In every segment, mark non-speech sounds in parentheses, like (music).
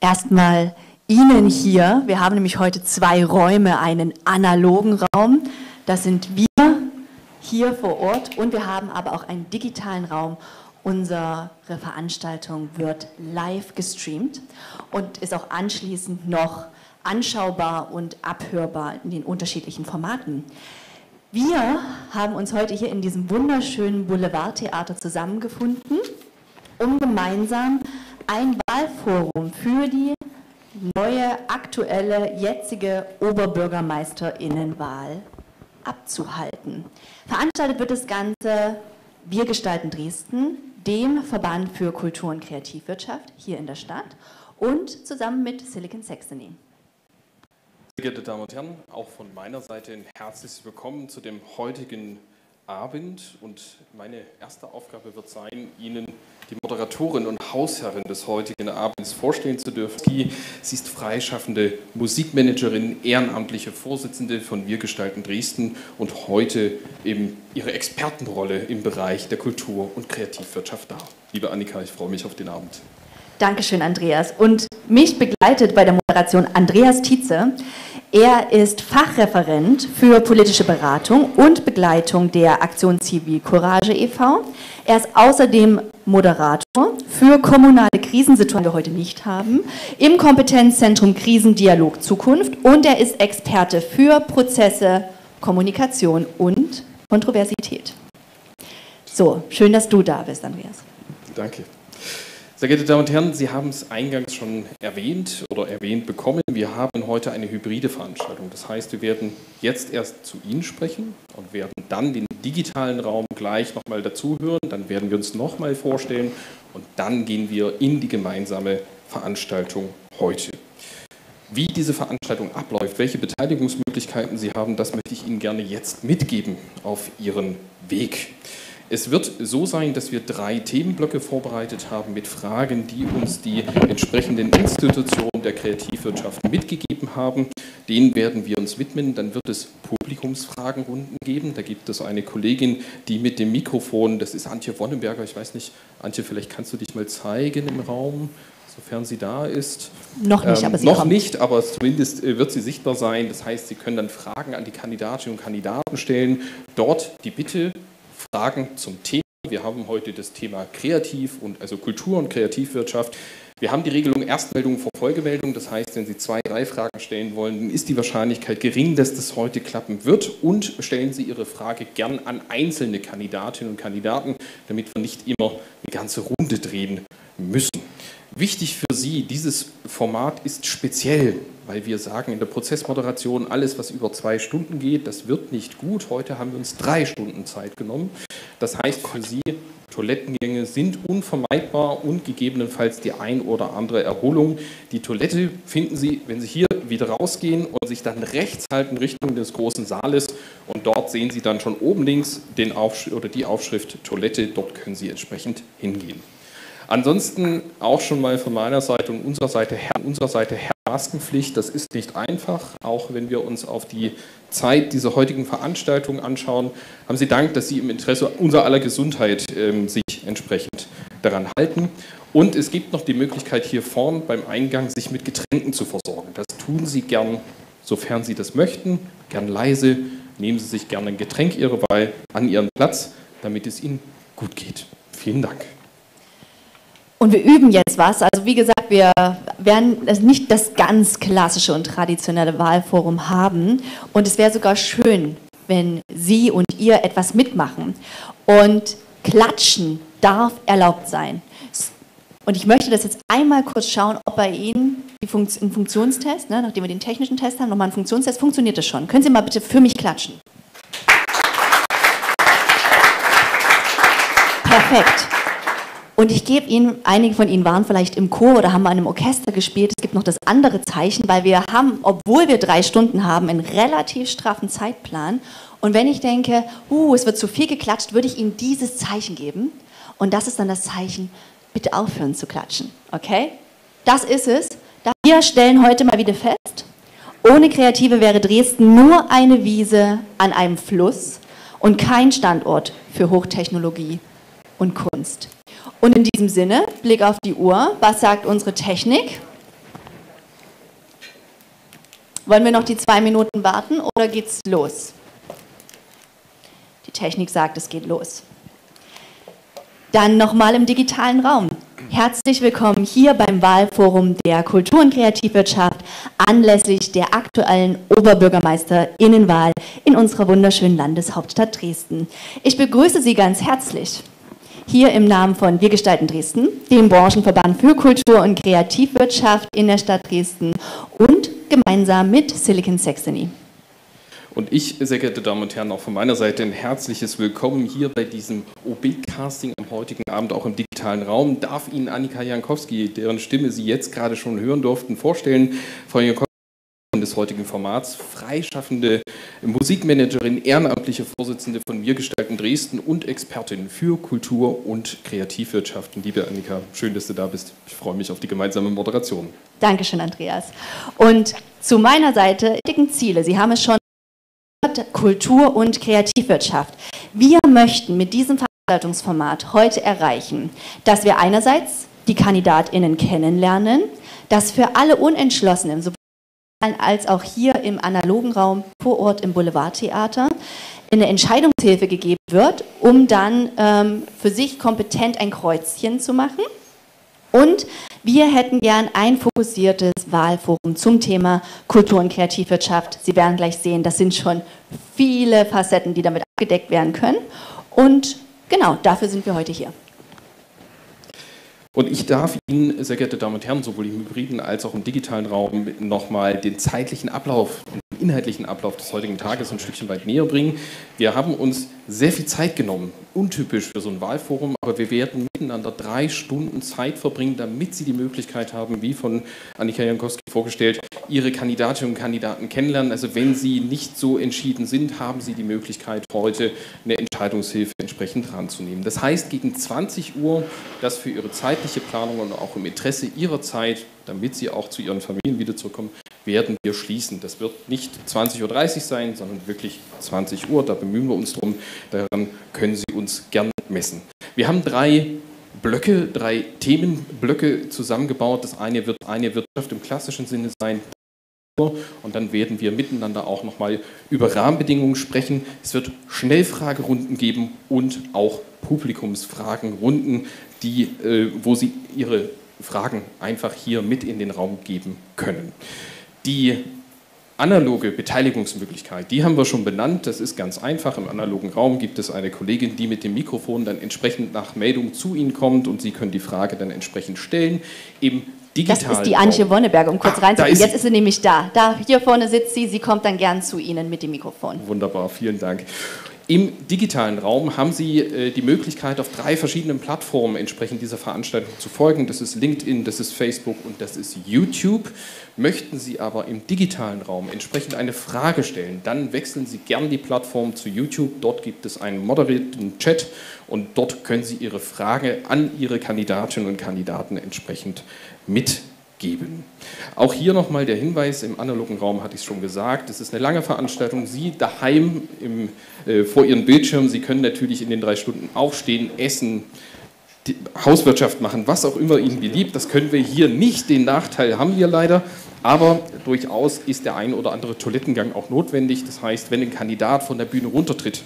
Erstmal Ihnen hier. Wir haben nämlich heute zwei Räume, einen analogen Raum, das sind wir hier vor Ort und wir haben aber auch einen digitalen Raum. Unsere Veranstaltung wird live gestreamt und ist auch anschließend noch anschaubar und abhörbar in den unterschiedlichen Formaten. Wir haben uns heute hier in diesem wunderschönen Boulevardtheater zusammengefunden, um gemeinsam ein Wahlforum für die neue, aktuelle, jetzige Oberbürgermeisterinnenwahl abzuhalten. Veranstaltet wird das Ganze Wir gestalten Dresden, dem Verband für Kultur und Kreativwirtschaft hier in der Stadt und zusammen mit Silicon Saxony. Sehr geehrte Damen und Herren, auch von meiner Seite ein herzliches Willkommen zu dem heutigen Abend. Und meine erste Aufgabe wird sein, Ihnen die Moderatorin und Hausherrin des heutigen Abends vorstellen zu dürfen. Sie ist freischaffende Musikmanagerin, ehrenamtliche Vorsitzende von Wir gestalten Dresden und heute eben ihre Expertenrolle im Bereich der Kultur- und Kreativwirtschaft da. Liebe Annika, ich freue mich auf den Abend. Dankeschön, Andreas. Und mich begleitet bei der Moderation Andreas Tietze. Er ist Fachreferent für politische Beratung und Begleitung der Aktion Zivil Courage e.V. Er ist außerdem Moderator für kommunale Krisensituationen, die wir heute nicht haben, im Kompetenzzentrum Krisendialog Zukunft und er ist Experte für Prozesse, Kommunikation und Kontroversität. So, schön, dass du da bist, Andreas. Danke. Sehr geehrte Damen und Herren, Sie haben es eingangs schon erwähnt oder erwähnt bekommen. Wir haben heute eine hybride Veranstaltung. Das heißt, wir werden jetzt erst zu Ihnen sprechen und werden dann den digitalen Raum gleich nochmal dazuhören. Dann werden wir uns nochmal vorstellen und dann gehen wir in die gemeinsame Veranstaltung heute. Wie diese Veranstaltung abläuft, welche Beteiligungsmöglichkeiten Sie haben, das möchte ich Ihnen gerne jetzt mitgeben auf Ihren Weg. Es wird so sein, dass wir drei Themenblöcke vorbereitet haben mit Fragen, die uns die entsprechenden Institutionen der Kreativwirtschaft mitgegeben haben. Denen werden wir uns widmen. Dann wird es Publikumsfragenrunden geben. Da gibt es eine Kollegin, die mit dem Mikrofon, das ist Antje Wonnenberger, ich weiß nicht, Antje, vielleicht kannst du dich mal zeigen im Raum sofern sie da ist. Noch nicht, ähm, aber sie Noch kommt. nicht, aber zumindest äh, wird sie sichtbar sein. Das heißt, Sie können dann Fragen an die Kandidatinnen und Kandidaten stellen. Dort die Bitte, Fragen zum Thema. Wir haben heute das Thema Kreativ und also Kultur und Kreativwirtschaft. Wir haben die Regelung Erstmeldung vor Folgemeldung. Das heißt, wenn Sie zwei, drei Fragen stellen wollen, dann ist die Wahrscheinlichkeit gering, dass das heute klappen wird. Und stellen Sie Ihre Frage gern an einzelne Kandidatinnen und Kandidaten, damit wir nicht immer eine ganze Runde drehen müssen. Wichtig für Sie, dieses Format ist speziell, weil wir sagen in der Prozessmoderation, alles, was über zwei Stunden geht, das wird nicht gut. Heute haben wir uns drei Stunden Zeit genommen. Das heißt für Sie, Toilettengänge sind unvermeidbar und gegebenenfalls die ein oder andere Erholung. Die Toilette finden Sie, wenn Sie hier wieder rausgehen und sich dann rechts halten Richtung des großen Saales und dort sehen Sie dann schon oben links den Aufsch oder die Aufschrift Toilette. Dort können Sie entsprechend hingehen. Ansonsten auch schon mal von meiner Seite und unserer Seite her, unserer Seite her Maskenpflicht, das ist nicht einfach, auch wenn wir uns auf die Zeit dieser heutigen Veranstaltung anschauen, haben Sie Dank, dass Sie im Interesse unserer aller Gesundheit ähm, sich entsprechend daran halten. Und es gibt noch die Möglichkeit hier vorn beim Eingang, sich mit Getränken zu versorgen. Das tun Sie gern, sofern Sie das möchten, gern leise. Nehmen Sie sich gerne ein Getränk Ihrer Wahl an Ihren Platz, damit es Ihnen gut geht. Vielen Dank. Und wir üben jetzt was. Also wie gesagt, wir werden nicht das ganz klassische und traditionelle Wahlforum haben. Und es wäre sogar schön, wenn Sie und ihr etwas mitmachen. Und klatschen darf erlaubt sein. Und ich möchte das jetzt einmal kurz schauen, ob bei Ihnen die Funkt ein Funktionstest, ne, nachdem wir den technischen Test haben, nochmal ein Funktionstest, funktioniert das schon. Können Sie mal bitte für mich klatschen? Perfekt. Und ich gebe Ihnen, einige von Ihnen waren vielleicht im Chor oder haben in einem Orchester gespielt. Es gibt noch das andere Zeichen, weil wir haben, obwohl wir drei Stunden haben, einen relativ straffen Zeitplan. Und wenn ich denke, uh, es wird zu viel geklatscht, würde ich Ihnen dieses Zeichen geben. Und das ist dann das Zeichen, bitte aufhören zu klatschen. Okay? Das ist es. Wir stellen heute mal wieder fest, ohne Kreative wäre Dresden nur eine Wiese an einem Fluss und kein Standort für Hochtechnologie und Kunst. Und in diesem Sinne, Blick auf die Uhr, was sagt unsere Technik? Wollen wir noch die zwei Minuten warten oder geht's los? Die Technik sagt, es geht los. Dann nochmal im digitalen Raum. Herzlich willkommen hier beim Wahlforum der Kultur- und Kreativwirtschaft anlässlich der aktuellen Oberbürgermeisterinnenwahl in unserer wunderschönen Landeshauptstadt Dresden. Ich begrüße Sie ganz herzlich hier im Namen von Wir gestalten Dresden, dem Branchenverband für Kultur- und Kreativwirtschaft in der Stadt Dresden und gemeinsam mit Silicon Saxony. Und ich, sehr geehrte Damen und Herren, auch von meiner Seite ein herzliches Willkommen hier bei diesem OB-Casting am heutigen Abend, auch im digitalen Raum. Darf Ihnen Annika Jankowski, deren Stimme Sie jetzt gerade schon hören durften, vorstellen. Frau Jankowski des heutigen Formats, freischaffende Musikmanagerin, ehrenamtliche Vorsitzende von Wir gestalten Dresden und Expertin für Kultur- und Kreativwirtschaft. Liebe Annika, schön, dass du da bist. Ich freue mich auf die gemeinsame Moderation. Dankeschön, Andreas. Und zu meiner Seite dicken Ziele. Sie haben es schon Kultur- und Kreativwirtschaft. Wir möchten mit diesem Veranstaltungsformat heute erreichen, dass wir einerseits die KandidatInnen kennenlernen, dass für alle Unentschlossenen, sowohl als auch hier im analogen Raum vor Ort im Boulevardtheater, eine Entscheidungshilfe gegeben wird, um dann ähm, für sich kompetent ein Kreuzchen zu machen. Und wir hätten gern ein fokussiertes Wahlforum zum Thema Kultur- und Kreativwirtschaft. Sie werden gleich sehen, das sind schon viele Facetten, die damit abgedeckt werden können. Und genau, dafür sind wir heute hier. Und ich darf Ihnen, sehr geehrte Damen und Herren, sowohl im hybriden als auch im digitalen Raum nochmal den zeitlichen Ablauf und den inhaltlichen Ablauf des heutigen Tages ein Stückchen weit näher bringen. Wir haben uns sehr viel Zeit genommen, untypisch für so ein Wahlforum, aber wir werden miteinander drei Stunden Zeit verbringen, damit Sie die Möglichkeit haben, wie von Annika Jankowski vorgestellt, Ihre Kandidatinnen und Kandidaten kennenlernen. Also wenn Sie nicht so entschieden sind, haben Sie die Möglichkeit, heute eine Entscheidungshilfe entsprechend ranzunehmen. Das heißt, gegen 20 Uhr, das für Ihre zeitliche Planung und auch im Interesse Ihrer Zeit, damit Sie auch zu Ihren Familien wieder zurückkommen, werden wir schließen. Das wird nicht 20.30 Uhr sein, sondern wirklich 20 Uhr. Da bemühen wir uns drum. Daran können Sie uns gern messen. Wir haben drei Blöcke, drei Themenblöcke zusammengebaut. Das eine wird eine Wirtschaft im klassischen Sinne sein. Und dann werden wir miteinander auch nochmal über Rahmenbedingungen sprechen. Es wird Schnellfragerunden geben und auch Publikumsfragenrunden, die, äh, wo Sie Ihre Fragen einfach hier mit in den Raum geben können. Die analoge Beteiligungsmöglichkeit, die haben wir schon benannt. Das ist ganz einfach. Im analogen Raum gibt es eine Kollegin, die mit dem Mikrofon dann entsprechend nach Meldung zu Ihnen kommt und Sie können die Frage dann entsprechend stellen. Im digitalen Das ist die Antje Wonneberg, um kurz Ah, reinzukommen. Jetzt ist sie nämlich da. Da hier vorne sitzt sie. Sie kommt dann gern zu Ihnen mit dem Mikrofon. Wunderbar, vielen Dank. Im digitalen Raum haben Sie äh, die Möglichkeit, auf drei verschiedenen Plattformen entsprechend dieser Veranstaltung zu folgen. Das ist LinkedIn, das ist Facebook und das ist YouTube. Möchten Sie aber im digitalen Raum entsprechend eine Frage stellen, dann wechseln Sie gern die Plattform zu YouTube. Dort gibt es einen moderierten Chat und dort können Sie Ihre Frage an Ihre Kandidatinnen und Kandidaten entsprechend mitgeben. Auch hier nochmal der Hinweis, im analogen Raum hatte ich es schon gesagt, es ist eine lange Veranstaltung. Sie daheim im, äh, vor Ihren Bildschirmen, Sie können natürlich in den drei Stunden aufstehen, essen, Hauswirtschaft machen, was auch immer Ihnen beliebt. Das können wir hier nicht. Den Nachteil haben wir leider. Aber durchaus ist der ein oder andere Toilettengang auch notwendig. Das heißt, wenn ein Kandidat von der Bühne runtertritt,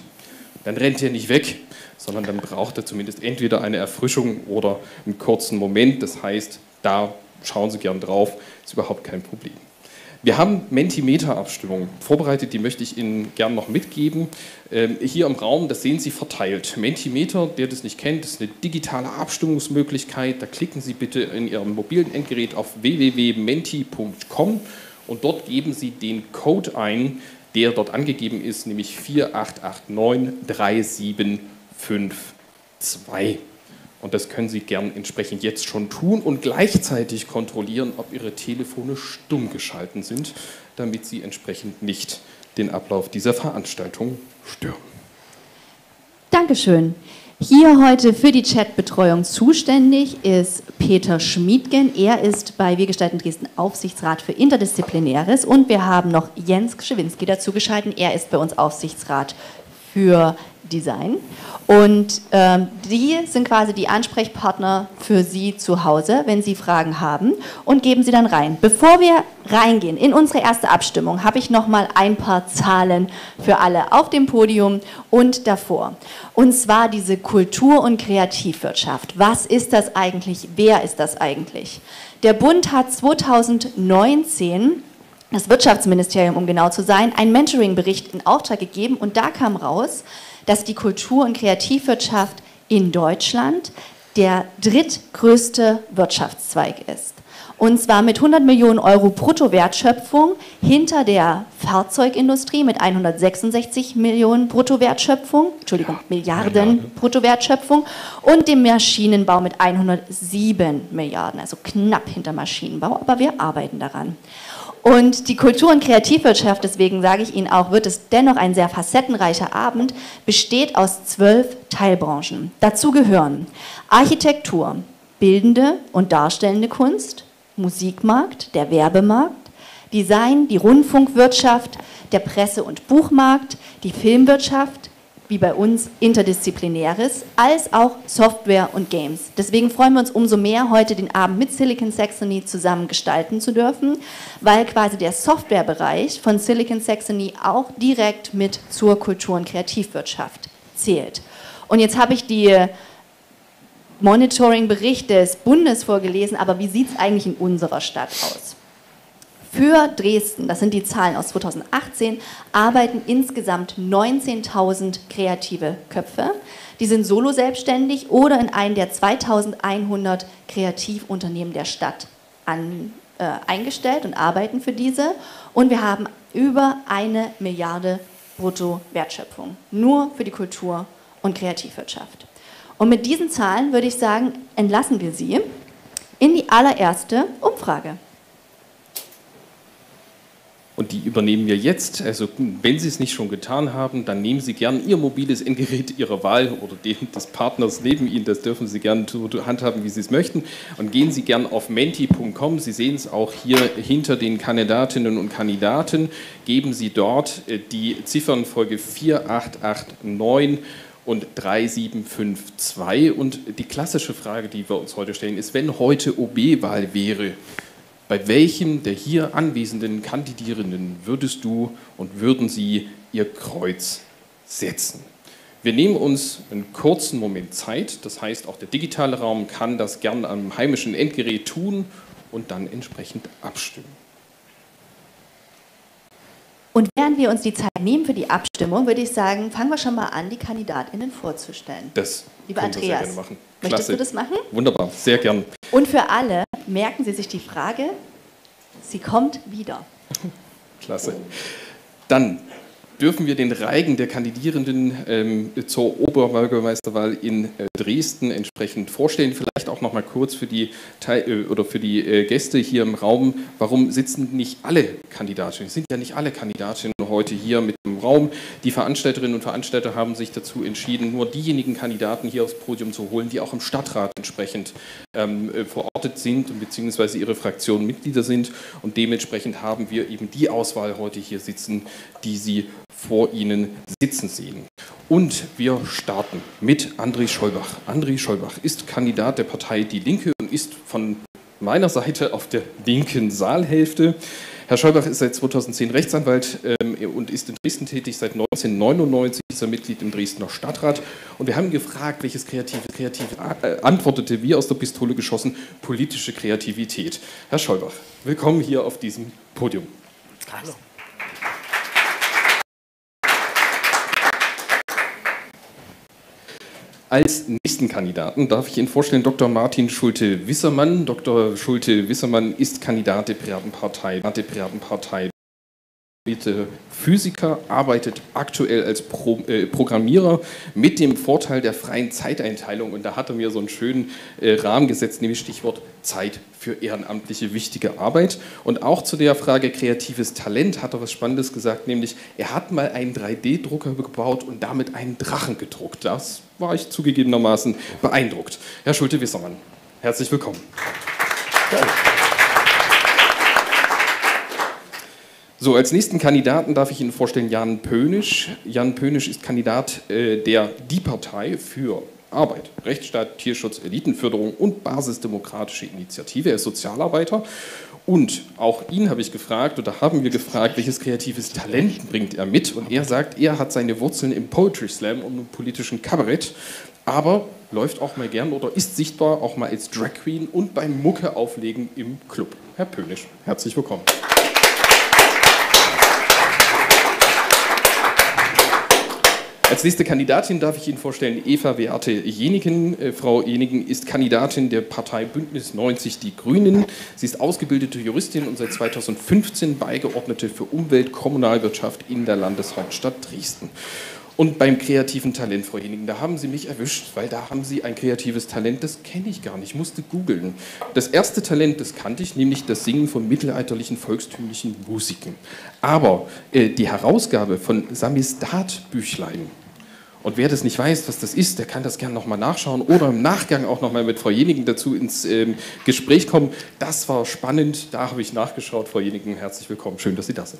dann rennt er nicht weg, sondern dann braucht er zumindest entweder eine Erfrischung oder einen kurzen Moment. Das heißt, da schauen Sie gern drauf, ist überhaupt kein Problem. Wir haben Mentimeter-Abstimmungen vorbereitet, die möchte ich Ihnen gern noch mitgeben. Ähm, hier im Raum, das sehen Sie verteilt. Mentimeter, der das nicht kennt, ist eine digitale Abstimmungsmöglichkeit. Da klicken Sie bitte in Ihrem mobilen Endgerät auf www.menti.com und dort geben Sie den Code ein, der dort angegeben ist, nämlich 4889375 Und das können Sie gern entsprechend jetzt schon tun und gleichzeitig kontrollieren, ob Ihre Telefone stumm geschalten sind, damit Sie entsprechend nicht den Ablauf dieser Veranstaltung stören. Dankeschön. Hier heute für die Chatbetreuung zuständig ist Peter Schmiedgen. Er ist bei Wir gestalten Dresden Aufsichtsrat für Interdisziplinäres und wir haben noch Jens Kschewinski dazu geschalten. Er ist bei uns Aufsichtsrat für Design. Und ähm, die sind quasi die Ansprechpartner für Sie zu Hause, wenn Sie Fragen haben und geben sie dann rein. Bevor wir reingehen in unsere erste Abstimmung, habe ich noch mal ein paar Zahlen für alle auf dem Podium und davor. Und zwar diese Kultur- und Kreativwirtschaft. Was ist das eigentlich? Wer ist das eigentlich? Der Bund hat 2019 das Wirtschaftsministerium, um genau zu sein, einen Mentoring-Bericht in Auftrag gegeben und da kam raus, dass die Kultur- und Kreativwirtschaft in Deutschland der drittgrößte Wirtschaftszweig ist. Und zwar mit 100 Millionen Euro Bruttowertschöpfung hinter der Fahrzeugindustrie mit 166 Millionen Bruttowertschöpfung, Entschuldigung, Milliarden Milliarden. Bruttowertschöpfung und dem Maschinenbau mit 107 Milliarden, also knapp hinter Maschinenbau, aber wir arbeiten daran. Und die Kultur- und Kreativwirtschaft, deswegen sage ich Ihnen auch, wird es dennoch ein sehr facettenreicher Abend, besteht aus zwölf Teilbranchen. Dazu gehören Architektur, bildende und darstellende Kunst, Musikmarkt, der Werbemarkt, Design, die Rundfunkwirtschaft, der Presse- und Buchmarkt, die Filmwirtschaft, wie bei uns Interdisziplinäres, als auch Software und Games. Deswegen freuen wir uns umso mehr, heute den Abend mit Silicon Saxony zusammen gestalten zu dürfen, weil quasi der Softwarebereich von Silicon Saxony auch direkt mit zur Kultur- und Kreativwirtschaft zählt. Und jetzt habe ich die Monitoring-Bericht des Bundes vorgelesen, aber wie sieht es eigentlich in unserer Stadt aus? Für Dresden, das sind die Zahlen aus 2018, arbeiten insgesamt 19.000 kreative Köpfe. Die sind solo selbstständig oder in einem der 2100 Kreativunternehmen der Stadt an, äh, eingestellt und arbeiten für diese. Und wir haben über eine Milliarde Bruttowertschöpfung, nur für die Kultur- und Kreativwirtschaft. Und mit diesen Zahlen würde ich sagen, entlassen wir Sie in die allererste Umfrage. Und die übernehmen wir jetzt. Also wenn Sie es nicht schon getan haben, dann nehmen Sie gern Ihr mobiles Endgerät Ihrer Wahl oder den des Partners neben Ihnen. Das dürfen Sie gern handhaben, wie Sie es möchten. Und gehen Sie gern auf menti.com. Sie sehen es auch hier hinter den Kandidatinnen und Kandidaten. Geben Sie dort äh, die Ziffernfolge 4889 und 3752. Und die klassische Frage, die wir uns heute stellen, ist, wenn heute OB-Wahl wäre, bei welchem der hier anwesenden Kandidierenden würdest du und würden sie ihr Kreuz setzen? Wir nehmen uns einen kurzen Moment Zeit, das heißt, auch der digitale Raum kann das gern am heimischen Endgerät tun und dann entsprechend abstimmen. Und während wir uns die Zeit nehmen für die Abstimmung, würde ich sagen, fangen wir schon mal an, die KandidatInnen vorzustellen. Das Lieber Andreas, machen. möchtest du das machen? Wunderbar, sehr gern. Und für alle, merken Sie sich die Frage, sie kommt wieder. Klasse. Dann dürfen wir den Reigen der Kandidierenden ähm, zur Oberbürgermeisterwahl in äh, Dresden entsprechend vorstellen. Vielleicht auch noch mal kurz für die, Teil, äh, oder für die äh, Gäste hier im Raum, warum sitzen nicht alle Kandidatinnen? Es sind ja nicht alle Kandidatinnen heute hier mit im Raum. Die Veranstalterinnen und Veranstalter haben sich dazu entschieden, nur diejenigen Kandidaten hier aufs Podium zu holen, die auch im Stadtrat entsprechend ähm, äh, verortet sind beziehungsweise ihre Fraktion Mitglieder sind. Und dementsprechend haben wir eben die Auswahl heute hier sitzen, die Sie vor Ihnen sitzen sehen. Und wir starten mit André Scholbach. André Scholbach ist Kandidat der Partei Die Linke und ist von meiner Seite auf der linken Saalhälfte. Herr Scholbach ist seit 2010 Rechtsanwalt ähm, und ist in Dresden tätig. Seit 1999 ist er Mitglied im Dresdner Stadtrat. Und wir haben gefragt, welches Kreative, Kreative äh, antwortete, wie aus der Pistole geschossen, politische Kreativität. Herr Scholbach, willkommen hier auf diesem Podium. Hallo. Als nächsten Kandidaten darf ich Ihnen vorstellen Dr. Martin Schulte-Wissermann. Dr. Schulte-Wissermann ist Kandidat der Piratenpartei. Der Piratenpartei Physiker, arbeitet aktuell als Pro, äh, Programmierer mit dem Vorteil der freien Zeiteinteilung. Und da hat er mir so einen schönen äh, Rahmen gesetzt, nämlich Stichwort Zeit für ehrenamtliche wichtige Arbeit. Und auch zu der Frage kreatives Talent hat er was Spannendes gesagt, nämlich er hat mal einen 3D-Drucker gebaut und damit einen Drachen gedruckt. Das war ich zugegebenermaßen beeindruckt. Herr Schulte-Wissermann, herzlich willkommen. Danke. So, als nächsten Kandidaten darf ich Ihnen vorstellen Jan Pönisch. Jan Pönisch ist Kandidat äh, der Die Partei für Arbeit, Rechtsstaat, Tierschutz, Elitenförderung und basisdemokratische Initiative. Er ist Sozialarbeiter und auch ihn habe ich gefragt oder haben wir gefragt, welches kreatives Talent bringt er mit? Und er sagt, er hat seine Wurzeln im Poetry Slam und im politischen Kabarett, aber läuft auch mal gern oder ist sichtbar auch mal als Drag Queen und beim Mucke auflegen im Club. Herr Pönisch, herzlich willkommen. Als nächste Kandidatin darf ich Ihnen vorstellen Eva Beate Jenigen. Äh, Frau Jenigen ist Kandidatin der Partei Bündnis 90 Die Grünen. Sie ist ausgebildete Juristin und seit 2015 Beigeordnete für Umwelt, Kommunalwirtschaft in der Landeshauptstadt Dresden. Und beim kreativen Talent, Frau Jenigen, da haben Sie mich erwischt, weil da haben Sie ein kreatives Talent, das kenne ich gar nicht, ich musste googeln. Das erste Talent, das kannte ich, nämlich das Singen von mittelalterlichen volkstümlichen Musiken. Aber äh, die Herausgabe von Samistat-Büchlein, und wer das nicht weiß, was das ist, der kann das gerne nochmal nachschauen oder im Nachgang auch nochmal mit Frau Jenigen dazu ins ähm, Gespräch kommen. Das war spannend, da habe ich nachgeschaut. Frau Jenigen, herzlich willkommen, schön, dass Sie da sind.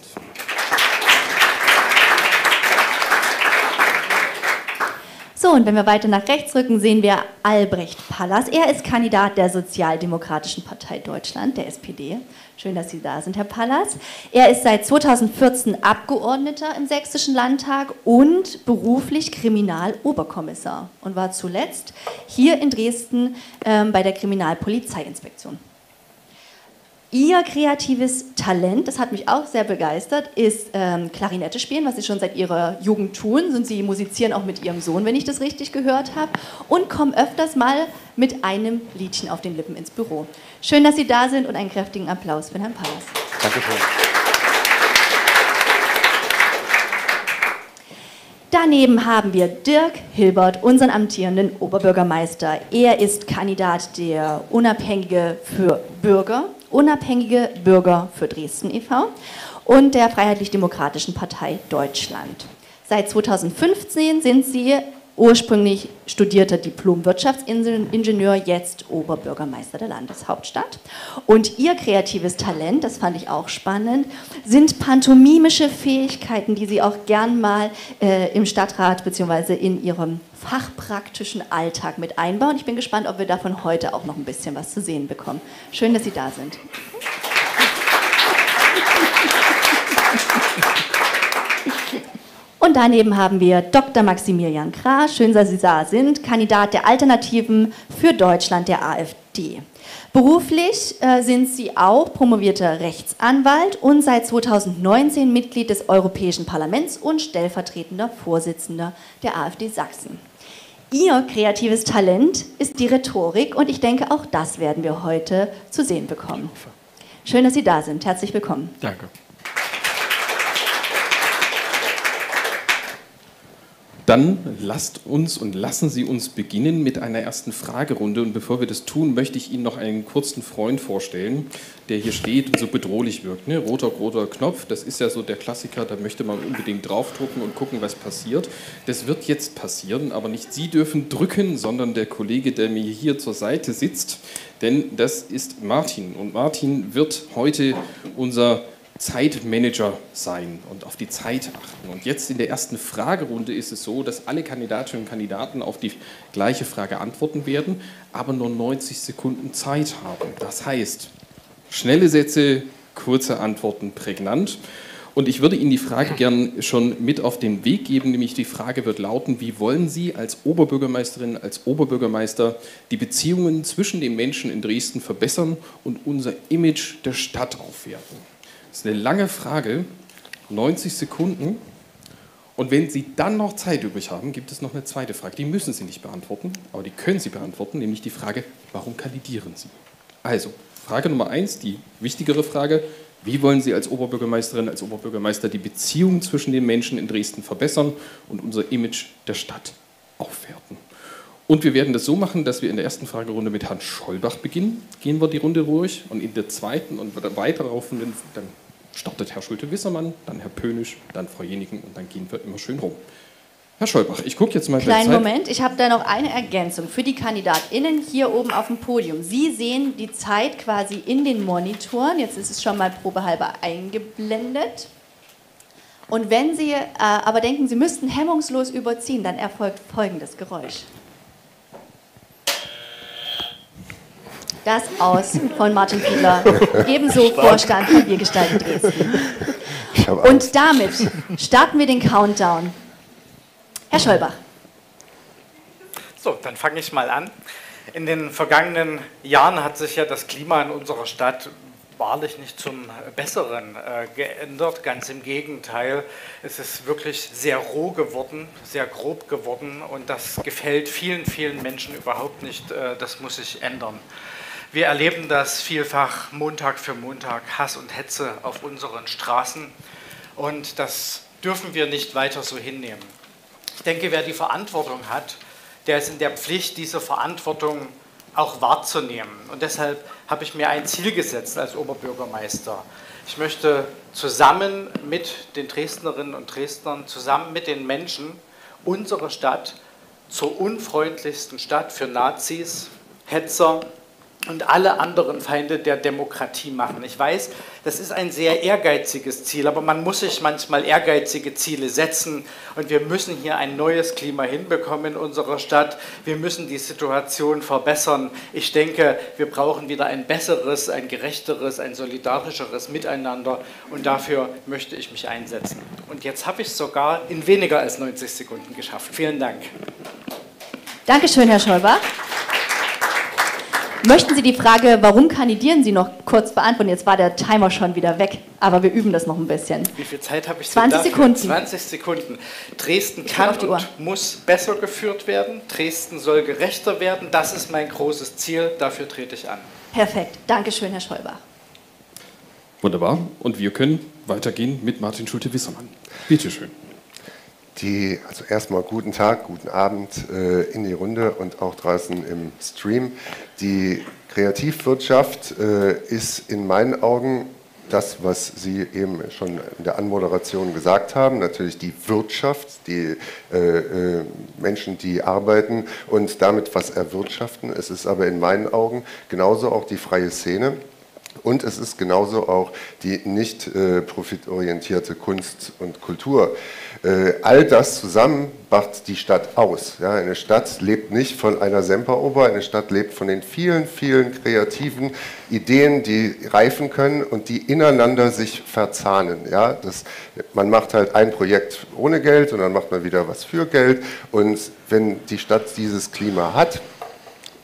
So, und wenn wir weiter nach rechts rücken, sehen wir Albrecht Pallas. Er ist Kandidat der Sozialdemokratischen Partei Deutschland, der SPD. Schön, dass Sie da sind, Herr Pallas. Er ist seit 2014 Abgeordneter im Sächsischen Landtag und beruflich Kriminaloberkommissar und war zuletzt hier in Dresden ähm, bei der Kriminalpolizeiinspektion. Ihr kreatives Talent, das hat mich auch sehr begeistert, ist ähm, Klarinette spielen, was Sie schon seit Ihrer Jugend tun. Und Sie musizieren auch mit Ihrem Sohn, wenn ich das richtig gehört habe. Und kommen öfters mal mit einem Liedchen auf den Lippen ins Büro. Schön, dass Sie da sind und einen kräftigen Applaus für Herrn Pallas. Danke schön. Daneben haben wir Dirk Hilbert, unseren amtierenden Oberbürgermeister. Er ist Kandidat der Unabhängige für Bürger Unabhängige Bürger für Dresden e.V. und der Freiheitlich-Demokratischen Partei Deutschland. Seit 2015 sind Sie ursprünglich studierter Diplom-Wirtschaftsingenieur, jetzt Oberbürgermeister der Landeshauptstadt. Und Ihr kreatives Talent, das fand ich auch spannend, sind pantomimische Fähigkeiten, die Sie auch gern mal äh, im Stadtrat bzw. in Ihrem fachpraktischen Alltag mit einbauen. Ich bin gespannt, ob wir davon heute auch noch ein bisschen was zu sehen bekommen. Schön, dass Sie da sind. Und daneben haben wir Dr. Maximilian Krah, schön, dass Sie da sind, Kandidat der Alternativen für Deutschland der AfD. Beruflich äh, sind Sie auch promovierter Rechtsanwalt und seit 2019 Mitglied des Europäischen Parlaments und stellvertretender Vorsitzender der AfD Sachsen. Ihr kreatives Talent ist die Rhetorik und ich denke, auch das werden wir heute zu sehen bekommen. Schön, dass Sie da sind. Herzlich willkommen. Danke. Dann lasst uns und lassen Sie uns beginnen mit einer ersten Fragerunde. Und bevor wir das tun, möchte ich Ihnen noch einen kurzen Freund vorstellen, der hier steht und so bedrohlich wirkt. Ne? Roter, roter Knopf, das ist ja so der Klassiker, da möchte man unbedingt draufdrucken und gucken, was passiert. Das wird jetzt passieren, aber nicht Sie dürfen drücken, sondern der Kollege, der mir hier zur Seite sitzt. Denn das ist Martin. Und Martin wird heute unser Zeitmanager sein und auf die Zeit achten. Und jetzt in der ersten Fragerunde ist es so, dass alle Kandidatinnen und Kandidaten auf die gleiche Frage antworten werden, aber nur 90 Sekunden Zeit haben. Das heißt, schnelle Sätze, kurze Antworten, prägnant. Und ich würde Ihnen die Frage gern schon mit auf den Weg geben, nämlich die Frage wird lauten, wie wollen Sie als Oberbürgermeisterin, als Oberbürgermeister die Beziehungen zwischen den Menschen in Dresden verbessern und unser Image der Stadt aufwerten? Das ist eine lange Frage, 90 Sekunden. Und wenn Sie dann noch Zeit übrig haben, gibt es noch eine zweite Frage. Die müssen Sie nicht beantworten, aber die können Sie beantworten, nämlich die Frage, warum kandidieren Sie? Also, Frage Nummer eins, die wichtigere Frage, wie wollen Sie als Oberbürgermeisterin, als Oberbürgermeister die Beziehung zwischen den Menschen in Dresden verbessern und unser Image der Stadt aufwerten? Und wir werden das so machen, dass wir in der ersten Fragerunde mit Herrn Schollbach beginnen. Gehen wir die Runde durch und in der zweiten und weiter laufenden, dann startet Herr Schulte-Wissermann, dann Herr Pönisch, dann Frau Jenigen und dann gehen wir immer schön rum. Herr Scholbach, ich gucke jetzt mal Kleinen Moment, ich habe da noch eine Ergänzung für die KandidatInnen hier oben auf dem Podium. Sie sehen die Zeit quasi in den Monitoren. Jetzt ist es schon mal probehalber eingeblendet. Und wenn Sie äh, aber denken, Sie müssten hemmungslos überziehen, dann erfolgt folgendes Geräusch. Das aus von Martin Fiedler, ebenso Vorstand Papiergestalten Dresden. Und damit starten wir den Countdown. Herr Scholbach. So, dann fange ich mal an. In den vergangenen Jahren hat sich ja das Klima in unserer Stadt wahrlich nicht zum Besseren äh, geändert. Ganz im Gegenteil, es ist wirklich sehr roh geworden, sehr grob geworden und das gefällt vielen, vielen Menschen überhaupt nicht. Äh, das muss sich ändern. Wir erleben das vielfach Montag für Montag, Hass und Hetze auf unseren Straßen und das dürfen wir nicht weiter so hinnehmen. Ich denke, wer die Verantwortung hat, der ist in der Pflicht, diese Verantwortung auch wahrzunehmen. Und deshalb habe ich mir ein Ziel gesetzt als Oberbürgermeister. Ich möchte zusammen mit den Dresdnerinnen und Dresdnern, zusammen mit den Menschen unsere Stadt zur unfreundlichsten Stadt für Nazis, Hetzer, und alle anderen Feinde der Demokratie machen. Ich weiß, das ist ein sehr ehrgeiziges Ziel, aber man muss sich manchmal ehrgeizige Ziele setzen und wir müssen hier ein neues Klima hinbekommen in unserer Stadt. Wir müssen die Situation verbessern. Ich denke, wir brauchen wieder ein besseres, ein gerechteres, ein solidarischeres Miteinander und dafür möchte ich mich einsetzen. Und jetzt habe ich es sogar in weniger als 90 Sekunden geschafft. Vielen Dank. Dankeschön, Herr Scholbach. Möchten Sie die Frage, warum kandidieren Sie, noch kurz beantworten? Jetzt war der Timer schon wieder weg, aber wir üben das noch ein bisschen. Wie viel Zeit habe ich 20 Sekunden. 20 Sekunden. Dresden kann und muss besser geführt werden. Dresden soll gerechter werden. Das ist mein großes Ziel. Dafür trete ich an. Perfekt. Dankeschön, Herr Schäuber. Wunderbar. Und wir können weitergehen mit Martin Schulte-Wissermann. Bitte schön. Die, also erstmal guten Tag, guten Abend äh, in die Runde und auch draußen im Stream. Die Kreativwirtschaft äh, ist in meinen Augen das, was Sie eben schon in der Anmoderation gesagt haben, natürlich die Wirtschaft, die äh, äh Menschen, die arbeiten und damit was erwirtschaften. Es ist aber in meinen Augen genauso auch die freie Szene. Und es ist genauso auch die nicht äh, profitorientierte Kunst und Kultur. Äh, all das zusammen macht die Stadt aus. Ja, eine Stadt lebt nicht von einer Semperoper, eine Stadt lebt von den vielen, vielen kreativen Ideen, die reifen können und die ineinander sich verzahnen. Ja, das, man macht halt ein Projekt ohne Geld und dann macht man wieder was für Geld. Und wenn die Stadt dieses Klima hat,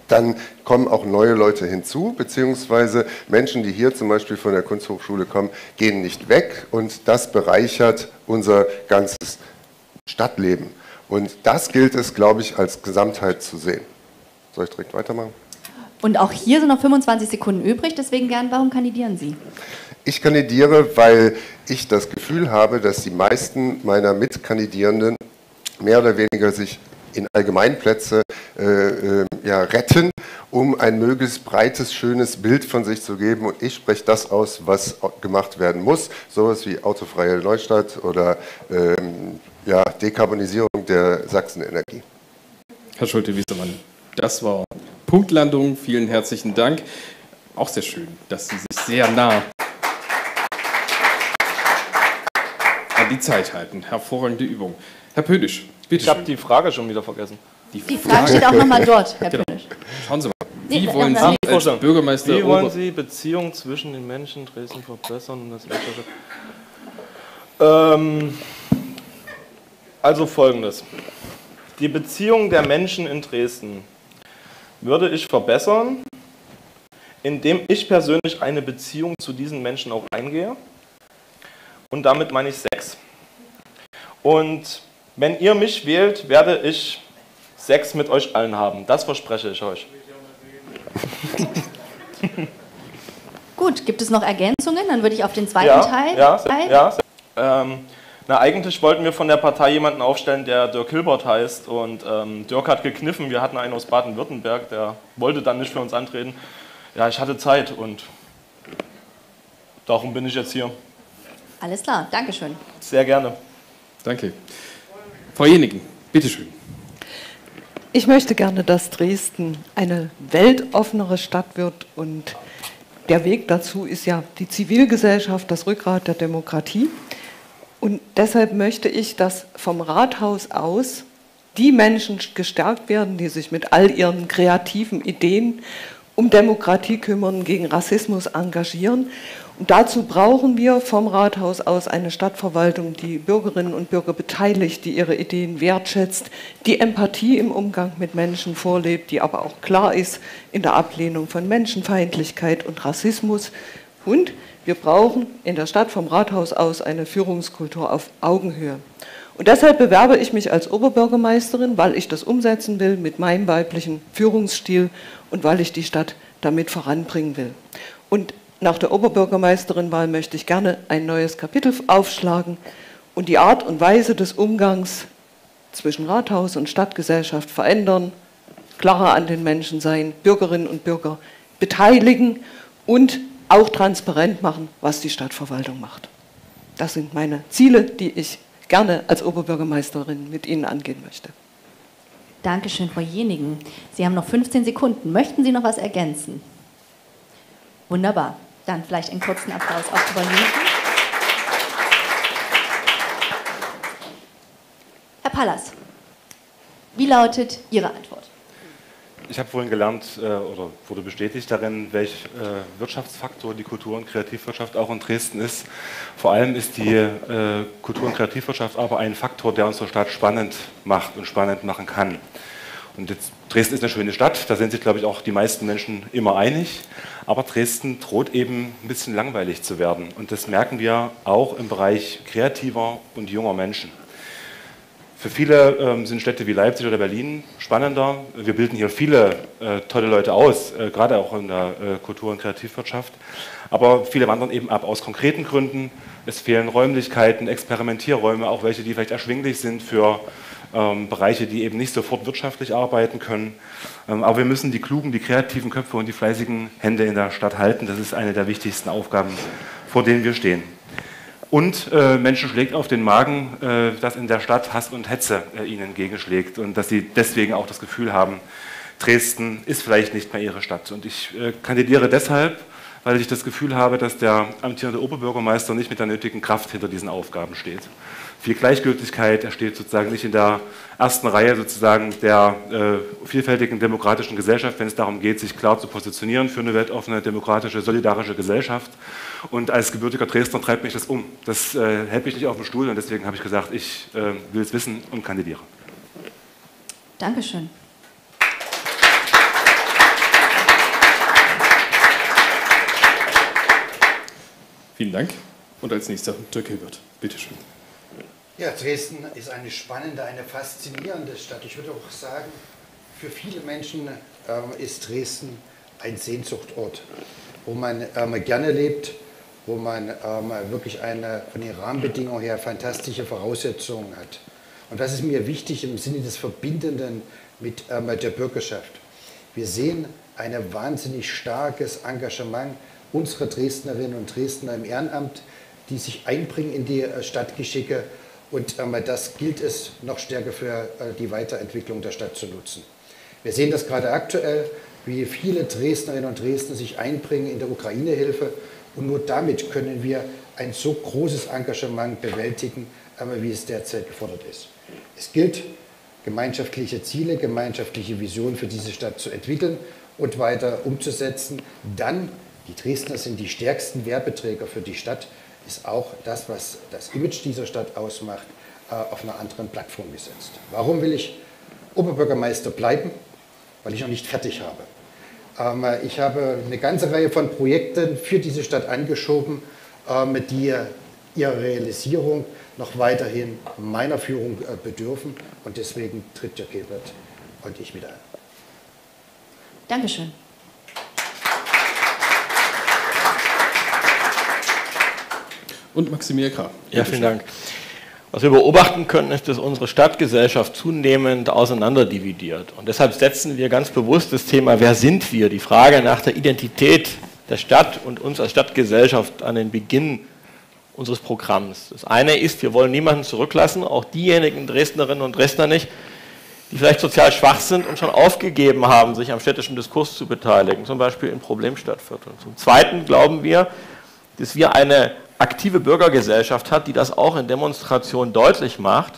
dann kommen auch neue Leute hinzu, beziehungsweise Menschen, die hier zum Beispiel von der Kunsthochschule kommen, gehen nicht weg und das bereichert unser ganzes Stadtleben. Und das gilt es, glaube ich, als Gesamtheit zu sehen. Soll ich direkt weitermachen? Und auch hier sind noch 25 Sekunden übrig, deswegen gern, warum kandidieren Sie? Ich kandidiere, weil ich das Gefühl habe, dass die meisten meiner Mitkandidierenden mehr oder weniger sich in Allgemeinplätze äh, äh, ja, retten, um ein möglichst breites, schönes Bild von sich zu geben. Und ich spreche das aus, was gemacht werden muss. Sowas wie autofreie Neustadt oder ähm, ja, Dekarbonisierung der Sachsenenergie. Herr Schulte-Wiesemann, das war Punktlandung. Vielen herzlichen Dank. Auch sehr schön, dass Sie sich sehr nah an die Zeit halten. Hervorragende Übung. Herr Pödisch, bitte. Ich habe die Frage schon wieder vergessen. Die, die Frage steht auch nochmal dort, Herr genau. Pödisch. Schauen Sie mal. Wie wollen Sie als Bürgermeister... Wie wollen Sie Beziehungen zwischen den Menschen Dresden verbessern und das ähm, Also folgendes. Die Beziehung der Menschen in Dresden würde ich verbessern, indem ich persönlich eine Beziehung zu diesen Menschen auch eingehe. Und damit meine ich Sex. Und wenn ihr mich wählt, werde ich Sex mit euch allen haben. Das verspreche ich euch. (laughs) Gut, gibt es noch Ergänzungen? Dann würde ich auf den zweiten ja, Teil. Ja, Teil. ja. Ähm, na, eigentlich wollten wir von der Partei jemanden aufstellen, der Dirk Hilbert heißt. Und ähm, Dirk hat gekniffen. Wir hatten einen aus Baden-Württemberg, der wollte dann nicht für uns antreten. Ja, ich hatte Zeit und darum bin ich jetzt hier. Alles klar, Dankeschön. Sehr gerne. Danke. Frau Jenigen, Bitte schön. Ich möchte gerne, dass Dresden eine weltoffenere Stadt wird und der Weg dazu ist ja die Zivilgesellschaft, das Rückgrat der Demokratie. Und deshalb möchte ich, dass vom Rathaus aus die Menschen gestärkt werden, die sich mit all ihren kreativen Ideen um Demokratie kümmern, gegen Rassismus engagieren. Und dazu brauchen wir vom Rathaus aus eine Stadtverwaltung, die Bürgerinnen und Bürger beteiligt, die ihre Ideen wertschätzt, die Empathie im Umgang mit Menschen vorlebt, die aber auch klar ist in der Ablehnung von Menschenfeindlichkeit und Rassismus. Und wir brauchen in der Stadt vom Rathaus aus eine Führungskultur auf Augenhöhe. Und deshalb bewerbe ich mich als Oberbürgermeisterin, weil ich das umsetzen will mit meinem weiblichen Führungsstil und weil ich die Stadt damit voranbringen will. Und nach der Oberbürgermeisterinwahl möchte ich gerne ein neues Kapitel aufschlagen und die Art und Weise des Umgangs zwischen Rathaus und Stadtgesellschaft verändern, klarer an den Menschen sein, Bürgerinnen und Bürger beteiligen und auch transparent machen, was die Stadtverwaltung macht. Das sind meine Ziele, die ich gerne als Oberbürgermeisterin mit Ihnen angehen möchte. Dankeschön, Frau Jenigen. Sie haben noch 15 Sekunden. Möchten Sie noch was ergänzen? Wunderbar. Dann vielleicht einen kurzen Applaus Frau Jenigen. Herr Pallas, wie lautet Ihre Antwort? Ich habe vorhin gelernt äh, oder wurde bestätigt darin, welch äh, Wirtschaftsfaktor die Kultur- und Kreativwirtschaft auch in Dresden ist. Vor allem ist die äh, Kultur- und Kreativwirtschaft aber ein Faktor, der unsere Stadt spannend macht und spannend machen kann. Und jetzt, Dresden ist eine schöne Stadt, da sind sich, glaube ich, auch die meisten Menschen immer einig. Aber Dresden droht eben ein bisschen langweilig zu werden. Und das merken wir auch im Bereich kreativer und junger Menschen. Für viele ähm, sind Städte wie Leipzig oder Berlin spannender. Wir bilden hier viele äh, tolle Leute aus, äh, gerade auch in der äh, Kultur- und Kreativwirtschaft. Aber viele wandern eben ab aus konkreten Gründen. Es fehlen Räumlichkeiten, Experimentierräume, auch welche, die vielleicht erschwinglich sind für ähm, Bereiche, die eben nicht sofort wirtschaftlich arbeiten können. Ähm, aber wir müssen die klugen, die kreativen Köpfe und die fleißigen Hände in der Stadt halten. Das ist eine der wichtigsten Aufgaben, vor denen wir stehen. Und äh, Menschen schlägt auf den Magen, äh, dass in der Stadt Hass und Hetze äh, ihnen entgegenschlägt und dass sie deswegen auch das Gefühl haben, Dresden ist vielleicht nicht mehr ihre Stadt. Und ich äh, kandidiere deshalb, weil ich das Gefühl habe, dass der amtierende Oberbürgermeister nicht mit der nötigen Kraft hinter diesen Aufgaben steht. Viel Gleichgültigkeit, er steht sozusagen nicht in der ersten Reihe sozusagen der äh, vielfältigen demokratischen Gesellschaft, wenn es darum geht, sich klar zu positionieren für eine weltoffene, demokratische, solidarische Gesellschaft. Und als gebürtiger Dresdner treibt mich das um. Das äh, hält mich nicht auf dem Stuhl und deswegen habe ich gesagt, ich äh, will es wissen und kandidiere. Dankeschön. Vielen Dank. Und als nächster Dirk Hilbert. Bitte schön. Ja, Dresden ist eine spannende, eine faszinierende Stadt. Ich würde auch sagen, für viele Menschen äh, ist Dresden ein Sehnsuchtort, wo man ähm, gerne lebt, wo man ähm, wirklich eine von den Rahmenbedingungen her fantastische Voraussetzungen hat. Und das ist mir wichtig im Sinne des Verbindenden mit ähm, der Bürgerschaft. Wir sehen ein wahnsinnig starkes Engagement unserer Dresdnerinnen und Dresdner im Ehrenamt, die sich einbringen in die äh, Stadtgeschicke und ähm, das gilt es noch stärker für äh, die Weiterentwicklung der Stadt zu nutzen. Wir sehen das gerade aktuell, wie viele Dresdnerinnen und Dresdner sich einbringen in der Ukraine-Hilfe. Und nur damit können wir ein so großes Engagement bewältigen, ähm, wie es derzeit gefordert ist. Es gilt, gemeinschaftliche Ziele, gemeinschaftliche Visionen für diese Stadt zu entwickeln und weiter umzusetzen. Dann, die Dresdner sind die stärksten Werbeträger für die Stadt, ist auch das, was das Image dieser Stadt ausmacht, äh, auf einer anderen Plattform gesetzt. Warum will ich Oberbürgermeister bleiben? Weil ich noch nicht fertig habe. Ähm, ich habe eine ganze Reihe von Projekten für diese Stadt angeschoben, ähm, die ihrer Realisierung noch weiterhin meiner Führung äh, bedürfen. Und deswegen tritt Dirk Gebert und ich wieder ein. Dankeschön. Und Maximilian Krah. Ja, vielen Dank. Was wir beobachten können, ist, dass unsere Stadtgesellschaft zunehmend auseinanderdividiert. Und deshalb setzen wir ganz bewusst das Thema, wer sind wir, die Frage nach der Identität der Stadt und uns als Stadtgesellschaft an den Beginn unseres Programms. Das eine ist, wir wollen niemanden zurücklassen, auch diejenigen Dresdnerinnen und Dresdner nicht, die vielleicht sozial schwach sind und schon aufgegeben haben, sich am städtischen Diskurs zu beteiligen, zum Beispiel in Problemstadtvierteln. Zum Zweiten glauben wir, dass wir eine aktive Bürgergesellschaft hat, die das auch in Demonstrationen deutlich macht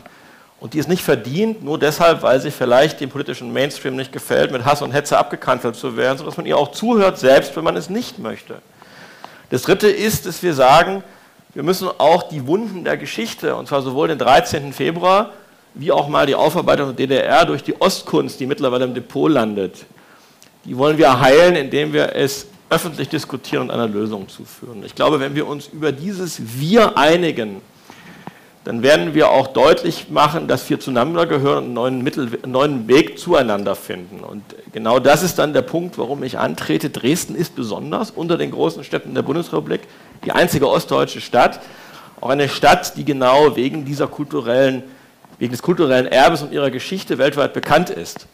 und die es nicht verdient, nur deshalb, weil sie vielleicht dem politischen Mainstream nicht gefällt, mit Hass und Hetze abgekanzelt zu werden, sodass man ihr auch zuhört, selbst wenn man es nicht möchte. Das Dritte ist, dass wir sagen, wir müssen auch die Wunden der Geschichte, und zwar sowohl den 13. Februar wie auch mal die Aufarbeitung der DDR durch die Ostkunst, die mittlerweile im Depot landet, die wollen wir heilen, indem wir es öffentlich diskutieren und einer Lösung zuführen. Ich glaube, wenn wir uns über dieses Wir einigen, dann werden wir auch deutlich machen, dass wir zueinander gehören und einen neuen, Mittel, einen neuen Weg zueinander finden. Und genau das ist dann der Punkt, warum ich antrete. Dresden ist besonders unter den großen Städten der Bundesrepublik die einzige ostdeutsche Stadt, auch eine Stadt, die genau wegen dieser kulturellen, wegen des kulturellen Erbes und ihrer Geschichte weltweit bekannt ist.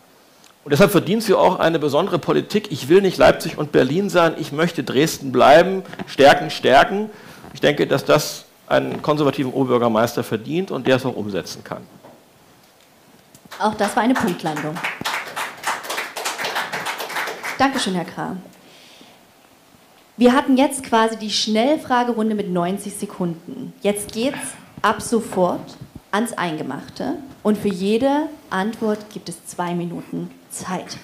Und deshalb verdient sie auch eine besondere Politik. Ich will nicht Leipzig und Berlin sein, ich möchte Dresden bleiben, stärken, stärken. Ich denke, dass das einen konservativen Oberbürgermeister verdient und der es auch umsetzen kann. Auch das war eine Punktlandung. Dankeschön, Herr Kram. Wir hatten jetzt quasi die Schnellfragerunde mit 90 Sekunden. Jetzt geht es ab sofort ans Eingemachte und für jede Antwort gibt es zwei Minuten Zeit.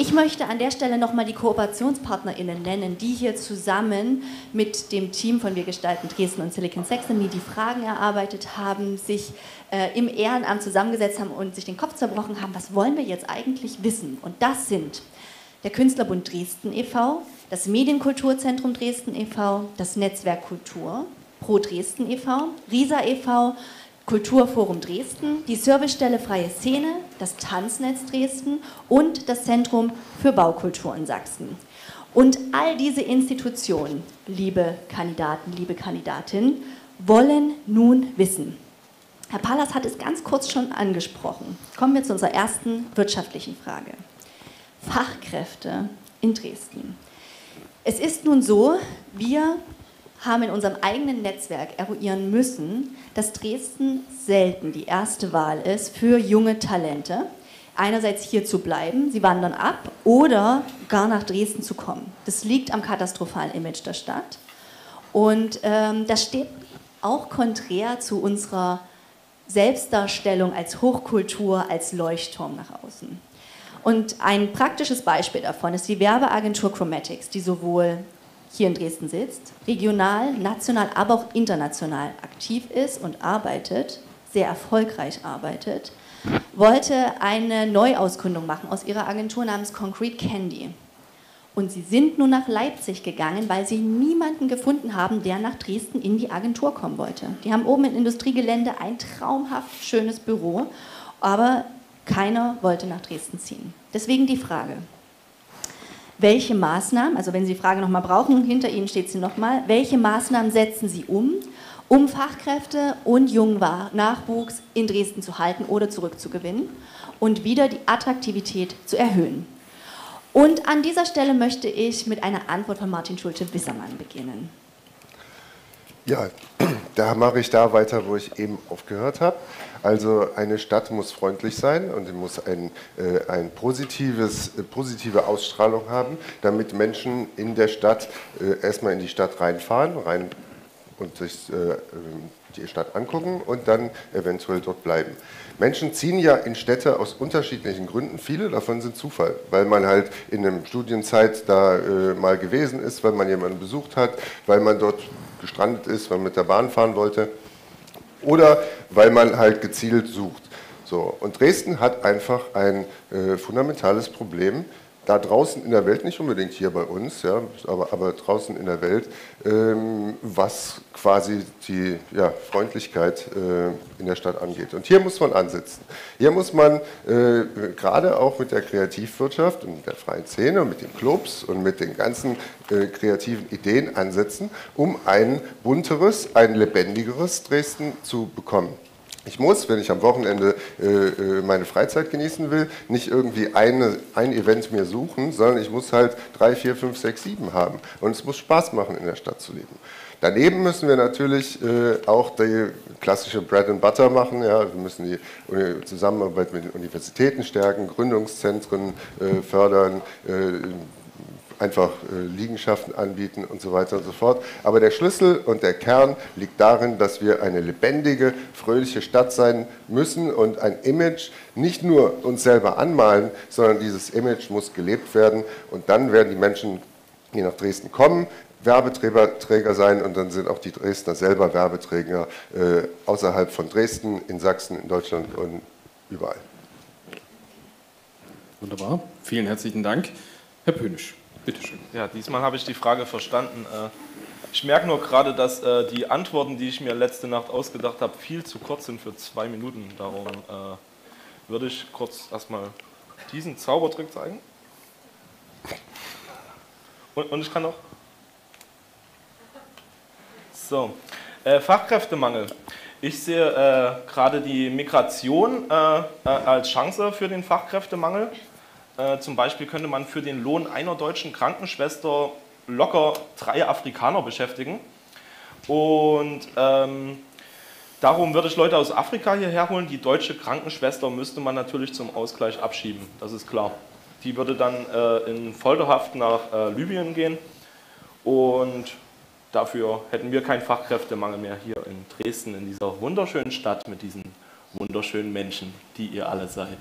Ich möchte an der Stelle nochmal die KooperationspartnerInnen nennen, die hier zusammen mit dem Team von Wir gestalten Dresden und Silicon Saxony die Fragen erarbeitet haben, sich äh, im Ehrenamt zusammengesetzt haben und sich den Kopf zerbrochen haben, was wollen wir jetzt eigentlich wissen? Und das sind der Künstlerbund Dresden e.V., das Medienkulturzentrum Dresden e.V., das Netzwerk Kultur, Pro Dresden e.V., RISA e.V., Kulturforum Dresden, die Servicestelle Freie Szene, das Tanznetz Dresden und das Zentrum für Baukultur in Sachsen. Und all diese Institutionen, liebe Kandidaten, liebe Kandidatinnen, wollen nun wissen. Herr Pallas hat es ganz kurz schon angesprochen. Kommen wir zu unserer ersten wirtschaftlichen Frage. Fachkräfte in Dresden. Es ist nun so, wir haben in unserem eigenen Netzwerk eruieren müssen, dass Dresden selten die erste Wahl ist für junge Talente. Einerseits hier zu bleiben, sie wandern ab oder gar nach Dresden zu kommen. Das liegt am katastrophalen Image der Stadt. Und ähm, das steht auch konträr zu unserer Selbstdarstellung als Hochkultur, als Leuchtturm nach außen. Und ein praktisches Beispiel davon ist die Werbeagentur Chromatics, die sowohl hier in Dresden sitzt, regional, national, aber auch international aktiv ist und arbeitet, sehr erfolgreich arbeitet, wollte eine Neuausgründung machen aus ihrer Agentur namens Concrete Candy. Und sie sind nun nach Leipzig gegangen, weil sie niemanden gefunden haben, der nach Dresden in die Agentur kommen wollte. Die haben oben im Industriegelände ein traumhaft schönes Büro, aber keiner wollte nach Dresden ziehen. Deswegen die Frage, welche Maßnahmen, also wenn Sie die Frage nochmal brauchen, hinter Ihnen steht sie nochmal, welche Maßnahmen setzen Sie um, um Fachkräfte und jungen Nachwuchs in Dresden zu halten oder zurückzugewinnen und wieder die Attraktivität zu erhöhen? Und an dieser Stelle möchte ich mit einer Antwort von Martin Schulte-Wissermann beginnen. Ja, (clears throat) da mache ich da weiter, wo ich eben aufgehört habe. Also eine Stadt muss freundlich sein und muss ein, äh, ein positives, äh, positive Ausstrahlung haben, damit Menschen in der Stadt äh, erstmal in die Stadt reinfahren rein und sich äh, die Stadt angucken und dann eventuell dort bleiben. Menschen ziehen ja in Städte aus unterschiedlichen Gründen. Viele davon sind Zufall, weil man halt in einer Studienzeit da äh, mal gewesen ist, weil man jemanden besucht hat, weil man dort gestrandet ist, weil man mit der Bahn fahren wollte oder weil man halt gezielt sucht. So, und Dresden hat einfach ein äh, fundamentales Problem, da draußen in der Welt, nicht unbedingt hier bei uns, ja, aber, aber draußen in der Welt, ähm, was quasi die ja, Freundlichkeit äh, in der Stadt angeht. Und hier muss man ansetzen. Hier muss man äh, gerade auch mit der Kreativwirtschaft und der freien Szene und mit den Clubs und mit den ganzen äh, kreativen Ideen ansetzen, um ein bunteres, ein lebendigeres Dresden zu bekommen. Ich muss, wenn ich am Wochenende äh, äh, meine Freizeit genießen will, nicht irgendwie eine, ein Event mir suchen, sondern ich muss halt drei, vier, fünf, sechs, sieben haben. Und es muss Spaß machen, in der Stadt zu leben. Daneben müssen wir natürlich äh, auch die klassische Bread and Butter machen. Ja. Wir müssen die Zusammenarbeit mit den Universitäten stärken, Gründungszentren äh, fördern, äh, einfach äh, Liegenschaften anbieten und so weiter und so fort. Aber der Schlüssel und der Kern liegt darin, dass wir eine lebendige, fröhliche Stadt sein müssen und ein Image nicht nur uns selber anmalen, sondern dieses Image muss gelebt werden und dann werden die Menschen, die nach Dresden kommen, Werbeträger sein und dann sind auch die Dresdner selber Werbeträger äh, außerhalb von Dresden, in Sachsen, in Deutschland und überall. Wunderbar, vielen herzlichen Dank. Herr Pönisch. Bitte schön. Ja, diesmal habe ich die Frage verstanden. Äh, ich merke nur gerade, dass äh, die Antworten, die ich mir letzte Nacht ausgedacht habe, viel zu kurz sind für zwei Minuten. Darum äh, würde ich kurz erstmal diesen Zaubertrick zeigen. Und, und ich kann noch. So, Fachkräftemangel. Ich sehe äh, gerade die Migration äh, als Chance für den Fachkräftemangel. Äh, zum Beispiel könnte man für den Lohn einer deutschen Krankenschwester locker drei Afrikaner beschäftigen. Und ähm, darum würde ich Leute aus Afrika hierher holen. Die deutsche Krankenschwester müsste man natürlich zum Ausgleich abschieben, das ist klar. Die würde dann äh, in Folterhaft nach äh, Libyen gehen und dafür hätten wir keinen Fachkräftemangel mehr hier in Dresden, in dieser wunderschönen Stadt mit diesen wunderschönen Menschen, die ihr alle seid.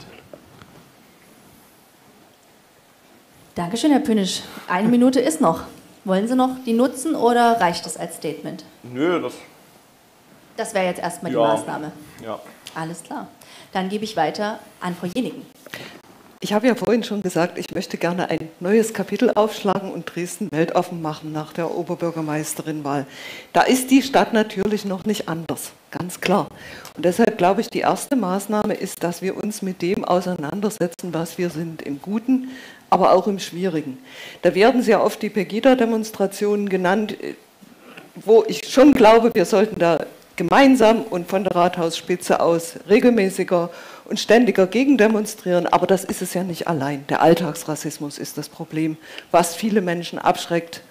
Dankeschön, Herr Pünisch. Eine Minute ist noch. Wollen Sie noch die nutzen oder reicht es als Statement? Nö, das. Das wäre jetzt erstmal ja. die Maßnahme. Ja. Alles klar. Dann gebe ich weiter an Frau Jenigen. Ich habe ja vorhin schon gesagt, ich möchte gerne ein neues Kapitel aufschlagen und Dresden weltoffen machen nach der Oberbürgermeisterin-Wahl. Da ist die Stadt natürlich noch nicht anders, ganz klar. Und deshalb glaube ich, die erste Maßnahme ist, dass wir uns mit dem auseinandersetzen, was wir sind, im Guten, aber auch im Schwierigen. Da werden sehr oft die Pegida-Demonstrationen genannt, wo ich schon glaube, wir sollten da gemeinsam und von der Rathausspitze aus regelmäßiger und ständiger gegendemonstrieren. Aber das ist es ja nicht allein. Der Alltagsrassismus ist das Problem, was viele Menschen abschreckt,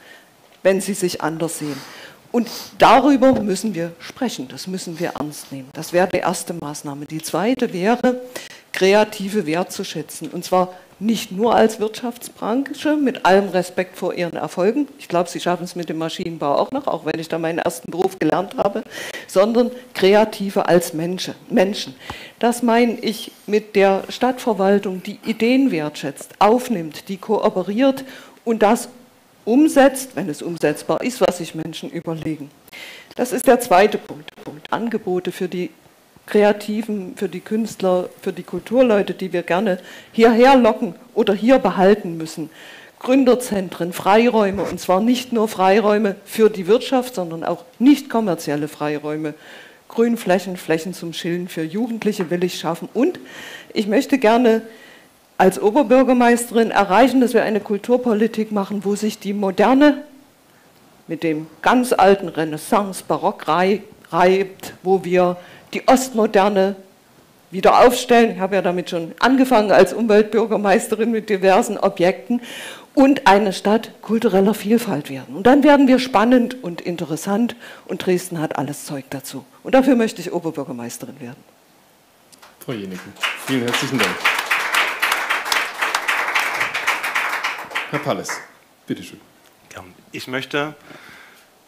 wenn sie sich anders sehen. Und darüber müssen wir sprechen, das müssen wir ernst nehmen. Das wäre die erste Maßnahme. Die zweite wäre, Kreative wertzuschätzen. Und zwar nicht nur als Wirtschaftsbranche, mit allem Respekt vor ihren Erfolgen. Ich glaube, sie schaffen es mit dem Maschinenbau auch noch, auch wenn ich da meinen ersten Beruf gelernt habe, sondern Kreative als Menschen. Das meine ich mit der Stadtverwaltung, die Ideen wertschätzt, aufnimmt, die kooperiert und das umsetzt, wenn es umsetzbar ist, was sich Menschen überlegen. Das ist der zweite Punkt. Punkt. Angebote für die Kreativen, für die Künstler, für die Kulturleute, die wir gerne hierher locken oder hier behalten müssen. Gründerzentren, Freiräume, und zwar nicht nur Freiräume für die Wirtschaft, sondern auch nicht kommerzielle Freiräume. Grünflächen, Flächen zum Chillen für Jugendliche will ich schaffen. Und ich möchte gerne als Oberbürgermeisterin erreichen, dass wir eine Kulturpolitik machen, wo sich die Moderne mit dem ganz alten Renaissance-Barock reibt, wo wir die Ostmoderne wieder aufstellen. Ich habe ja damit schon angefangen als Umweltbürgermeisterin mit diversen Objekten und eine Stadt kultureller Vielfalt werden. Und dann werden wir spannend und interessant und Dresden hat alles Zeug dazu. Und dafür möchte ich Oberbürgermeisterin werden. Frau Jeniken, vielen herzlichen Dank. Herr Palles, bitteschön. Ich möchte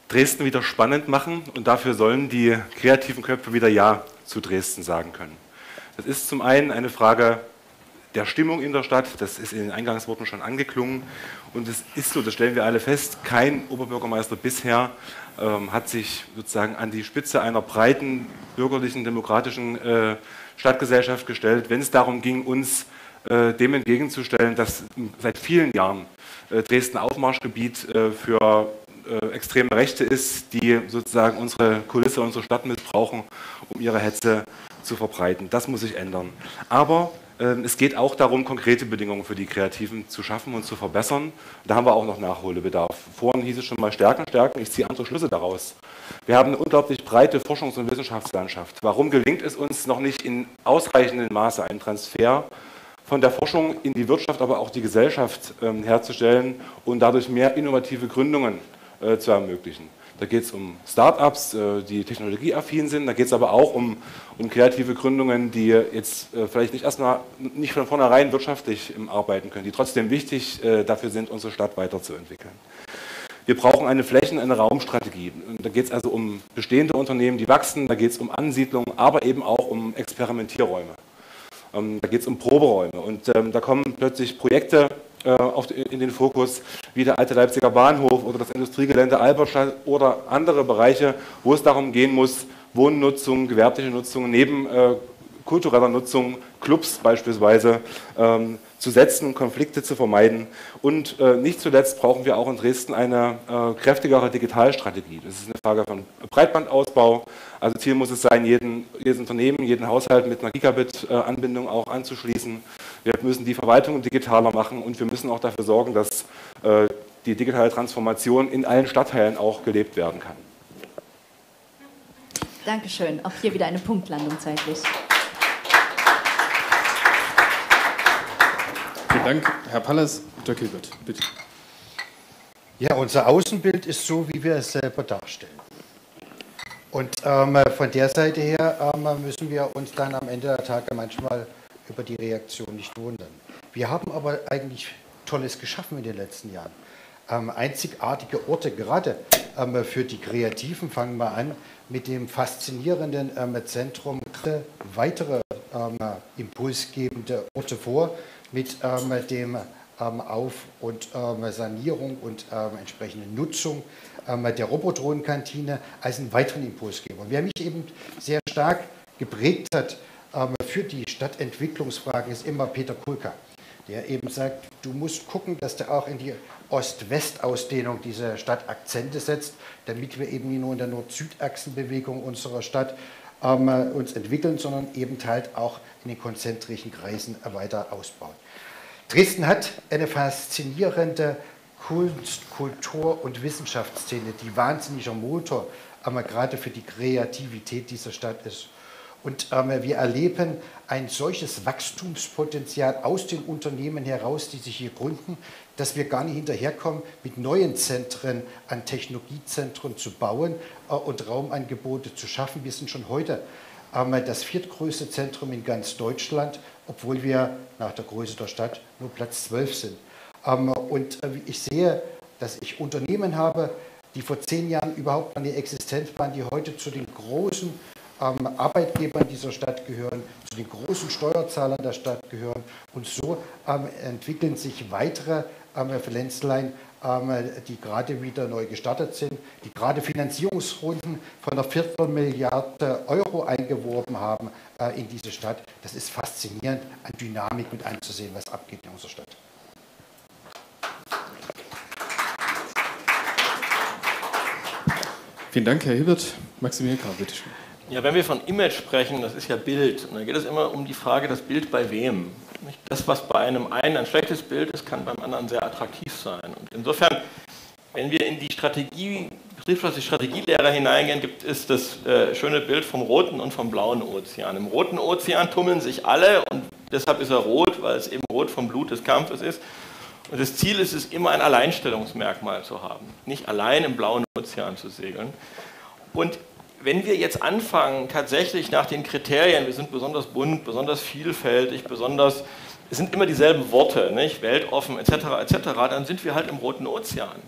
Dresden wieder spannend machen und dafür sollen die kreativen Köpfe wieder Ja zu Dresden sagen können. Das ist zum einen eine Frage der Stimmung in der Stadt, das ist in den Eingangsworten schon angeklungen und es ist so, das stellen wir alle fest, kein Oberbürgermeister bisher ähm, hat sich sozusagen an die Spitze einer breiten bürgerlichen, demokratischen äh, Stadtgesellschaft gestellt, wenn es darum ging, uns äh, dem entgegenzustellen, dass seit vielen Jahren äh, Dresden Aufmarschgebiet äh, für äh, extreme Rechte ist, die sozusagen unsere Kulisse, unsere Stadt missbrauchen, um ihre Hetze zu verbreiten. Das muss sich ändern. Aber äh, es geht auch darum, konkrete Bedingungen für die Kreativen zu schaffen und zu verbessern. Da haben wir auch noch Nachholbedarf. Vorhin hieß es schon mal stärken, stärken. Ich ziehe andere Schlüsse daraus. Wir haben eine unglaublich breite Forschungs- und Wissenschaftslandschaft. Warum gelingt es uns noch nicht in ausreichendem Maße einen Transfer von der Forschung in die Wirtschaft, aber auch die Gesellschaft ähm, herzustellen und dadurch mehr innovative Gründungen äh, zu ermöglichen. Da geht es um Start-ups, äh, die technologieaffin sind. Da geht es aber auch um, um kreative Gründungen, die jetzt äh, vielleicht nicht erstmal nicht von vornherein wirtschaftlich arbeiten können, die trotzdem wichtig äh, dafür sind, unsere Stadt weiterzuentwickeln. Wir brauchen eine Flächen-, eine Raumstrategie. Und da geht es also um bestehende Unternehmen, die wachsen, da geht es um Ansiedlung, aber eben auch um Experimentierräume. Ähm, da geht es um Proberäume und ähm, da kommen plötzlich Projekte in den Fokus, wie der alte Leipziger Bahnhof oder das Industriegelände Alberstadt oder andere Bereiche, wo es darum gehen muss, Wohnnutzung, gewerbliche Nutzung neben äh, kultureller Nutzung, Clubs beispielsweise, ähm, zu setzen, Konflikte zu vermeiden. Und äh, nicht zuletzt brauchen wir auch in Dresden eine äh, kräftigere Digitalstrategie. Das ist eine Frage von Breitbandausbau. Also Ziel muss es sein, jeden, jedes Unternehmen, jeden Haushalt mit einer Gigabit-Anbindung auch anzuschließen. Wir müssen die Verwaltung digitaler machen und wir müssen auch dafür sorgen, dass äh, die digitale Transformation in allen Stadtteilen auch gelebt werden kann. Dankeschön. Auch hier wieder eine Punktlandung zeitlich. Vielen Dank, Herr Pallas. Dirk Hilbert, bitte. Ja, unser Außenbild ist so, wie wir es selber darstellen. Und ähm, von der Seite her ähm, müssen wir uns dann am Ende der Tage manchmal über die Reaktion nicht wundern. Wir haben aber eigentlich Tolles geschaffen in den letzten Jahren. Ähm, einzigartige Orte, gerade ähm, für die Kreativen, fangen wir an mit dem faszinierenden ähm, Zentrum weitere ähm, impulsgebende Orte vor, mit ähm, dem ähm, Auf- und Sanierung und entsprechenden Nutzung der Robotron-Kantine als einen weiteren Impulsgeber. Und wer mich eben sehr stark geprägt hat für die Stadtentwicklungsfragen, ist immer Peter Kulka, der eben sagt, du musst gucken, dass du auch in die Ost-West-Ausdehnung dieser Stadt Akzente setzt, damit wir eben nicht nur in der Nord-Süd-Achsenbewegung unserer Stadt ähm, uns entwickeln, sondern eben halt auch in den konzentrischen Kreisen weiter ausbauen. Dresden hat eine faszinierende Kunst-, Kultur- und Wissenschaftsszene, die wahnsinniger Motor aber gerade für die Kreativität dieser Stadt ist. Und ähm, wir erleben ein solches Wachstumspotenzial aus den Unternehmen heraus, die sich hier gründen, dass wir gar nicht hinterherkommen, mit neuen Zentren an Technologiezentren zu bauen äh, und Raumangebote zu schaffen. Wir sind schon heute ähm, das viertgrößte Zentrum in ganz Deutschland, obwohl wir nach der Größe der Stadt nur Platz 12 sind. Ähm, und äh, ich sehe, dass ich Unternehmen habe, die vor zehn Jahren überhaupt an die Existenz waren, die heute zu den großen Arbeitgebern dieser Stadt gehören, zu den großen Steuerzahlern der Stadt gehören. Und so entwickeln sich weitere Pflänzlein ähm, die gerade wieder neu gestartet sind, die gerade Finanzierungsrunden von einer Viertelmilliarde Euro eingeworben haben äh, in diese Stadt. Das ist faszinierend, an Dynamik mit anzusehen, was abgeht in unserer Stadt. Vielen Dank, Herr Hilbert. Maximilian Karl, bitte schön. Ja, wenn wir von Image sprechen, das ist ja Bild. Und dann geht es immer um die Frage, das Bild bei wem. Das, was bei einem einen ein schlechtes Bild ist, kann beim anderen sehr attraktiv sein. Und insofern, wenn wir in die Strategie, betriebswirtschaftliche Strategielehre hineingehen, gibt es das äh, schöne Bild vom roten und vom blauen Ozean. Im roten Ozean tummeln sich alle und deshalb ist er rot, weil es eben rot vom Blut des Kampfes ist. Und das Ziel ist es, immer ein Alleinstellungsmerkmal zu haben, nicht allein im blauen Ozean zu segeln. Und wenn wir jetzt anfangen, tatsächlich nach den Kriterien, wir sind besonders bunt, besonders vielfältig, besonders, es sind immer dieselben Worte, nicht? weltoffen etc., etc., dann sind wir halt im Roten Ozean.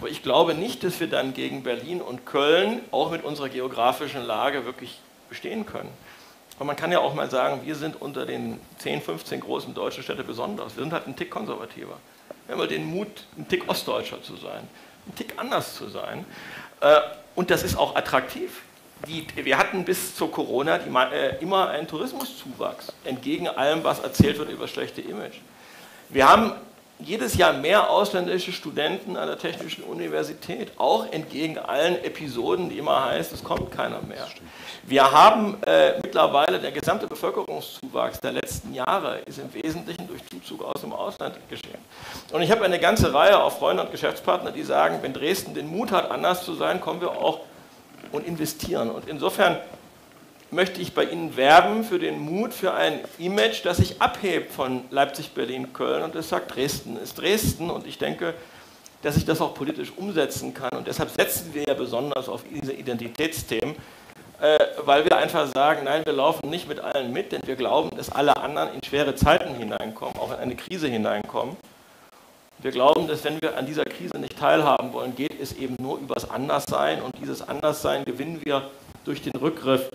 Aber ich glaube nicht, dass wir dann gegen Berlin und Köln auch mit unserer geografischen Lage wirklich bestehen können. Aber man kann ja auch mal sagen, wir sind unter den 10, 15 großen deutschen Städten besonders. Wir sind halt ein Tick konservativer. Wir haben halt den Mut, ein Tick ostdeutscher zu sein, ein Tick anders zu sein. Und das ist auch attraktiv. Die, wir hatten bis zur Corona die, äh, immer einen Tourismuszuwachs, entgegen allem, was erzählt wird über schlechte Image. Wir haben jedes Jahr mehr ausländische Studenten an der Technischen Universität, auch entgegen allen Episoden, die immer heißt, es kommt keiner mehr. Wir haben äh, mittlerweile, der gesamte Bevölkerungszuwachs der letzten Jahre ist im Wesentlichen durch Zuzug aus dem Ausland geschehen. Und ich habe eine ganze Reihe auf Freunde und Geschäftspartner, die sagen, wenn Dresden den Mut hat, anders zu sein, kommen wir auch und investieren. Und insofern möchte ich bei Ihnen werben für den Mut, für ein Image, das sich abhebt von Leipzig, Berlin, Köln und das sagt, Dresden ist Dresden. Und ich denke, dass ich das auch politisch umsetzen kann. Und deshalb setzen wir ja besonders auf diese Identitätsthemen, äh, weil wir einfach sagen, nein, wir laufen nicht mit allen mit, denn wir glauben, dass alle anderen in schwere Zeiten hineinkommen, auch in eine Krise hineinkommen. Wir glauben, dass wenn wir an dieser Krise nicht teilhaben wollen, geht es eben nur übers Anderssein und dieses Anderssein gewinnen wir durch den Rückgriff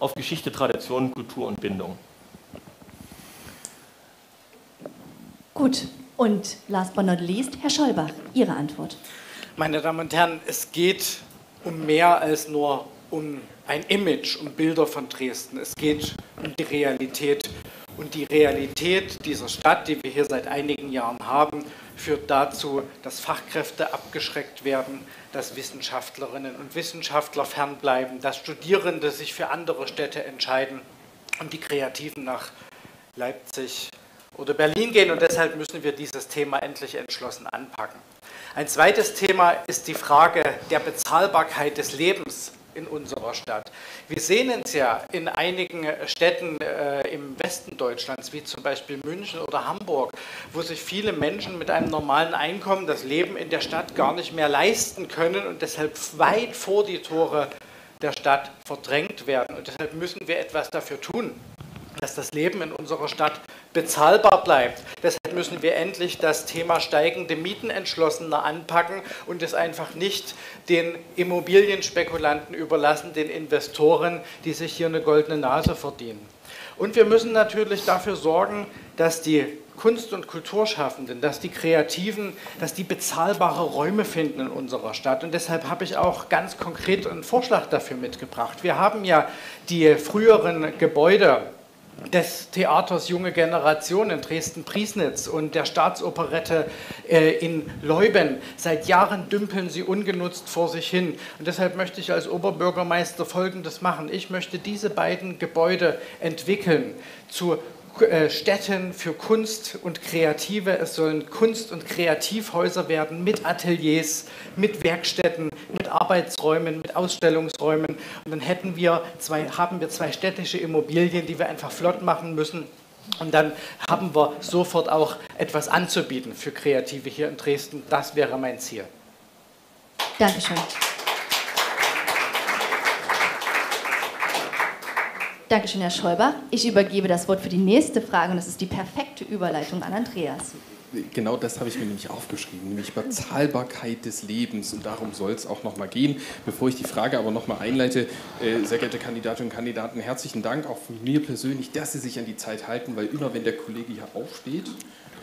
auf Geschichte, Tradition, Kultur und Bindung. Gut, und last but not least, Herr Scholbach, Ihre Antwort. Meine Damen und Herren, es geht um mehr als nur um ein Image, um Bilder von Dresden. Es geht um die Realität. Und die Realität dieser Stadt, die wir hier seit einigen Jahren haben, führt dazu, dass Fachkräfte abgeschreckt werden, dass Wissenschaftlerinnen und Wissenschaftler fernbleiben, dass Studierende sich für andere Städte entscheiden und die Kreativen nach Leipzig oder Berlin gehen. Und deshalb müssen wir dieses Thema endlich entschlossen anpacken. Ein zweites Thema ist die Frage der Bezahlbarkeit des Lebens in unserer Stadt. Wir sehen es ja in einigen Städten äh, im Westen Deutschlands, wie zum Beispiel München oder Hamburg, wo sich viele Menschen mit einem normalen Einkommen das Leben in der Stadt gar nicht mehr leisten können und deshalb weit vor die Tore der Stadt verdrängt werden. Und deshalb müssen wir etwas dafür tun dass das Leben in unserer Stadt bezahlbar bleibt. Deshalb müssen wir endlich das Thema steigende Mieten entschlossener anpacken und es einfach nicht den Immobilienspekulanten überlassen, den Investoren, die sich hier eine goldene Nase verdienen. Und wir müssen natürlich dafür sorgen, dass die Kunst- und Kulturschaffenden, dass die Kreativen, dass die bezahlbare Räume finden in unserer Stadt. Und deshalb habe ich auch ganz konkret einen Vorschlag dafür mitgebracht. Wir haben ja die früheren Gebäude des Theaters Junge Generation in Dresden-Priesnitz und der Staatsoperette äh, in Leuben. Seit Jahren dümpeln sie ungenutzt vor sich hin. Und deshalb möchte ich als Oberbürgermeister Folgendes machen. Ich möchte diese beiden Gebäude entwickeln zu Städten für Kunst und Kreative. Es sollen Kunst- und Kreativhäuser werden mit Ateliers, mit Werkstätten, mit Arbeitsräumen, mit Ausstellungsräumen. Und dann hätten wir zwei, haben wir zwei städtische Immobilien, die wir einfach flott machen müssen. Und dann haben wir sofort auch etwas anzubieten für Kreative hier in Dresden. Das wäre mein Ziel. Dankeschön. Dankeschön, Herr Schäuber. Ich übergebe das Wort für die nächste Frage und das ist die perfekte Überleitung an Andreas. Genau das habe ich mir nämlich aufgeschrieben, nämlich Bezahlbarkeit des Lebens. Und darum soll es auch nochmal gehen. Bevor ich die Frage aber nochmal einleite, äh, sehr geehrte Kandidatinnen und Kandidaten, herzlichen Dank auch von mir persönlich, dass Sie sich an die Zeit halten, weil immer wenn der Kollege hier aufsteht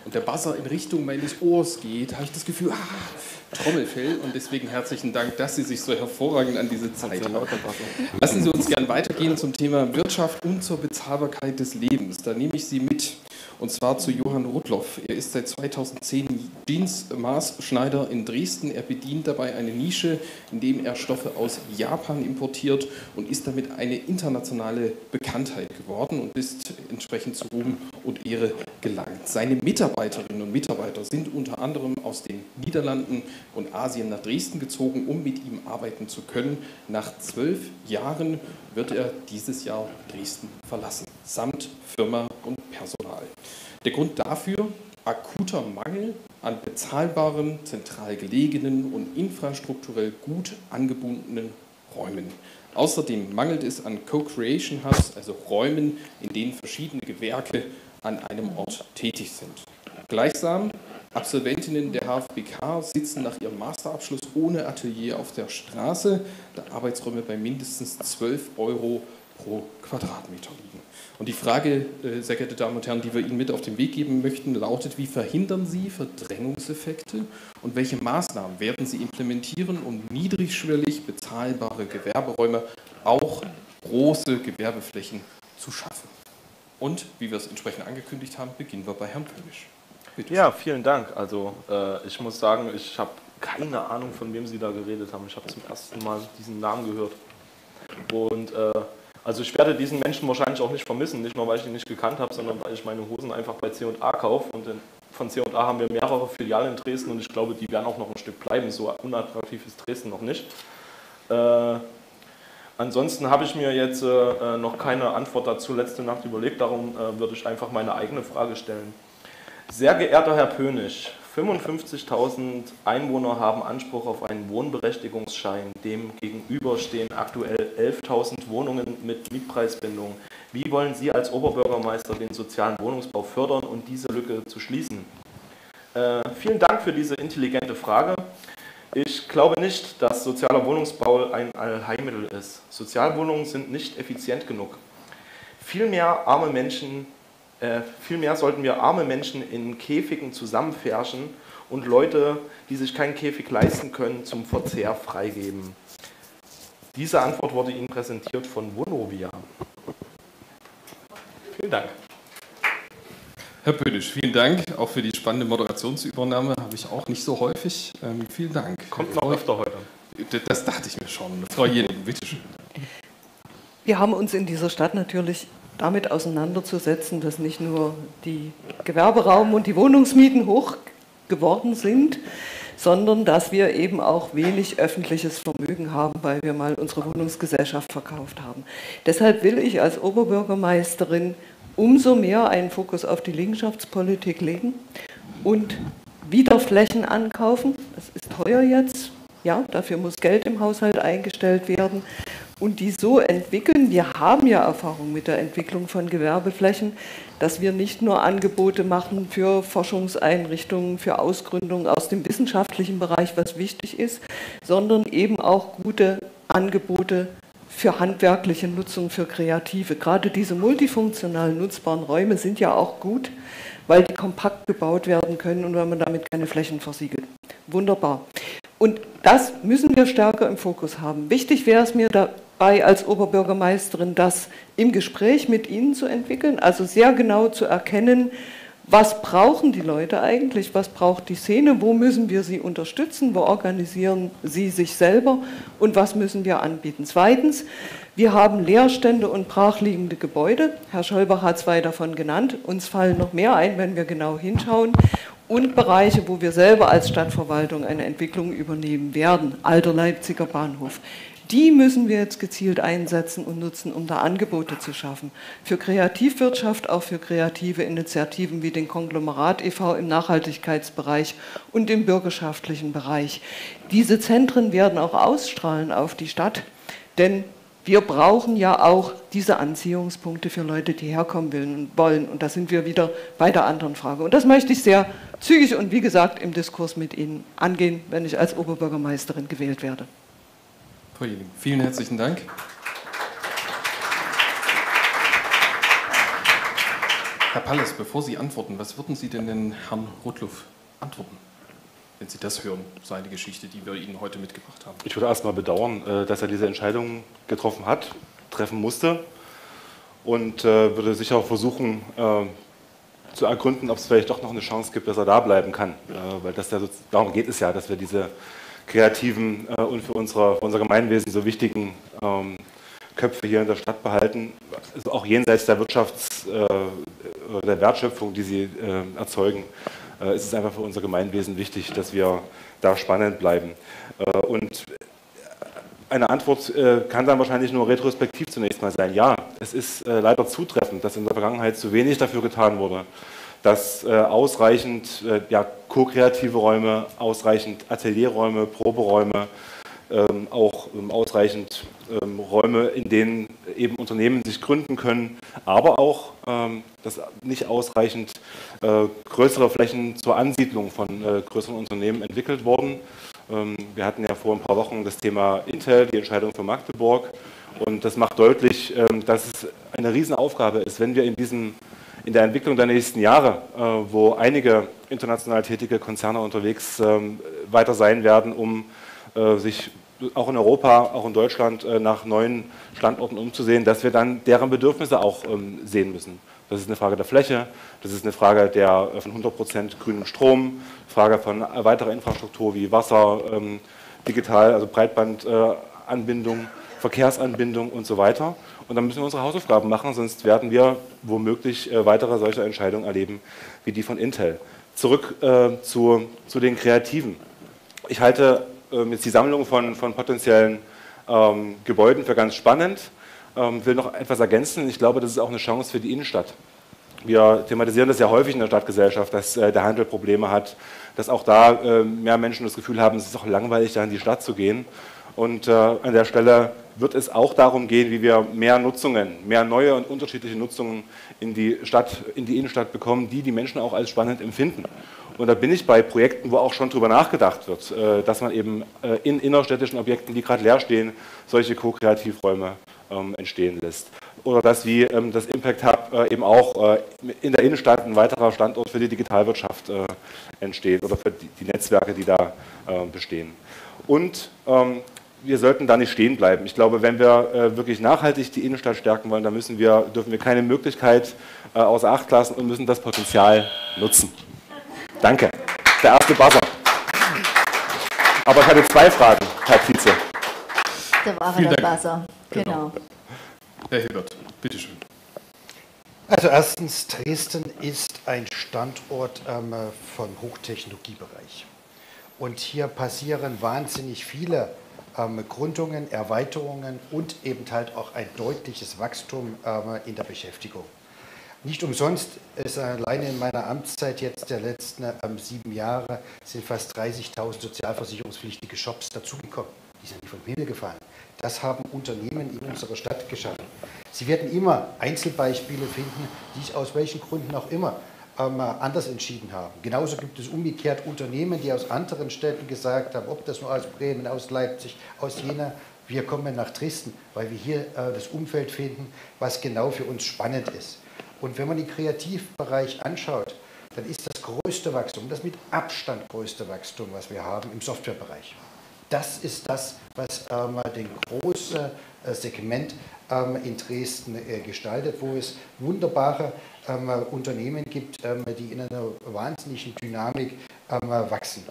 und der Buzzer in Richtung meines Ohrs geht, habe ich das Gefühl, ah, Trommelfell. Und deswegen herzlichen Dank, dass Sie sich so hervorragend an diese Zeit halten. Lassen Sie uns gern weitergehen zum Thema Wirtschaft und zur Bezahlbarkeit des Lebens. Da nehme ich Sie mit und zwar zu Johann Rudloff. Er ist seit 2010 Jeans-Maßschneider in Dresden. Er bedient dabei eine Nische, indem er Stoffe aus Japan importiert und ist damit eine internationale Bekanntheit geworden und ist entsprechend zu Ruhm und Ehre gelangt. Seine Mitarbeiterinnen und Mitarbeiter sind unter anderem aus den Niederlanden und Asien nach Dresden gezogen, um mit ihm arbeiten zu können. Nach zwölf Jahren wird er dieses Jahr Dresden verlassen, samt Firma und Personal. Der Grund dafür, akuter Mangel an bezahlbaren, zentral gelegenen und infrastrukturell gut angebundenen Räumen. Außerdem mangelt es an Co-Creation Hubs, also Räumen, in denen verschiedene Gewerke an einem Ort tätig sind. Gleichsam Absolventinnen der HFBK sitzen nach ihrem Masterabschluss ohne Atelier auf der Straße, da Arbeitsräume bei mindestens 12 Euro pro Quadratmeter liegen. Und die Frage, äh, sehr geehrte Damen und Herren, die wir Ihnen mit auf den Weg geben möchten, lautet, wie verhindern Sie Verdrängungseffekte und welche Maßnahmen werden Sie implementieren, um niedrigschwellig bezahlbare Gewerberäume, auch große Gewerbeflächen zu schaffen? Und, wie wir es entsprechend angekündigt haben, beginnen wir bei Herrn Pönisch. Bitte. Ja, vielen Dank. Also äh, ich muss sagen, ich habe keine Ahnung, von wem Sie da geredet haben. Ich habe zum ersten Mal diesen Namen gehört. Und äh, also ich werde diesen Menschen wahrscheinlich auch nicht vermissen, nicht nur weil ich ihn nicht gekannt habe, sondern weil ich meine Hosen einfach bei C&A kaufe. Und von C&A haben wir mehrere Filialen in Dresden und ich glaube, die werden auch noch ein Stück bleiben. So unattraktiv ist Dresden noch nicht. Äh, ansonsten habe ich mir jetzt äh, noch keine Antwort dazu letzte Nacht überlegt, darum äh, würde ich einfach meine eigene Frage stellen. Sehr geehrter Herr Pönig, 55.000 Einwohner haben Anspruch auf einen Wohnberechtigungsschein. Dem gegenüber stehen aktuell 11.000 Wohnungen mit Mietpreisbindung. Wie wollen Sie als Oberbürgermeister den sozialen Wohnungsbau fördern und diese Lücke zu schließen? Äh, vielen Dank für diese intelligente Frage. Ich glaube nicht, dass sozialer Wohnungsbau ein Allheilmittel ist. Sozialwohnungen sind nicht effizient genug. Vielmehr arme Menschen äh, vielmehr sollten wir arme Menschen in Käfigen zusammenfärschen und Leute, die sich keinen Käfig leisten können, zum Verzehr freigeben. Diese Antwort wurde Ihnen präsentiert von Vonovia. Vielen Dank. Herr Bödisch, vielen Dank auch für die spannende Moderationsübernahme. Habe ich auch nicht so häufig. Ähm, vielen Dank. Kommt noch öfter heute. Das dachte ich mir schon. Frau Jening, bitteschön. Wir haben uns in dieser Stadt natürlich damit auseinanderzusetzen, dass nicht nur die Gewerberaum- und die Wohnungsmieten hoch geworden sind, sondern dass wir eben auch wenig öffentliches Vermögen haben, weil wir mal unsere Wohnungsgesellschaft verkauft haben. Deshalb will ich als Oberbürgermeisterin umso mehr einen Fokus auf die Liegenschaftspolitik legen und wieder Flächen ankaufen. Das ist teuer jetzt, ja, dafür muss Geld im Haushalt eingestellt werden und die so entwickeln. Wir haben ja Erfahrung mit der Entwicklung von Gewerbeflächen, dass wir nicht nur Angebote machen für Forschungseinrichtungen, für Ausgründungen aus dem wissenschaftlichen Bereich, was wichtig ist, sondern eben auch gute Angebote für handwerkliche Nutzung, für Kreative. Gerade diese multifunktionalen nutzbaren Räume sind ja auch gut, weil die kompakt gebaut werden können und weil man damit keine Flächen versiegelt. Wunderbar. Und das müssen wir stärker im Fokus haben. Wichtig wäre es mir dabei als Oberbürgermeisterin, das im Gespräch mit Ihnen zu entwickeln, also sehr genau zu erkennen, was brauchen die Leute eigentlich, was braucht die Szene, wo müssen wir sie unterstützen, wo organisieren sie sich selber und was müssen wir anbieten. Zweitens, wir haben Leerstände und brachliegende Gebäude. Herr Scholbach hat zwei davon genannt. Uns fallen noch mehr ein, wenn wir genau hinschauen und Bereiche, wo wir selber als Stadtverwaltung eine Entwicklung übernehmen werden, alter Leipziger Bahnhof. Die müssen wir jetzt gezielt einsetzen und nutzen, um da Angebote zu schaffen. Für Kreativwirtschaft, auch für kreative Initiativen wie den Konglomerat e.V. im Nachhaltigkeitsbereich und im bürgerschaftlichen Bereich. Diese Zentren werden auch ausstrahlen auf die Stadt, denn wir brauchen ja auch diese Anziehungspunkte für Leute, die herkommen wollen. Und da sind wir wieder bei der anderen Frage. Und das möchte ich sehr zügig und wie gesagt im Diskurs mit Ihnen angehen, wenn ich als Oberbürgermeisterin gewählt werde. Vielen herzlichen Dank. Herr Palles, bevor Sie antworten, was würden Sie denn den Herrn Rotluff antworten? wenn Sie das hören, seine Geschichte, die wir Ihnen heute mitgebracht haben? Ich würde erstmal bedauern, äh, dass er diese Entscheidung getroffen hat, treffen musste und äh, würde sicher auch versuchen äh, zu ergründen, ob es vielleicht doch noch eine Chance gibt, dass er da bleiben kann. Weil das ja, darum geht es ja, dass wir diese kreativen und für, unsere, für unser Gemeinwesen so wichtigen ähm, Köpfe hier in der Stadt behalten, also auch jenseits der Wirtschafts- der Wertschöpfung, die sie erzeugen äh, ist es einfach für unser Gemeinwesen wichtig, dass wir da spannend bleiben. Äh, und eine Antwort äh, kann dann wahrscheinlich nur retrospektiv zunächst mal sein. Ja, es ist leider zutreffend, dass in der Vergangenheit zu wenig dafür getan wurde, dass ausreichend ja, ko-kreative Räume, ausreichend Atelierräume, Proberäume, ähm, auch ähm, ausreichend ähm, Räume, in denen eben Unternehmen sich gründen können, aber auch, dass nicht ausreichend äh, größere Flächen zur Ansiedlung von äh, größeren Unternehmen entwickelt wurden. wir hatten ja vor ein paar Wochen das Thema Intel, die Entscheidung für Magdeburg, und das macht deutlich, dass es eine Riesenaufgabe ist, wenn wir in diesem in der Entwicklung der nächsten Jahre, äh, wo einige international tätige Konzerne unterwegs weiter sein werden, um äh, sich auch in Europa, auch in Deutschland äh, nach neuen Standorten umzusehen, dass wir dann deren Bedürfnisse auch ähm, sehen müssen. Das ist eine Frage der Fläche, das ist eine Frage der, von 100% grünem Strom, Frage von weiterer Infrastruktur wie Wasser, ähm, digital, also Breitbandanbindung, Verkehrsanbindung und so weiter. Und dann müssen wir unsere Hausaufgaben machen, sonst werden wir womöglich weitere solche Entscheidungen erleben wie die von Intel. Zurück äh, zu, zu den Kreativen. Ich halte ähm, jetzt die Sammlung von, von potenziellen ähm, Gebäuden für ganz spannend. Ähm, will noch etwas ergänzen. Ich glaube, das ist auch eine Chance für die Innenstadt. wir thematisieren das ja häufig in der Stadtgesellschaft, dass äh, der Handel Probleme hat, dass auch da äh, mehr Menschen das Gefühl haben, es ist auch langweilig, da in die Stadt zu gehen. Und äh, an der Stelle wird es auch darum gehen, wie wir mehr Nutzungen, mehr neue und unterschiedliche Nutzungen in die Stadt, in die Innenstadt bekommen, die die Menschen auch als spannend empfinden. Und da bin ich bei Projekten, wo auch schon darüber nachgedacht wird, äh, dass man eben äh, in innerstädtischen Objekten, die gerade leer stehen, solche Co-Kreativräume ähm, entstehen lässt. Oder dass wie ähm, das Impact Hub äh, eben auch in der Innenstadt ein weiterer Standort für die Digitalwirtschaft entsteht oder für die Netzwerke, die da bestehen. Und ähm, wir sollten da nicht stehen bleiben. Ich glaube, wenn wir wirklich nachhaltig die Innenstadt stärken wollen, dann müssen wir, dürfen wir keine Möglichkeit außer Acht lassen und müssen das Potenzial nutzen. Danke. Der erste Buzzer. Aber ich hatte zwei Fragen, Herr Vize. Da war der Buzzer. Genau. genau. Herr Hilbert, bitteschön. Also erstens, Dresden ist ein Standort ähm, vom Hochtechnologiebereich. Und hier passieren wahnsinnig viele ähm, Gründungen, Erweiterungen und eben halt auch ein deutliches Wachstum ähm, in der Beschäftigung. Nicht umsonst ist alleine in meiner Amtszeit jetzt der letzten ähm, sieben Jahre sind fast 30.000 sozialversicherungspflichtige Shops dazugekommen. Die sind nicht vom Himmel gefallen. Das haben Unternehmen in unserer Stadt geschaffen. Sie werden immer Einzelbeispiele finden, die sich aus welchen Gründen auch immer ähm, anders entschieden haben. Genauso gibt es umgekehrt Unternehmen, die aus anderen Städten gesagt haben, ob das nur aus Bremen, aus Leipzig, aus Jena, wir kommen nach Dresden, weil wir hier äh, das Umfeld finden, was genau für uns spannend ist. Und wenn man den Kreativbereich anschaut, dann ist das größte Wachstum, das mit Abstand größte Wachstum, was wir haben, im Softwarebereich. Das ist das, was ähm, den großen äh, Segment ähm, in Dresden äh, gestaltet, wo es wunderbare Unternehmen gibt, ähm, die in einer wahnsinnigen Dynamik ähm, wachsen.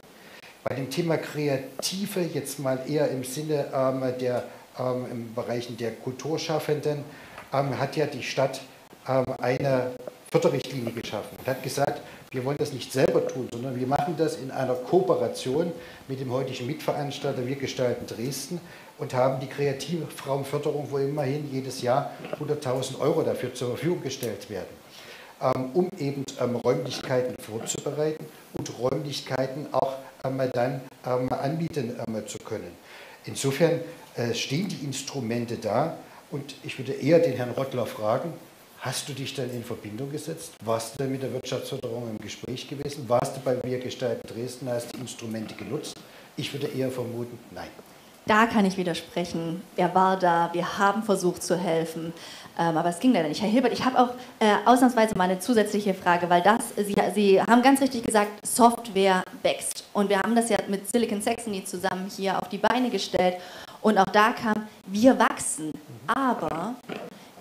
Bei dem Thema Kreative, jetzt mal eher im Sinne ähm, der im Bereichen der Kulturschaffenden, hat ja die Stadt ähm, eine Förderrichtlinie geschaffen und hat gesagt, wir wollen das nicht selber tun, sondern wir machen das in einer Kooperation mit dem heutigen Mitveranstalter Wir gestalten Dresden und haben die Kreativraumförderung, wo immerhin jedes Jahr 100.000 Euro dafür zur Verfügung gestellt werden, ähm, um eben ähm, Räumlichkeiten vorzubereiten und Räumlichkeiten auch dann anbieten zu können. Insofern äh, stehen die Instrumente da und ich würde eher den Herrn Rottler fragen, Hast du dich dann in Verbindung gesetzt? Warst du dann mit der Wirtschaftsförderung im Gespräch gewesen? Warst du bei Wir gestalten Dresden, hast die Instrumente genutzt? Ich würde eher vermuten, nein. Da kann ich widersprechen. Er war da, wir haben versucht zu helfen, ähm, aber es ging leider nicht. Herr Hilbert, ich habe auch äh, ausnahmsweise mal eine zusätzliche Frage, weil das, Sie, Sie haben ganz richtig gesagt, Software wächst. Und wir haben das ja mit Silicon Saxony zusammen hier auf die Beine gestellt. Und auch da kam, wir wachsen, aber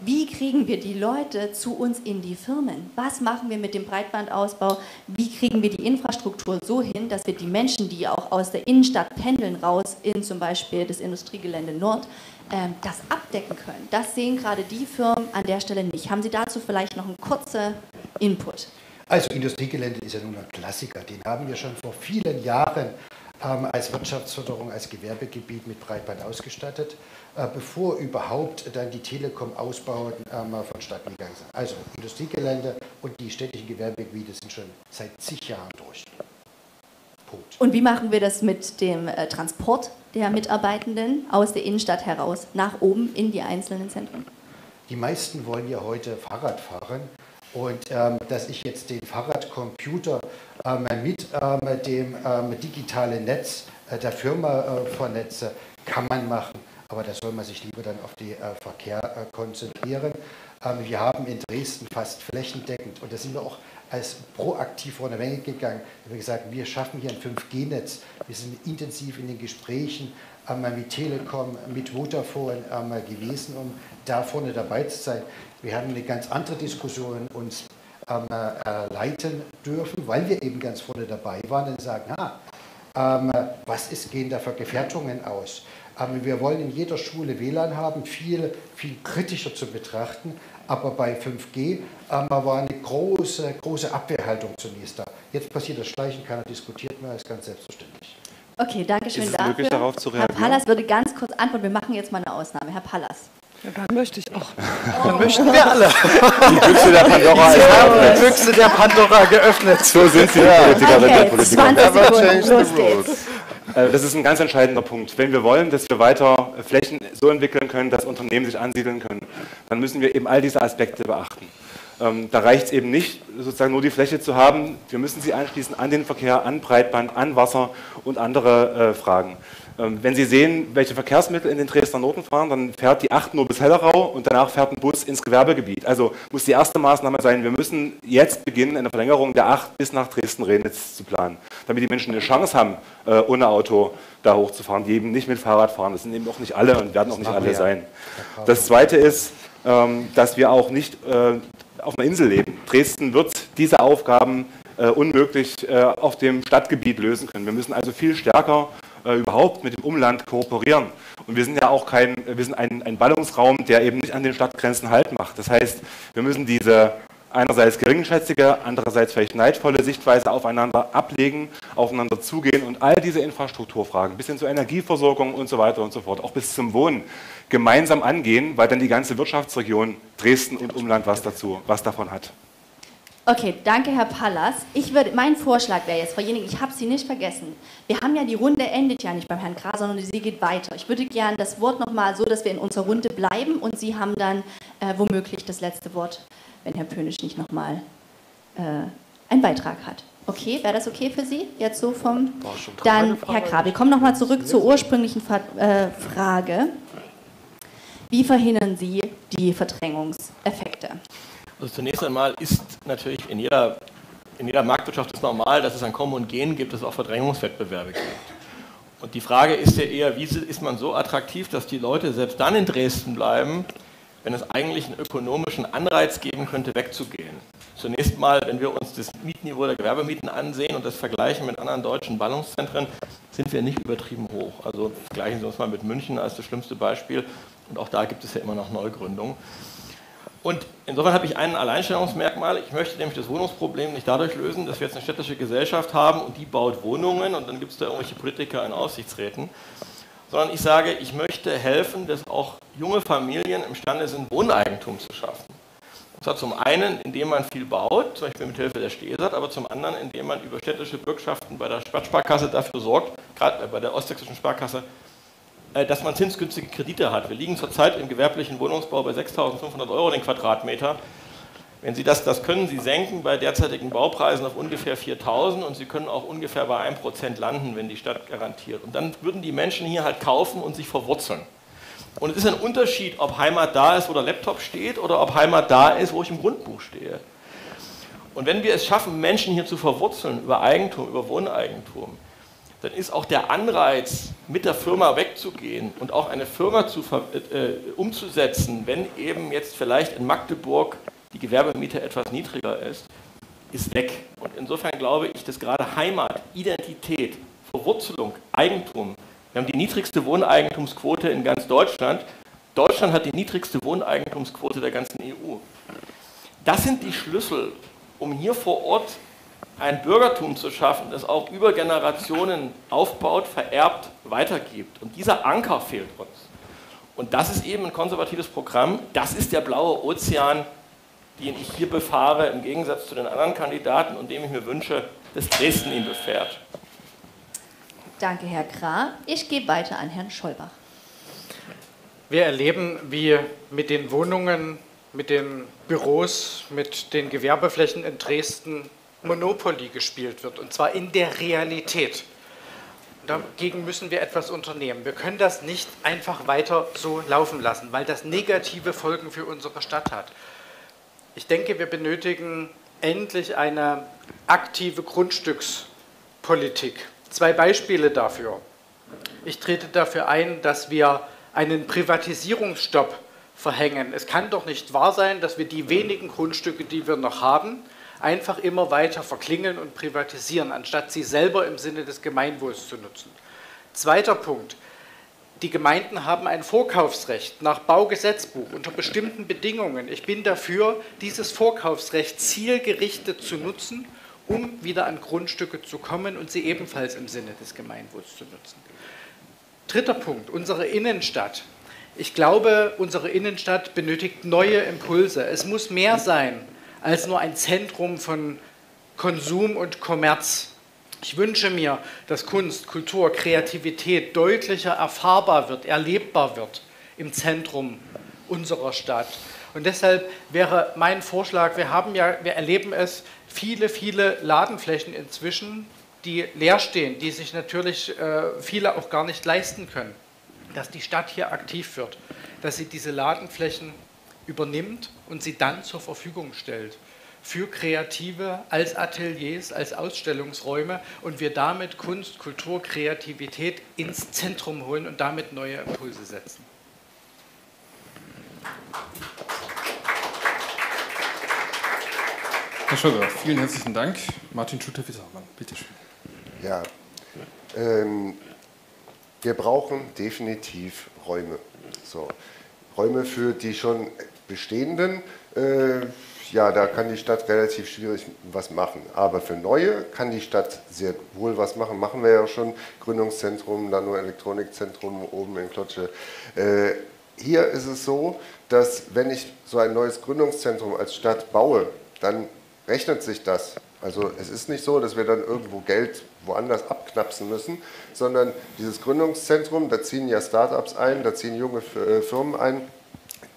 wie kriegen wir die Leute zu uns in die Firmen? Was machen wir mit dem Breitbandausbau? Wie kriegen wir die Infrastruktur so hin, dass wir die Menschen, die auch aus der Innenstadt pendeln, raus in zum Beispiel das Industriegelände Nord, ähm, das abdecken können? Das sehen gerade die Firmen an der Stelle nicht. Haben Sie dazu vielleicht noch einen kurzen Input? Also Industriegelände ist ja nun ein Klassiker. Den haben wir schon vor vielen Jahren ähm, als Wirtschaftsförderung, als Gewerbegebiet mit Breitband ausgestattet. Äh, bevor überhaupt dann die Telekom-Ausbauten ähm, vonstatten gegangen sind. Also Industriegelände und die städtischen Gewerbegebiete sind schon seit zig Jahren durch. Punkt. Und wie machen wir das mit dem äh, Transport der Mitarbeitenden aus der Innenstadt heraus nach oben in die einzelnen Zentren? Die meisten wollen ja heute Fahrrad fahren. Und ähm, dass ich jetzt den Fahrradcomputer ähm, mit ähm, dem digitalen Netz äh, der Firma äh, vernetze, kann man machen aber da soll man sich lieber dann auf den äh, Verkehr äh, konzentrieren. Ähm, wir haben in Dresden fast flächendeckend, und da sind wir auch als proaktiv vorne weggegangen, wir haben gesagt, wir schaffen hier ein 5G-Netz, wir sind intensiv in den Gesprächen ähm, mit Telekom, mit Vodafone ähm, gewesen, um da vorne dabei zu sein. Wir haben eine ganz andere Diskussion uns ähm, äh, leiten dürfen, weil wir eben ganz vorne dabei waren und sagen, ha, ähm, was ist, gehen da für Gefährdungen aus? Aber wir wollen in jeder Schule WLAN haben, viel, viel kritischer zu betrachten. Aber bei 5G ähm, war eine große, große Abwehrhaltung zunächst da. Jetzt passiert das Schleichen, keiner diskutiert mehr, ist ganz selbstverständlich. Okay, danke schön ist es dafür. Möglich, darauf zu reagieren? Herr Pallas würde ganz kurz antworten. Wir machen jetzt mal eine Ausnahme. Herr Pallas. Ja, dann möchte ich auch. Dann möchten wir alle. Die Büchse der Pandora ist habe die geöffnet. Büchse der Pandora geöffnet. So sind sie, die Politikerinnen Okay, und Politiker. 20 Never Sekunden, change los the rules. geht's. Äh, Das ist ein ganz entscheidender Punkt. Wenn wir wollen, dass wir weiter Flächen so entwickeln können, dass Unternehmen sich ansiedeln können, dann müssen wir eben all diese Aspekte beachten. Ähm, Da reicht es eben nicht, sozusagen nur die Fläche zu haben. Wir müssen sie anschließen an den Verkehr, an Breitband, an Wasser und andere äh, Fragen. Ähm, Wenn Sie sehen, welche Verkehrsmittel in den Dresdner Norden fahren, dann fährt die 8 nur bis Hellerau und danach fährt ein Bus ins Gewerbegebiet. Also muss die erste Maßnahme sein, wir müssen jetzt beginnen, eine Verlängerung der 8 bis nach Dresden-Renitz zu planen, damit die Menschen eine Chance haben, äh, ohne Auto da hochzufahren, die eben nicht mit Fahrrad fahren. Das sind eben auch nicht alle und werden auch nicht alle sein. Das Zweite ist, ähm, dass wir auch nicht äh, auf einer Insel leben. Dresden wird diese Aufgaben äh, unmöglich auf dem Stadtgebiet lösen können. Wir müssen also viel stärker äh, überhaupt mit dem Umland kooperieren. Und wir sind ja auch kein, wir sind ein, ein Ballungsraum, der eben nicht an den Stadtgrenzen Halt macht. Das heißt, wir müssen diese einerseits geringschätzige, andererseits vielleicht neidvolle Sichtweise aufeinander ablegen, aufeinander zugehen und all diese Infrastrukturfragen bis hin zur Energieversorgung und so weiter und so fort, auch bis zum Wohnen, gemeinsam angehen, weil dann die ganze Wirtschaftsregion Dresden und Umland was dazu, was davon hat. Okay, danke Herr Pallas. Ich würde, mein Vorschlag wäre jetzt, Frau Jenig, ich habe Sie nicht vergessen. Wir haben ja, die Runde endet ja nicht beim Herrn Gras, sondern sie geht weiter. Ich würde gerne das Wort nochmal so, dass wir in unserer Runde bleiben und Sie haben dann äh, womöglich das letzte Wort, wenn Herr Pönisch nicht nochmal äh, einen Beitrag hat. Okay, wäre das okay für Sie? Jetzt so vom... Dann, Herr wir kommen nochmal zurück zur ursprünglichen äh, Frage. Wie verhindern Sie die Verdrängungseffekte? Also zunächst einmal ist natürlich in jeder, in jeder Marktwirtschaft ist normal, dass es ein Kommen und Gehen gibt, dass es auch Verdrängungswettbewerbe gibt. Und die Frage ist ja eher, wie ist man so attraktiv, dass die Leute selbst dann in Dresden bleiben, wenn es eigentlich einen ökonomischen Anreiz geben könnte, wegzugehen. Zunächst mal, wenn wir uns das Mietniveau der Gewerbemieten ansehen und das vergleichen mit anderen deutschen Ballungszentren, sind wir nicht übertrieben hoch. Also vergleichen Sie uns mal mit München als das schlimmste Beispiel. Und auch da gibt es ja immer noch Neugründungen. Und insofern habe ich ein Alleinstellungsmerkmal. Ich möchte nämlich das Wohnungsproblem nicht dadurch lösen, dass wir jetzt eine städtische Gesellschaft haben und die baut Wohnungen und dann gibt es da irgendwelche Politiker in Aussichtsräten, sondern ich sage, ich möchte helfen, dass auch junge Familien imstande sind, Wohneigentum zu schaffen. Und zwar zum einen, indem man viel baut, zum Beispiel mit Hilfe der Stesat, aber zum anderen, indem man über städtische Bürgschaften bei der Stadtsparkasse dafür sorgt, gerade bei der Ostsächsischen Sparkasse, dass man zinsgünstige Kredite hat. Wir liegen zurzeit im gewerblichen Wohnungsbau bei 6.500 Euro den Quadratmeter. Wenn Sie das, das können Sie senken bei derzeitigen Baupreisen auf ungefähr 4.000 und Sie können auch ungefähr bei 1% landen, wenn die Stadt garantiert. Und dann würden die Menschen hier halt kaufen und sich verwurzeln. Und es ist ein Unterschied, ob Heimat da ist, wo der Laptop steht, oder ob Heimat da ist, wo ich im Grundbuch stehe. Und wenn wir es schaffen, Menschen hier zu verwurzeln über Eigentum, über Wohneigentum, dann ist auch der Anreiz, mit der Firma wegzugehen und auch eine Firma zu, äh, umzusetzen, wenn eben jetzt vielleicht in Magdeburg die Gewerbemiete etwas niedriger ist, ist weg. Und insofern glaube ich, dass gerade Heimat, Identität, Verwurzelung, Eigentum, wir haben die niedrigste Wohneigentumsquote in ganz Deutschland. Deutschland hat die niedrigste Wohneigentumsquote der ganzen EU. Das sind die Schlüssel, um hier vor Ort ein Bürgertum zu schaffen, das auch über Generationen aufbaut, vererbt, weitergibt. Und dieser Anker fehlt uns. Und das ist eben ein konservatives Programm. Das ist der blaue Ozean, den ich hier befahre, im Gegensatz zu den anderen Kandidaten und dem ich mir wünsche, dass Dresden ihn befährt. Danke, Herr Krah. Ich gebe weiter an Herrn Scholbach. Wir erleben, wie mit den Wohnungen, mit den Büros, mit den Gewerbeflächen in Dresden Monopoly gespielt wird, und zwar in der Realität. Dagegen müssen wir etwas unternehmen. Wir können das nicht einfach weiter so laufen lassen, weil das negative Folgen für unsere Stadt hat. Ich denke, wir benötigen endlich eine aktive Grundstückspolitik. Zwei Beispiele dafür. Ich trete dafür ein, dass wir einen Privatisierungsstopp verhängen. Es kann doch nicht wahr sein, dass wir die wenigen Grundstücke, die wir noch haben, einfach immer weiter verklingeln und privatisieren, anstatt sie selber im Sinne des Gemeinwohls zu nutzen. Zweiter Punkt. Die Gemeinden haben ein Vorkaufsrecht nach Baugesetzbuch unter bestimmten Bedingungen. Ich bin dafür, dieses Vorkaufsrecht zielgerichtet zu nutzen, um wieder an Grundstücke zu kommen und sie ebenfalls im Sinne des Gemeinwohls zu nutzen. Dritter Punkt, unsere Innenstadt. Ich glaube, unsere Innenstadt benötigt neue Impulse. Es muss mehr sein als nur ein Zentrum von Konsum und Kommerz. Ich wünsche mir, dass Kunst, Kultur, Kreativität deutlicher erfahrbar wird, erlebbar wird im Zentrum unserer Stadt. Und deshalb wäre mein Vorschlag, wir haben ja, wir erleben es, viele, viele Ladenflächen inzwischen, die leer stehen, die sich natürlich äh, viele auch gar nicht leisten können, dass die Stadt hier aktiv wird, dass sie diese Ladenflächen übernimmt und sie dann zur Verfügung stellt für Kreative als Ateliers, als Ausstellungsräume und wir damit Kunst, Kultur, Kreativität ins Zentrum holen und damit neue Impulse setzen. Herr Schöller, vielen herzlichen Dank. Martin Schutter-Wittermann, bitteschön. Ja, ähm, wir brauchen definitiv Räume. So, Räume für die schon bestehenden. Äh, ja, da kann die Stadt relativ schwierig was machen. Aber für neue kann die Stadt sehr wohl was machen. Machen wir ja schon. Gründungszentrum, Nano-Elektronikzentrum oben in Klotsche. Äh, hier ist es so, dass wenn ich so ein neues Gründungszentrum als Stadt baue, dann rechnet sich das. Also es ist nicht so, dass wir dann irgendwo Geld woanders abknapsen müssen, sondern dieses Gründungszentrum, da ziehen ja Startups ein, da ziehen junge äh, Firmen ein,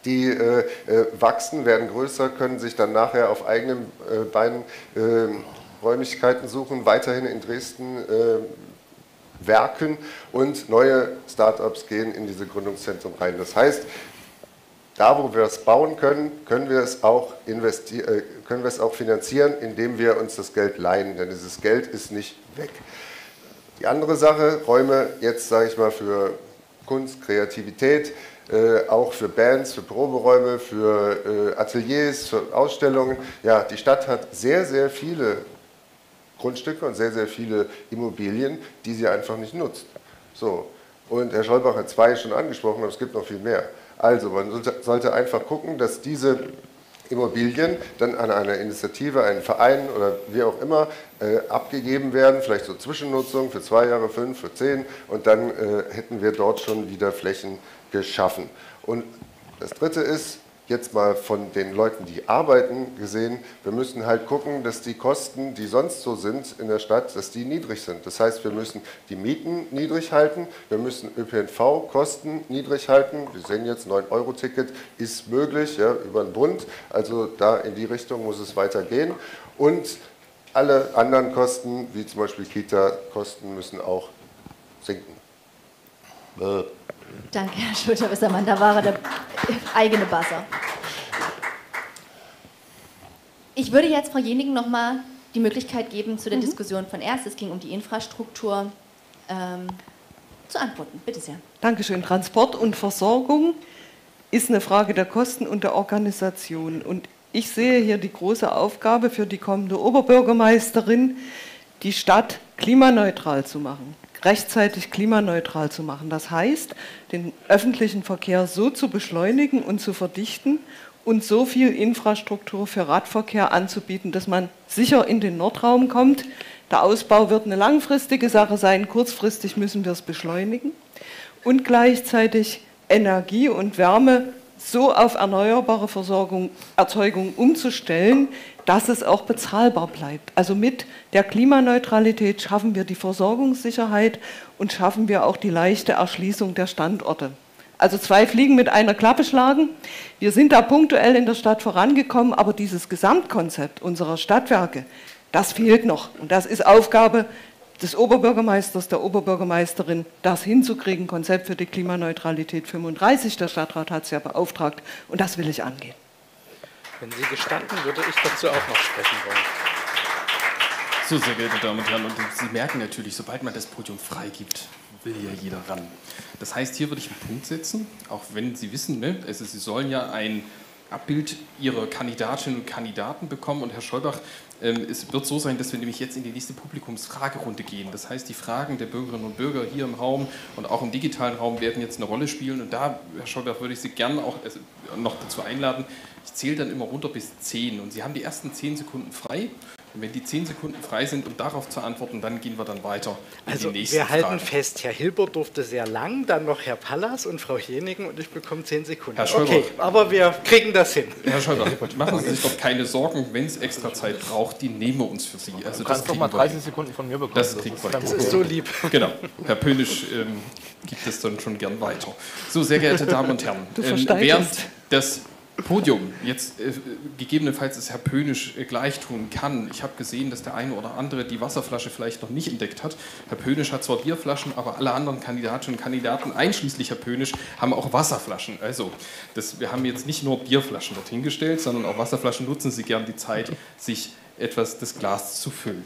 die äh, äh, wachsen, werden größer, können sich dann nachher auf eigenen äh, Beinen äh, Räumlichkeiten suchen, weiterhin in Dresden äh, werken und neue Startups gehen in diese Gründungszentren rein. Das heißt, da, wo wir es bauen können, können wir es auch können wir es auch finanzieren, indem wir uns das Geld leihen, denn dieses Geld ist nicht weg. Die andere Sache, Räume jetzt sage ich mal für Kunst, Kreativität, äh, auch für Bands, für Proberäume, für äh, Ateliers, für Ausstellungen. Ja, die Stadt hat sehr, sehr viele Grundstücke und sehr, sehr viele Immobilien, die sie einfach nicht nutzt. So. Und Herr Scholbach hat zwei schon angesprochen, aber es gibt noch viel mehr. Also, man sollte einfach gucken, dass diese Immobilien dann an eine Initiative, einen Verein oder wie auch immer äh, abgegeben werden, vielleicht so Zwischennutzung für zwei Jahre, fünf, für zehn und dann äh, hätten wir dort schon wieder Flächen geschaffen. Und das Dritte ist, jetzt mal von den Leuten, die arbeiten, gesehen, wir müssen halt gucken, dass die Kosten, die sonst so sind in der Stadt, dass die niedrig sind. Das heißt, wir müssen die Mieten niedrig halten, wir müssen ÖPNV-Kosten niedrig halten. Wir sehen jetzt, 9-Euro-Ticket ist möglich ja, über den Bund, also da in die Richtung muss es weitergehen. Und alle anderen Kosten, wie zum Beispiel Kita-Kosten, müssen auch sinken. Bäh. Danke, Herr Schulter-Wissermann. Da war er der eigene Basser. Ich würde jetzt Frau Jenigen noch mal die Möglichkeit geben, zu der mhm. Diskussion von erst, es ging um die Infrastruktur, ähm, zu antworten. Bitte sehr. Dankeschön. Transport und Versorgung ist eine Frage der Kosten und der Organisation. Und ich sehe hier die große Aufgabe für die kommende Oberbürgermeisterin, die Stadt klimaneutral zu machen rechtzeitig klimaneutral zu machen. Das heißt, den öffentlichen Verkehr so zu beschleunigen und zu verdichten und so viel Infrastruktur für Radverkehr anzubieten, dass man sicher in den Nordraum kommt. Der Ausbau wird eine langfristige Sache sein, kurzfristig müssen wir es beschleunigen und gleichzeitig Energie und Wärme so auf erneuerbare Versorgung, Erzeugung umzustellen, dass es auch bezahlbar bleibt. Also mit der Klimaneutralität schaffen wir die Versorgungssicherheit und schaffen wir auch die leichte Erschließung der Standorte. Also zwei Fliegen mit einer Klappe schlagen. Wir sind da punktuell in der Stadt vorangekommen, aber dieses Gesamtkonzept unserer Stadtwerke, das fehlt noch. Und das ist Aufgabe des Oberbürgermeisters, der Oberbürgermeisterin, das hinzukriegen, Konzept für die Klimaneutralität 35. Der Stadtrat hat es ja beauftragt und das will ich angehen. Wenn Sie gestatten, würde ich dazu auch noch sprechen wollen. So, sehr geehrte Damen und Herren, und Sie merken natürlich, sobald man das Podium freigibt, will ja jeder ran. Das heißt, hier würde ich einen Punkt setzen, auch wenn Sie wissen, ne, also Sie sollen ja ein Abbild Ihrer Kandidatinnen und Kandidaten bekommen. Und Herr Scholbach, es wird so sein, dass wir nämlich jetzt in die nächste Publikumsfragerunde gehen. Das heißt, die Fragen der Bürgerinnen und Bürger hier im Raum und auch im digitalen Raum werden jetzt eine Rolle spielen. Und da, Herr Scholbach, würde ich Sie gerne auch also noch dazu einladen. Ich zähle dann immer runter bis zehn und Sie haben die ersten zehn Sekunden frei Und wenn die zehn Sekunden frei sind, um darauf zu antworten, dann gehen wir dann weiter. In also wir halten Fragen. fest, Herr Hilbert durfte sehr lang, dann noch Herr Pallas und Frau Jenigen und ich bekomme zehn Sekunden. Herr Schäuber, okay, aber wir kriegen das hin. Herr Schäuber, machen Sie sich doch keine Sorgen, wenn es extra Zeit braucht, die nehmen wir uns für Sie. Also du kannst doch mal 30 Sekunden von mir bekommen. Das, das, ist, das ist so lieb. Genau. Herr Pönisch ähm, gibt es dann schon gern weiter. So, sehr geehrte Damen und Herren, ähm, während des Podium jetzt äh, gegebenenfalls es Herr Pönisch äh, gleich tun kann. Ich habe gesehen, dass der eine oder andere die Wasserflasche vielleicht noch nicht entdeckt hat. Herr Pönisch hat zwar Bierflaschen, aber alle anderen Kandidatinnen und Kandidaten, einschließlich Herr Pönisch, haben auch Wasserflaschen. Also das, wir haben jetzt nicht nur Bierflaschen dorthin gestellt, sondern auch Wasserflaschen. Nutzen Sie gern die Zeit, sich etwas das Glas zu füllen.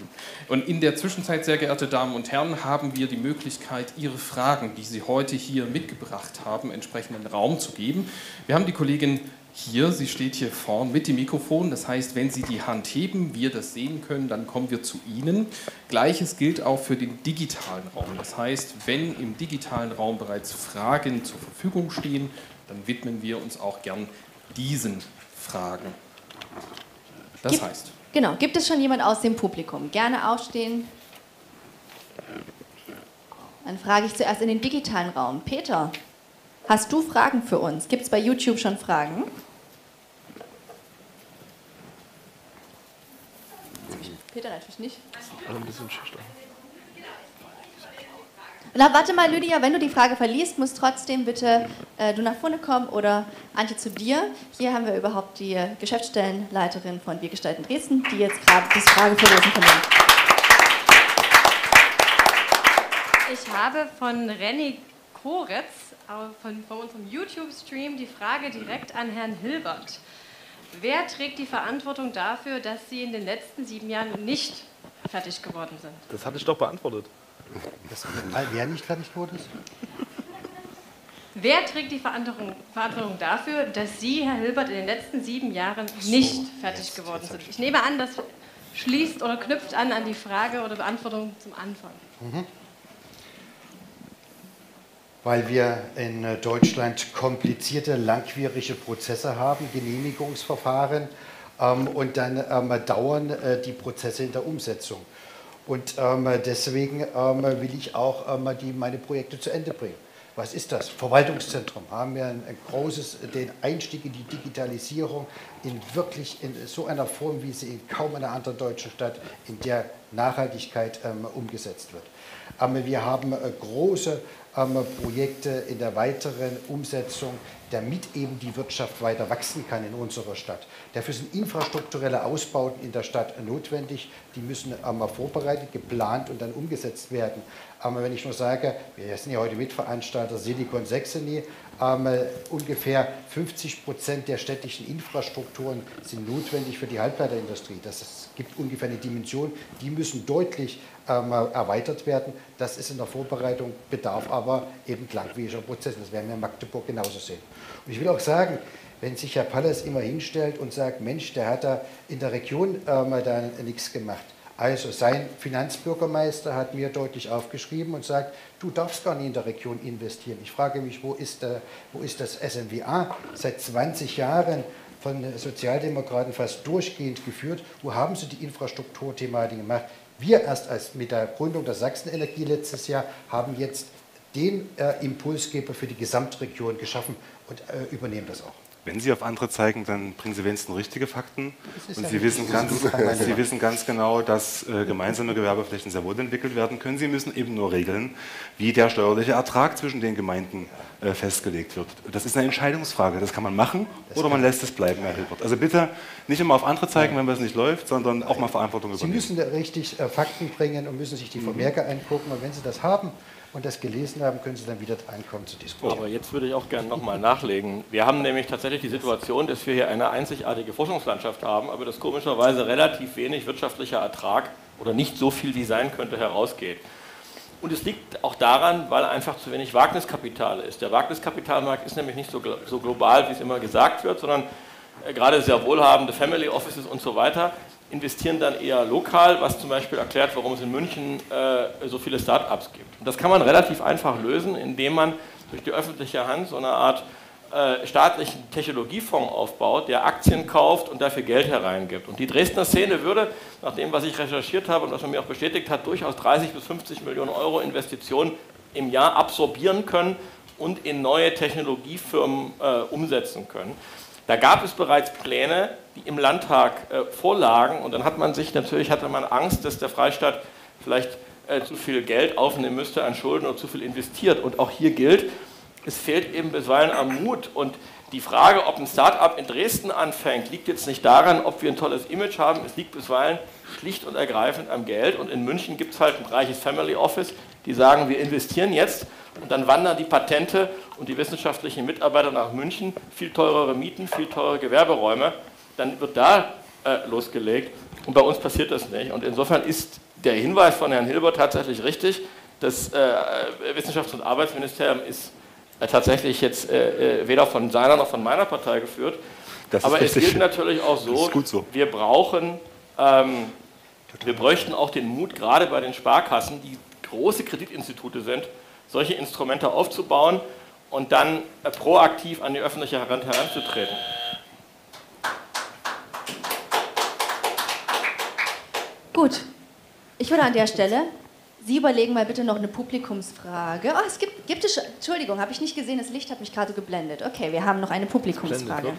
Und in der Zwischenzeit, sehr geehrte Damen und Herren, haben wir die Möglichkeit, Ihre Fragen, die Sie heute hier mitgebracht haben, entsprechenden Raum zu geben. Wir haben die Kollegin hier, sie steht hier vorn mit dem Mikrofon. Das heißt, wenn Sie die Hand heben, wir das sehen können, dann kommen wir zu Ihnen. Gleiches gilt auch für den digitalen Raum. Das heißt, wenn im digitalen Raum bereits Fragen zur Verfügung stehen, dann widmen wir uns auch gern diesen Fragen. Das gibt, heißt. Genau, gibt es schon jemand aus dem Publikum? Gerne aufstehen. Dann frage ich zuerst in den digitalen Raum. Peter, Hast du Fragen für uns? Gibt es bei YouTube schon Fragen? Peter natürlich nicht. Alle ein bisschen schüchtern. Na, warte mal, Lydia, wenn du die Frage verliest, musst trotzdem bitte äh, du nach vorne kommen oder Antje zu dir. Hier haben wir überhaupt die Geschäftsstellenleiterin von Wir gestalten Dresden, die jetzt gerade diese Frage verlosen kann. Ich habe von Renny Koretz von, von unserem YouTube-Stream die Frage direkt an Herrn Hilbert. Wer trägt die Verantwortung dafür, dass Sie in den letzten sieben Jahren nicht fertig geworden sind? Das hatte ich doch beantwortet. Das, weil wer nicht fertig geworden ist? Wer trägt die Verantwortung, Verantwortung, dafür, dass Sie, Herr Hilbert, in den letzten sieben Jahren nicht so, fertig jetzt, geworden jetzt sind? Ich nehme an, das schließt oder knüpft an an die Frage oder Beantwortung zum Anfang. Mhm weil wir in äh, Deutschland komplizierte, langwierige Prozesse haben, Genehmigungsverfahren ähm, und dann ähm, dauern äh, die Prozesse in der Umsetzung. Und ähm, deswegen ähm, will ich auch ähm, die, meine Projekte zu Ende bringen. Was ist das? Verwaltungszentrum. Haben wir ein, ein, großes, den Einstieg in die Digitalisierung in wirklich in so einer Form, wie sie in kaum einer anderen deutschen Stadt in der Nachhaltigkeit ähm, umgesetzt wird. Aber wir haben äh, große Projekte in der weiteren Umsetzung, damit eben die Wirtschaft weiter wachsen kann in unserer Stadt. Dafür sind infrastrukturelle Ausbauten in der Stadt notwendig. Die müssen einmal vorbereitet, geplant und dann umgesetzt werden. Aber wenn ich nur sage, wir sind ja heute Mitveranstalter Silicon Saxony, ähm, ungefähr 50 Prozent der städtischen Infrastrukturen sind notwendig für die Halbleiterindustrie. Das gibt ungefähr eine Dimension, die müssen deutlich ähm, erweitert werden. Das ist in der Vorbereitung, bedarf aber eben langwieriger Prozesse. Das werden wir in Magdeburg genauso sehen. Und ich will auch sagen, wenn sich Herr Pallas immer hinstellt und sagt, Mensch, der hat da in der Region ähm, da nichts gemacht. Also sein Finanzbürgermeister hat mir deutlich aufgeschrieben und sagt, du darfst gar nicht in der Region investieren. Ich frage mich, wo ist, der, wo ist das SMWA? Seit 20 Jahren von Sozialdemokraten fast durchgehend geführt. Wo haben sie die Infrastrukturthematik gemacht? Wir erst als mit der Gründung der Sachsenenergie letztes Jahr haben jetzt den äh, Impulsgeber für die Gesamtregion geschaffen und äh, übernehmen das auch. Wenn Sie auf andere zeigen, dann bringen Sie wenigstens richtige Fakten. Und Sie wissen, ganz, (laughs) Sie wissen ganz genau, dass äh, gemeinsame Gewerbeflächen sehr wohl entwickelt werden können. Sie müssen eben nur regeln, wie der steuerliche Ertrag zwischen den Gemeinden äh, festgelegt wird. Das ist eine Entscheidungsfrage. Das kann man machen das oder man lässt es bleiben, Herr Hilbert. Also bitte nicht immer auf andere zeigen, wenn es nicht läuft, sondern auch mal Verantwortung übernehmen. Sie müssen richtig äh, Fakten bringen und müssen sich die Vermerke mhm. angucken. Und wenn Sie das haben, und das gelesen haben, können Sie dann wieder reinkommen zu diskutieren. Aber jetzt würde ich auch gerne nochmal nachlegen. Wir haben nämlich tatsächlich die Situation, dass wir hier eine einzigartige Forschungslandschaft haben, aber dass komischerweise relativ wenig wirtschaftlicher Ertrag oder nicht so viel wie sein könnte herausgeht. Und es liegt auch daran, weil einfach zu wenig Wagniskapital ist. Der Wagniskapitalmarkt ist nämlich nicht so, so global, wie es immer gesagt wird, sondern äh, gerade sehr wohlhabende Family Offices und so weiter investieren dann eher lokal, was zum Beispiel erklärt, warum es in München äh, so viele Start-ups gibt. Und das kann man relativ einfach lösen, indem man durch die öffentliche Hand so eine Art äh, staatlichen Technologiefonds aufbaut, der Aktien kauft und dafür Geld hereingibt. Und die Dresdner Szene würde, nach dem, was ich recherchiert habe und was man mir auch bestätigt hat, durchaus 30 bis 50 Millionen Euro Investitionen im Jahr absorbieren können und in neue Technologiefirmen äh, umsetzen können. Da gab es bereits Pläne, die im Landtag äh, vorlagen und dann hat man sich natürlich hatte man Angst, dass der Freistaat vielleicht äh, zu viel Geld aufnehmen müsste an Schulden oder zu viel investiert. Und auch hier gilt, es fehlt eben bisweilen am Mut. Und die Frage, ob ein Start-up in Dresden anfängt, liegt jetzt nicht daran, ob wir ein tolles Image haben. Es liegt bisweilen schlicht und ergreifend am Geld. Und in München gibt es halt ein reiches Family Office, die sagen, wir investieren jetzt und dann wandern die Patente und die wissenschaftlichen Mitarbeiter nach München, viel teurere Mieten, viel teurere Gewerberäume. Dann wird da äh, losgelegt und bei uns passiert das nicht. Und insofern ist der Hinweis von Herrn Hilbert tatsächlich richtig. Das äh, Wissenschafts- und Arbeitsministerium ist äh, tatsächlich jetzt äh, äh, weder von seiner noch von meiner Partei geführt. Aber es gilt natürlich auch so, so. wir brauchen, ähm, wir bräuchten auch den Mut, gerade bei den Sparkassen, die große Kreditinstitute sind, solche Instrumente aufzubauen und dann äh, proaktiv an die öffentliche Hand heranzutreten. Gut, ich würde an der Stelle Sie überlegen mal bitte noch eine Publikumsfrage. Oh, es gibt, gibt es, Entschuldigung, habe ich nicht gesehen, das Licht hat mich gerade geblendet. Okay, wir haben noch eine Publikumsfrage.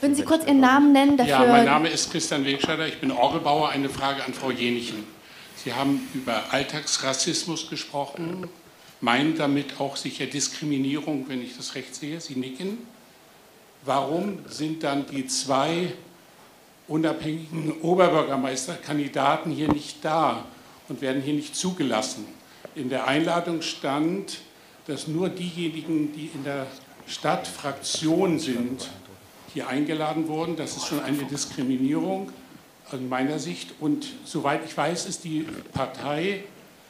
Würden Sie kurz Ihren Namen nennen? Dafür ja, mein Name ist Christian Wegscheider, ich bin Orgelbauer. Eine Frage an Frau Jenichen. Sie haben über Alltagsrassismus gesprochen, meinen damit auch sicher Diskriminierung, wenn ich das recht sehe. Sie nicken. Warum sind dann die zwei unabhängigen Oberbürgermeisterkandidaten hier nicht da? und werden hier nicht zugelassen. In der Einladung stand, dass nur diejenigen, die in der Stadtfraktion sind, hier eingeladen wurden. Das ist schon eine Diskriminierung aus meiner Sicht. Und soweit ich weiß, ist die Partei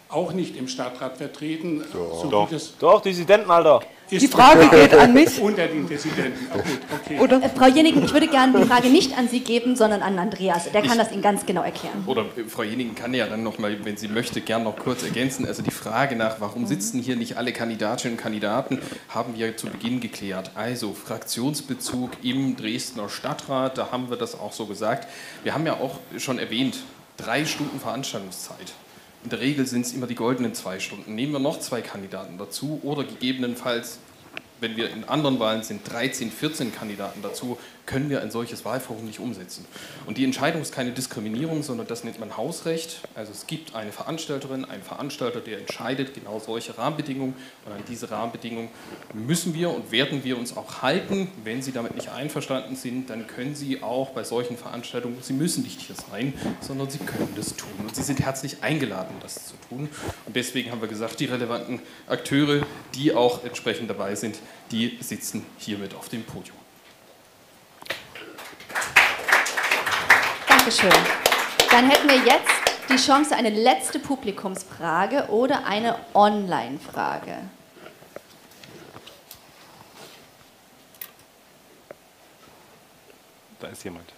auch nicht im Stadtrat vertreten. Doch, so doch. doch Dissidentenalter. Die Frage geht an mich. Unter den Dissidenten. Oh, gut, okay. Oder? Äh, Frau Jenigen, ich würde gerne die Frage nicht an Sie geben, sondern an Andreas. Der kann ich, das Ihnen ganz genau erklären. Oder äh, Frau Jenigen kann ja dann noch mal, wenn sie möchte, gern noch kurz ergänzen. Also die Frage nach, warum sitzen hier nicht alle Kandidatinnen und Kandidaten, haben wir zu Beginn geklärt. Also Fraktionsbezug im Dresdner Stadtrat, da haben wir das auch so gesagt. Wir haben ja auch schon erwähnt, drei Stunden Veranstaltungszeit. In der Regel sind es immer die goldenen zwei Stunden. Nehmen wir noch zwei Kandidaten dazu oder gegebenenfalls wenn wir in anderen Wahlen sind 13, 14 Kandidaten dazu, können wir ein solches Wahlforum nicht umsetzen. Und die Entscheidung ist keine Diskriminierung, sondern das nennt man Hausrecht. Also es gibt eine Veranstalterin, einen Veranstalter, der entscheidet genau solche Rahmenbedingungen. Und an diese Rahmenbedingungen müssen wir und werden wir uns auch halten. Wenn Sie damit nicht einverstanden sind, dann können Sie auch bei solchen Veranstaltungen, Sie müssen nicht hier sein, sondern Sie können das tun. Und Sie sind herzlich eingeladen, das zu tun. Und deswegen haben wir gesagt, die relevanten Akteure, die auch entsprechend dabei sind, die sitzen hiermit auf dem Podium. Dankeschön. Dann hätten wir jetzt die Chance, eine letzte Publikumsfrage oder eine Online-Frage. Da ist jemand.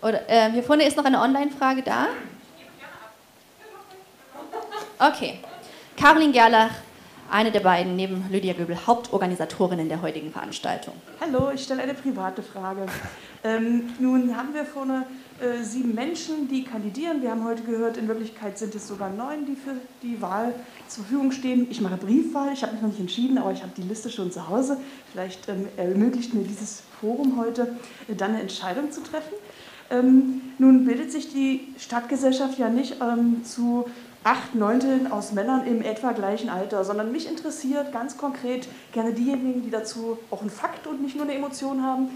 Oder, äh, hier vorne ist noch eine Online-Frage da. Okay. Caroline Gerlach, eine der beiden neben Lydia Göbel Hauptorganisatorinnen der heutigen Veranstaltung. Hallo, ich stelle eine private Frage. Ähm, nun haben wir vorne äh, sieben Menschen, die kandidieren. Wir haben heute gehört, in Wirklichkeit sind es sogar neun, die für die Wahl zur Verfügung stehen. Ich mache Briefwahl, ich habe mich noch nicht entschieden, aber ich habe die Liste schon zu Hause. Vielleicht ähm, ermöglicht mir dieses Forum heute, äh, dann eine Entscheidung zu treffen. Ähm, nun bildet sich die Stadtgesellschaft ja nicht ähm, zu acht Neunteln aus Männern im etwa gleichen Alter, sondern mich interessiert ganz konkret gerne diejenigen, die dazu auch einen Fakt und nicht nur eine Emotion haben.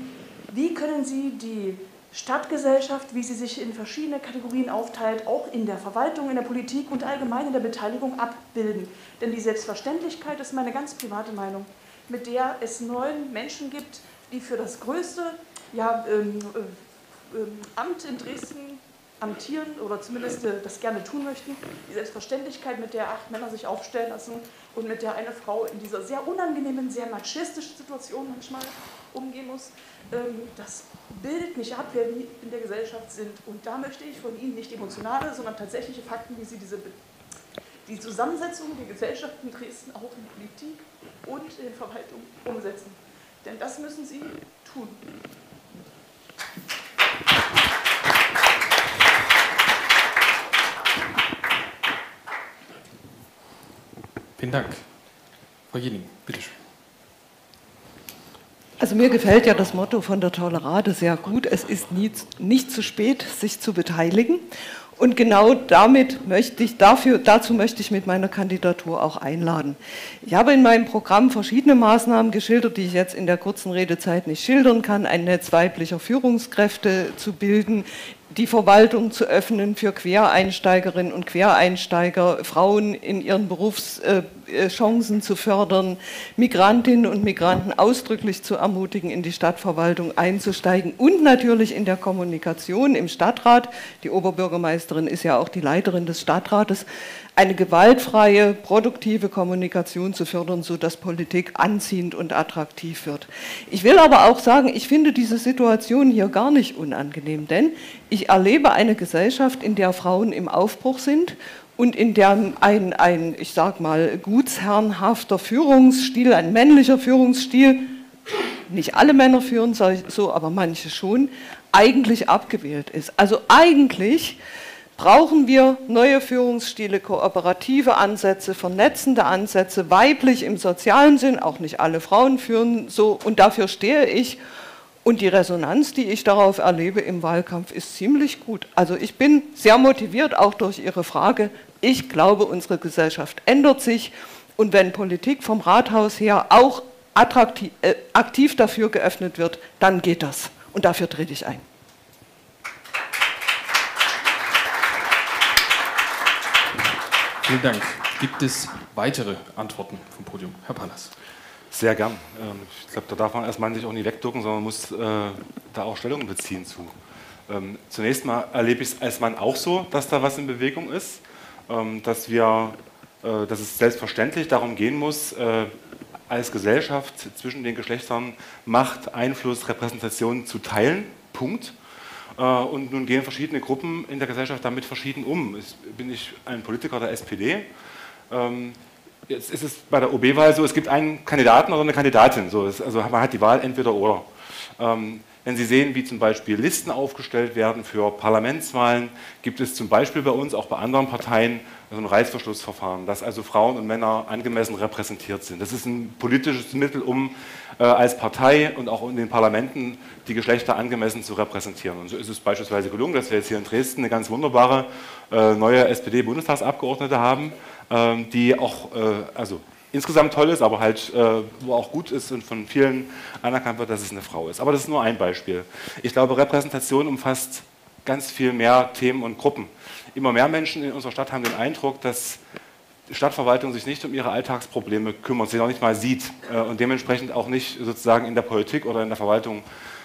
Wie können Sie die Stadtgesellschaft, wie sie sich in verschiedene Kategorien aufteilt, auch in der Verwaltung, in der Politik und allgemein in der Beteiligung abbilden? Denn die Selbstverständlichkeit ist meine ganz private Meinung, mit der es neun Menschen gibt, die für das größte ja, ähm, äh, ähm, Amt in Dresden amtieren oder zumindest äh, das gerne tun möchten. Die Selbstverständlichkeit, mit der acht Männer sich aufstellen lassen und mit der eine Frau in dieser sehr unangenehmen, sehr machistischen Situation manchmal umgehen muss, ähm, das bildet nicht ab, wer wir in der Gesellschaft sind. Und da möchte ich von Ihnen nicht emotionale, sondern tatsächliche Fakten, wie Sie diese die Zusammensetzung der Gesellschaft in Dresden auch in Politik und in Verwaltung umsetzen. Denn das müssen Sie tun. Vielen Dank. Frau Jening, bitteschön. Also mir gefällt ja das Motto von der Tolerade sehr gut. Es ist nie, nicht zu spät, sich zu beteiligen. Und genau damit möchte ich dafür, dazu möchte ich mit meiner Kandidatur auch einladen. Ich habe in meinem Programm verschiedene Maßnahmen geschildert, die ich jetzt in der kurzen Redezeit nicht schildern kann. Ein Netz weiblicher Führungskräfte zu bilden, die Verwaltung zu öffnen für Quereinsteigerinnen und Quereinsteiger, Frauen in ihren Berufschancen zu fördern, Migrantinnen und Migranten ausdrücklich zu ermutigen, in die Stadtverwaltung einzusteigen und natürlich in der Kommunikation im Stadtrat. Die Oberbürgermeisterin ist ja auch die Leiterin des Stadtrates eine gewaltfreie, produktive Kommunikation zu fördern, sodass Politik anziehend und attraktiv wird. Ich will aber auch sagen, ich finde diese Situation hier gar nicht unangenehm, denn ich erlebe eine Gesellschaft, in der Frauen im Aufbruch sind und in der ein, ein ich sag mal, gutsherrenhafter Führungsstil, ein männlicher Führungsstil, nicht alle Männer führen so, aber manche schon, eigentlich abgewählt ist. Also eigentlich brauchen wir neue Führungsstile, kooperative Ansätze, vernetzende Ansätze, weiblich im sozialen Sinn, auch nicht alle Frauen führen so und dafür stehe ich. Und die Resonanz, die ich darauf erlebe im Wahlkampf, ist ziemlich gut. Also ich bin sehr motiviert, auch durch Ihre Frage. Ich glaube, unsere Gesellschaft ändert sich. Und wenn Politik vom Rathaus her auch attraktiv, äh, aktiv dafür geöffnet wird, dann geht das. Und dafür trete ich ein. Vielen Dank. Gibt es weitere Antworten vom Podium? Herr Pallas. Sehr gern. Ähm, ich glaube, da darf man erstmal sich auch nicht wegducken, sondern muss äh, da auch Stellung beziehen zu. Ähm, zunächst mal erlebe ich es als Mann auch so, dass da was in Bewegung ist, dass, wir, äh, dass es selbstverständlich darum gehen muss, äh, als Gesellschaft zwischen den Geschlechtern Macht, Einfluss, Repräsentation zu teilen. Punkt. Äh, und nun gehen verschiedene Gruppen in der Gesellschaft damit verschieden um. Jetzt bin ich ein Politiker der SPD. Ähm, jetzt ist es bei der OB-Wahl so, es gibt einen Kandidaten oder eine Kandidatin. also man hat die Wahl entweder oder. Wenn Sie sehen, wie zum Beispiel Listen aufgestellt werden für Parlamentswahlen, gibt es zum Beispiel bei uns, auch bei anderen Parteien, so ein Reißverschlussverfahren, dass also Frauen und Männer angemessen repräsentiert sind. Das ist ein politisches Mittel, um äh, als Partei und auch in den Parlamenten die Geschlechter angemessen zu repräsentieren. Und so ist es beispielsweise gelungen, dass wir jetzt hier in Dresden eine ganz wunderbare äh, neue SPD-Bundestagsabgeordnete haben, äh, die auch äh, also insgesamt toll ist, aber halt, äh, wo auch gut ist und von vielen anerkannt wird, dass es eine Frau ist. Aber das ist nur ein Beispiel. Ich glaube, Repräsentation umfasst ganz viel mehr Themen und Gruppen. Immer mehr Menschen in unserer Stadt haben den Eindruck, dass die Stadtverwaltung sich nicht um ihre Alltagsprobleme kümmert, sie noch nicht mal sieht äh, und dementsprechend auch nicht sozusagen in der Politik oder in der Verwaltung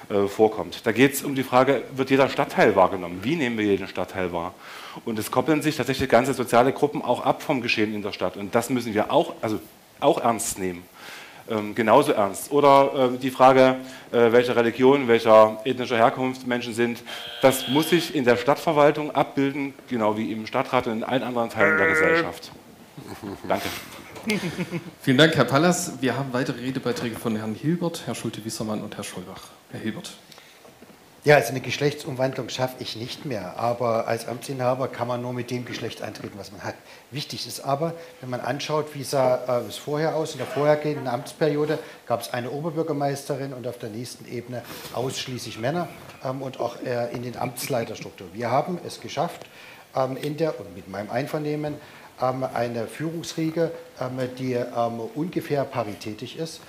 äh, vorkommt. Da geht es um die Frage, wird jeder Stadtteil wahrgenommen? Wie nehmen wir jeden Stadtteil wahr? Und es koppeln sich tatsächlich ganze soziale Gruppen auch ab vom Geschehen in der Stadt. Und das müssen wir auch, also auch ernst nehmen. Ähm, genauso ernst. Oder äh, die Frage, äh, welcher Religion, welcher ethnischer Herkunft Menschen sind, das muss sich in der Stadtverwaltung abbilden, genau wie im Stadtrat und in allen anderen Teilen der Gesellschaft. Danke. (laughs) Vielen Dank, Herr Pallas. Wir haben weitere Redebeiträge von Herrn Hilbert, Herr Schulte-Wissermann und Herr Scholbach. Herr Hilbert. Ja, also eine Geschlechtsumwandlung schaffe ich nicht mehr, aber als Amtsinhaber kann man nur mit dem Geschlecht antreten, was man hat. Wichtig ist aber, wenn man anschaut, wie sah äh, es vorher aus, in der vorhergehenden Amtsperiode gab es eine Oberbürgermeisterin und auf der nächsten Ebene ausschließlich Männer ähm, und auch äh, in den Amtsleiterstrukturen. Wir haben es geschafft, ähm, in der, und mit meinem Einvernehmen, ähm, eine Führungsriege, ähm, die ähm, ungefähr paritätisch ist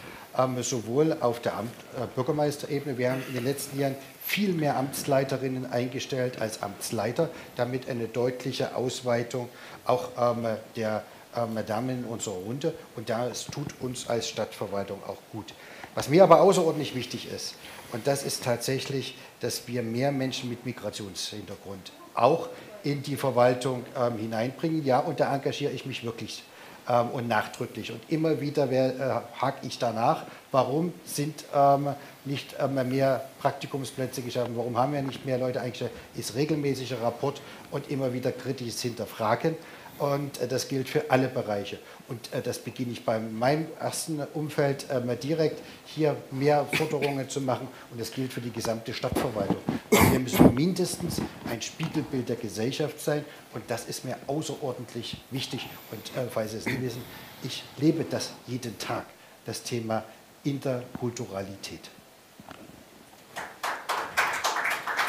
sowohl auf der Amt, äh, Bürgermeisterebene. Wir haben in den letzten Jahren viel mehr Amtsleiterinnen eingestellt als Amtsleiter, damit eine deutliche Ausweitung auch ähm, der ähm, Damen in unserer Runde und das tut uns als Stadtverwaltung auch gut. Was mir aber außerordentlich wichtig ist, und das ist tatsächlich, dass wir mehr Menschen mit Migrationshintergrund auch in die Verwaltung ähm, hineinbringen. Ja, und da engagiere ich mich wirklich ähm, und nachdrücklich. Und immer wieder äh, hake ich danach, warum sind ähm, nicht ähm, mehr Praktikumsplätze geschaffen, warum haben wir nicht mehr Leute eingestellt, ist regelmäßiger Rapport und immer wieder kritisches Hinterfragen. Und äh, das gilt für alle Bereiche. Und äh, das beginne ich bei meinem ersten Umfeld äh, direkt, hier mehr Forderungen zu machen. Und das gilt für die gesamte Stadtverwaltung. Wir müssen mindestens ein Spiegelbild der Gesellschaft sein. Und das ist mir außerordentlich wichtig. Und falls Sie es nicht wissen, ich lebe das jeden Tag, das Thema Interkulturalität.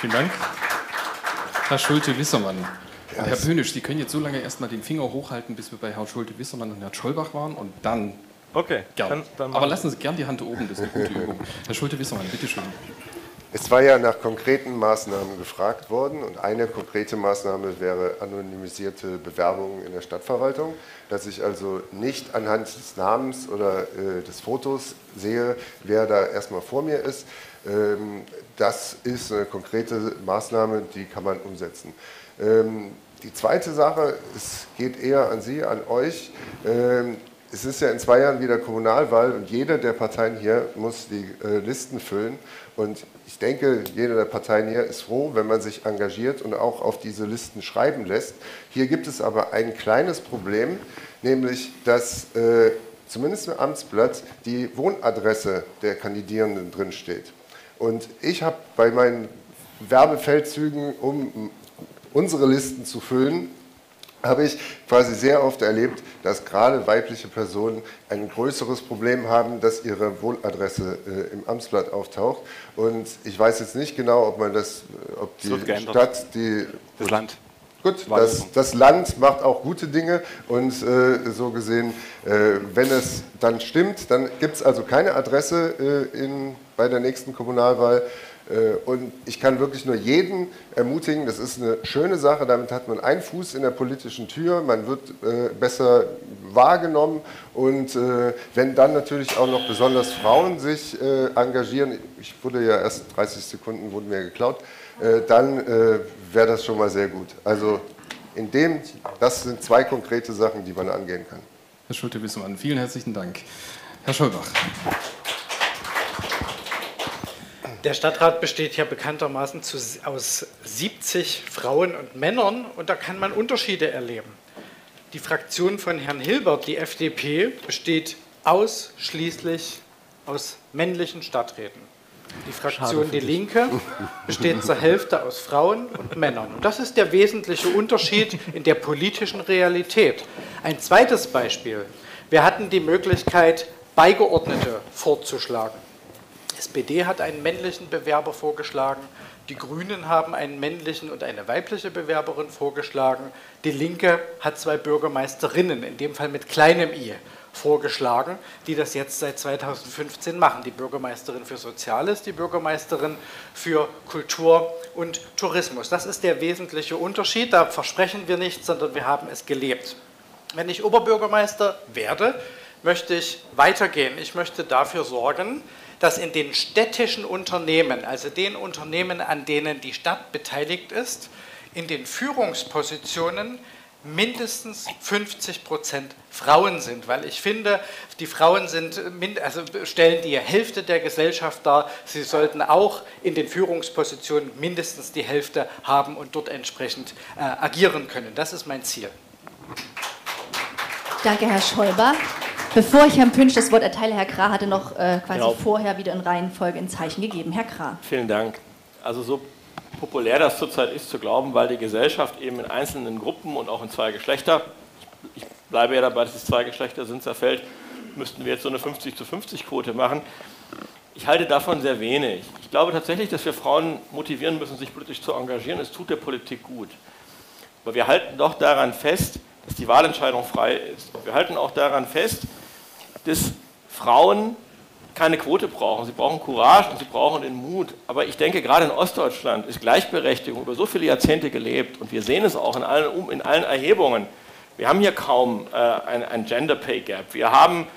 Vielen Dank. Herr Schulte-Wissermann. Ja, Herr Böhnisch, Sie können jetzt so lange erstmal den Finger hochhalten, bis wir bei Herrn Schulte-Wissermann und Herrn Schollbach waren und dann. Okay, gern. Dann, dann Aber lassen Sie gern die Hand oben, das ist eine gute Übung. Herr Schulte-Wissermann, bitteschön. Es war ja nach konkreten Maßnahmen gefragt worden und eine konkrete Maßnahme wäre anonymisierte Bewerbungen in der Stadtverwaltung, dass ich also nicht anhand des Namens oder äh, des Fotos sehe, wer da erstmal vor mir ist. Ähm, das ist eine konkrete Maßnahme, die kann man umsetzen. Ähm, die zweite Sache, es geht eher an Sie, an euch. Ähm, es ist ja in zwei Jahren wieder Kommunalwahl und jede der Parteien hier muss die äh, Listen füllen. Und ich denke, jede der Parteien hier ist froh, wenn man sich engagiert und auch auf diese Listen schreiben lässt. Hier gibt es aber ein kleines Problem, nämlich dass äh, zumindest im Amtsblatt die Wohnadresse der Kandidierenden drinsteht. Und ich habe bei meinen Werbefeldzügen, um unsere Listen zu füllen, habe ich quasi sehr oft erlebt, dass gerade weibliche Personen ein größeres Problem haben, dass ihre Wohnadresse äh, im Amtsblatt auftaucht. Und ich weiß jetzt nicht genau, ob man das, ob die Stadt, die das Land. Gut, das, das, Land macht auch gute Dinge und äh, so gesehen, äh, wenn es dann stimmt, dann gibt es also keine Adresse äh, in, bei der nächsten Kommunalwahl. Äh, und ich kann wirklich nur jeden ermutigen, das ist eine schöne Sache, damit hat man einen Fuß in der politischen Tür, man wird äh, besser wahrgenommen und äh, wenn dann natürlich auch noch besonders Frauen sich engagieren, ich wurde ja erst 30 Sekunden, wurden mir geklaut, dann wäre das schon mal sehr gut. Also in dem, das sind zwei konkrete Sachen, die man angehen kann. Herr Schulte-Wissemann, vielen herzlichen Dank. Herr Scholbach. Der Stadtrat besteht ja bekanntermaßen zu, aus 70 Frauen und Männern und da kann man Unterschiede erleben. Die Fraktion von Herrn Hilbert, die FDP, besteht ausschließlich aus männlichen Stadträten. Die Fraktion Die Linke besteht zur Hälfte aus Frauen und Männern. Und das ist der wesentliche Unterschied in der politischen Realität. Ein zweites Beispiel. Wir hatten die Möglichkeit, Beigeordnete vorzuschlagen. SPD hat einen männlichen Bewerber vorgeschlagen, die Grünen haben einen männlichen und eine weibliche Bewerberin vorgeschlagen, die Linke hat zwei Bürgermeisterinnen, in dem Fall mit kleinem i, vorgeschlagen, die das jetzt seit 2015 machen. Die Bürgermeisterin für Soziales, die Bürgermeisterin für Kultur und Tourismus. Das ist der wesentliche Unterschied. Da versprechen wir nichts, sondern wir haben es gelebt. Wenn ich Oberbürgermeister werde, möchte ich weitergehen. Ich möchte dafür sorgen, dass in den städtischen Unternehmen, also den Unternehmen, an denen die Stadt beteiligt ist, in den Führungspositionen mindestens 50 Prozent Frauen sind, weil ich finde, die Frauen sind, also stellen die Hälfte der Gesellschaft dar. Sie sollten auch in den Führungspositionen mindestens die Hälfte haben und dort entsprechend äh, agieren können. Das ist mein Ziel. Danke, Herr Scholber. Bevor ich Herrn Pünsch das Wort erteile, Herr Krah hatte noch äh, quasi genau. vorher wieder in Reihenfolge ein Zeichen gegeben. Herr Krah. Vielen Dank. Also so populär das zurzeit ist zu glauben, weil die Gesellschaft eben in einzelnen Gruppen und auch in zwei Geschlechter, ich bleibe ja dabei, dass es zwei Geschlechter sind, zerfällt, müssten wir jetzt so eine 50 zu 50 Quote machen. Ich halte davon sehr wenig. Ich glaube tatsächlich, dass wir Frauen motivieren müssen, sich politisch zu engagieren. Es tut der Politik gut. Aber wir halten doch daran fest, dass die Wahlentscheidung frei ist. Wir halten auch daran fest, dass Frauen keine Quote brauchen. Sie brauchen Courage und sie brauchen den Mut. Aber ich denke, gerade in Ostdeutschland ist Gleichberechtigung über so viele Jahrzehnte gelebt und wir sehen es auch in allen, in allen Erhebungen. Wir haben hier kaum äh, ein, ein Gender Pay Gap. Wir haben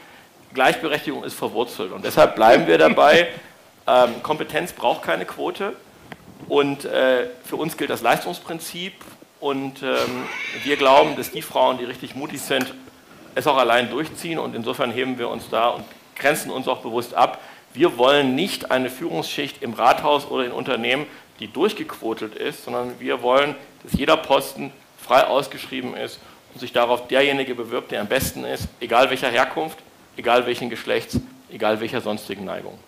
Gleichberechtigung ist verwurzelt und deshalb bleiben wir dabei. (laughs) Ähm, Kompetenz braucht keine Quote und äh, für uns gilt das Leistungsprinzip und ähm, wir glauben, dass die Frauen, die richtig mutig sind, es auch allein durchziehen und insofern heben wir uns da und grenzen uns auch bewusst ab. Wir wollen nicht eine Führungsschicht im Rathaus oder in Unternehmen, die durchgequotelt ist, sondern wir wollen, dass jeder Posten frei ausgeschrieben ist. und sich darauf derjenige bewirbt, der am besten ist, egal welcher Herkunft, egal welchen Geschlechts, egal welcher sonstigen Neigung.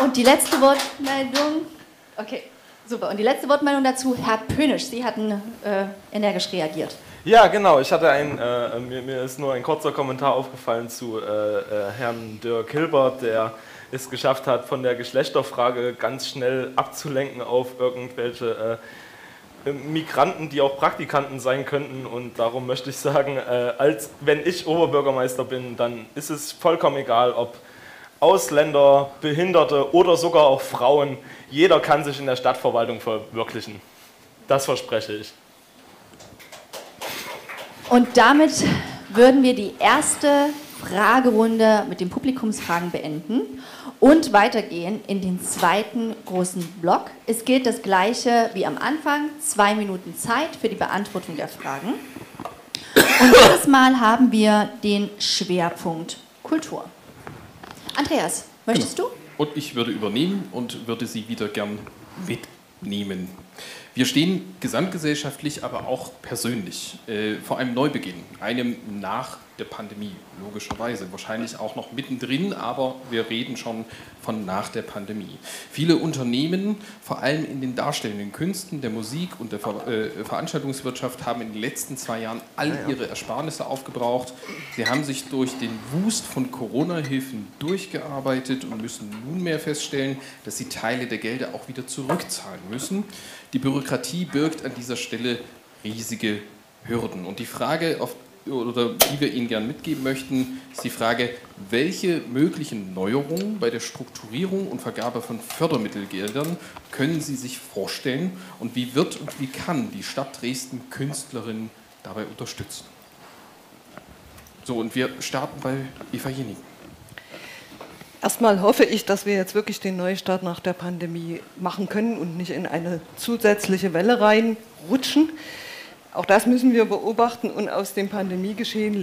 Und die letzte Wortmeldung, okay, super. Und die letzte Wortmeldung dazu, Herr Pönisch, Sie hatten äh, energisch reagiert. Ja, genau. Ich hatte ein, äh, mir, mir, ist nur ein kurzer Kommentar aufgefallen zu äh, äh, Herrn Dirk Hilbert, der es geschafft hat, von der Geschlechterfrage ganz schnell abzulenken auf irgendwelche äh, Migranten, die auch Praktikanten sein könnten. Und darum möchte ich sagen, äh, als wenn ich Oberbürgermeister bin, dann ist es vollkommen egal, ob Ausländer, Behinderte oder sogar auch Frauen. Jeder kann sich in der Stadtverwaltung verwirklichen. Das verspreche ich. Und damit würden wir die erste Fragerunde mit den Publikumsfragen beenden und weitergehen in den zweiten großen Block. Es gilt das gleiche wie am Anfang, zwei Minuten Zeit für die Beantwortung der Fragen. Und dieses Mal haben wir den Schwerpunkt Kultur. Andreas, möchtest genau. du? Und ich würde übernehmen und würde Sie wieder gern mitnehmen. Wir stehen gesamtgesellschaftlich, aber auch persönlich äh, vor einem Neubeginn, einem nach der Pandemie, logischerweise. Wahrscheinlich auch noch mittendrin, aber wir reden schon von nach der Pandemie. Viele Unternehmen, vor allem in den darstellenden Künsten, der Musik und der Ver äh, Veranstaltungswirtschaft, haben in den letzten zwei Jahren all ihre Ersparnisse aufgebraucht. Sie haben sich durch den Wust von Corona-Hilfen durchgearbeitet und müssen nunmehr feststellen, dass sie Teile der Gelder auch wieder zurückzahlen müssen. Die Bürokratie birgt an dieser Stelle riesige Hürden. Und die Frage, auf oder die wir Ihnen gerne mitgeben möchten, ist die Frage, welche möglichen Neuerungen bei der Strukturierung und Vergabe von Fördermittelgeldern können Sie sich vorstellen und wie wird und wie kann die Stadt Dresden Künstlerinnen dabei unterstützen? So, und wir starten bei Eva Jening. Erstmal hoffe ich, dass wir jetzt wirklich den Neustart nach der Pandemie machen können und nicht in eine zusätzliche Welle reinrutschen. Auch das müssen wir beobachten und aus dem Pandemiegeschehen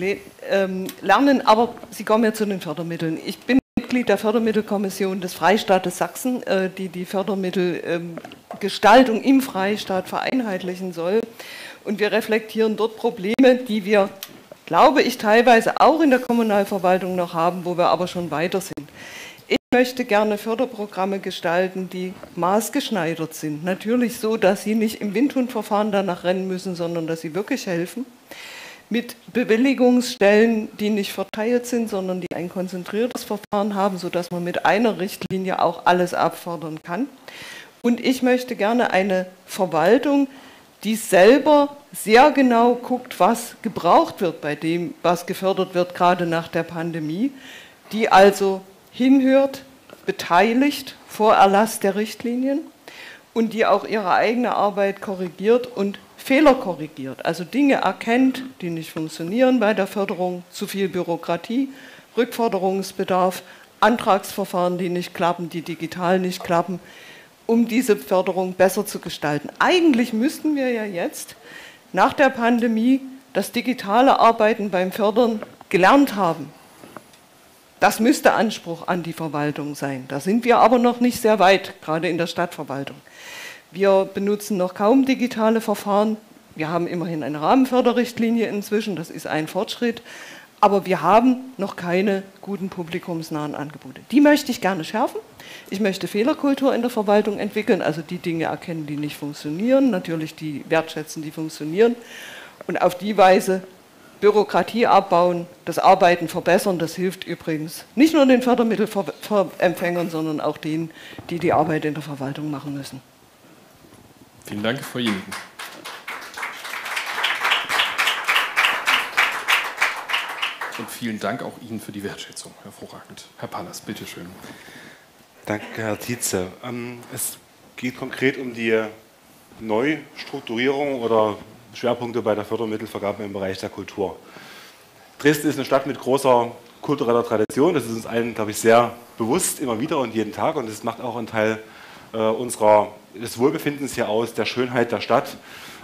ähm, lernen. Aber Sie kommen ja zu den Fördermitteln. Ich bin Mitglied der Fördermittelkommission des Freistaates Sachsen, äh, die die Fördermittelgestaltung ähm, im Freistaat vereinheitlichen soll. Und wir reflektieren dort Probleme, die wir, glaube ich, teilweise auch in der Kommunalverwaltung noch haben, wo wir aber schon weiter sind. Ich möchte gerne Förderprogramme gestalten, die maßgeschneidert sind. Natürlich so, dass sie nicht im Windhundverfahren danach rennen müssen, sondern dass sie wirklich helfen. Mit Bewilligungsstellen, die nicht verteilt sind, sondern die ein konzentriertes Verfahren haben, sodass man mit einer Richtlinie auch alles abfordern kann. Und ich möchte gerne eine Verwaltung, die selber sehr genau guckt, was gebraucht wird bei dem, was gefördert wird, gerade nach der Pandemie, die also hinhört, beteiligt vor Erlass der Richtlinien und die auch ihre eigene Arbeit korrigiert und Fehler korrigiert, also Dinge erkennt, die nicht funktionieren bei der Förderung, zu viel Bürokratie, Rückforderungsbedarf, Antragsverfahren, die nicht klappen, die digital nicht klappen, um diese Förderung besser zu gestalten. Eigentlich müssten wir ja jetzt nach der Pandemie das digitale Arbeiten beim Fördern gelernt haben. Das müsste Anspruch an die Verwaltung sein. Da sind wir aber noch nicht sehr weit, gerade in der Stadtverwaltung. Wir benutzen noch kaum digitale Verfahren. Wir haben immerhin eine Rahmenförderrichtlinie inzwischen, das ist ein Fortschritt. Aber wir haben noch keine guten publikumsnahen Angebote. Die möchte ich gerne schärfen. Ich möchte Fehlerkultur in der Verwaltung entwickeln, also die Dinge erkennen, die nicht funktionieren, natürlich die wertschätzen, die funktionieren. Und auf die Weise Bürokratie abbauen, das Arbeiten verbessern. Das hilft übrigens nicht nur den Fördermittelempfängern, sondern auch denen, die die Arbeit in der Verwaltung machen müssen. Vielen Dank, Frau Jenigen. Und vielen Dank auch Ihnen für die Wertschätzung. Hervorragend. Herr Pallas, bitteschön. Danke, Herr Tietze. Ähm, es geht konkret um die Neustrukturierung oder Schwerpunkte bei der Fördermittelvergabe im Bereich der Kultur. Dresden ist eine Stadt mit großer kultureller Tradition. Das ist uns allen, glaube ich, sehr bewusst, immer wieder und jeden Tag. Und das macht auch einen Teil äh, unserer, des Wohlbefindens hier aus, der Schönheit der Stadt.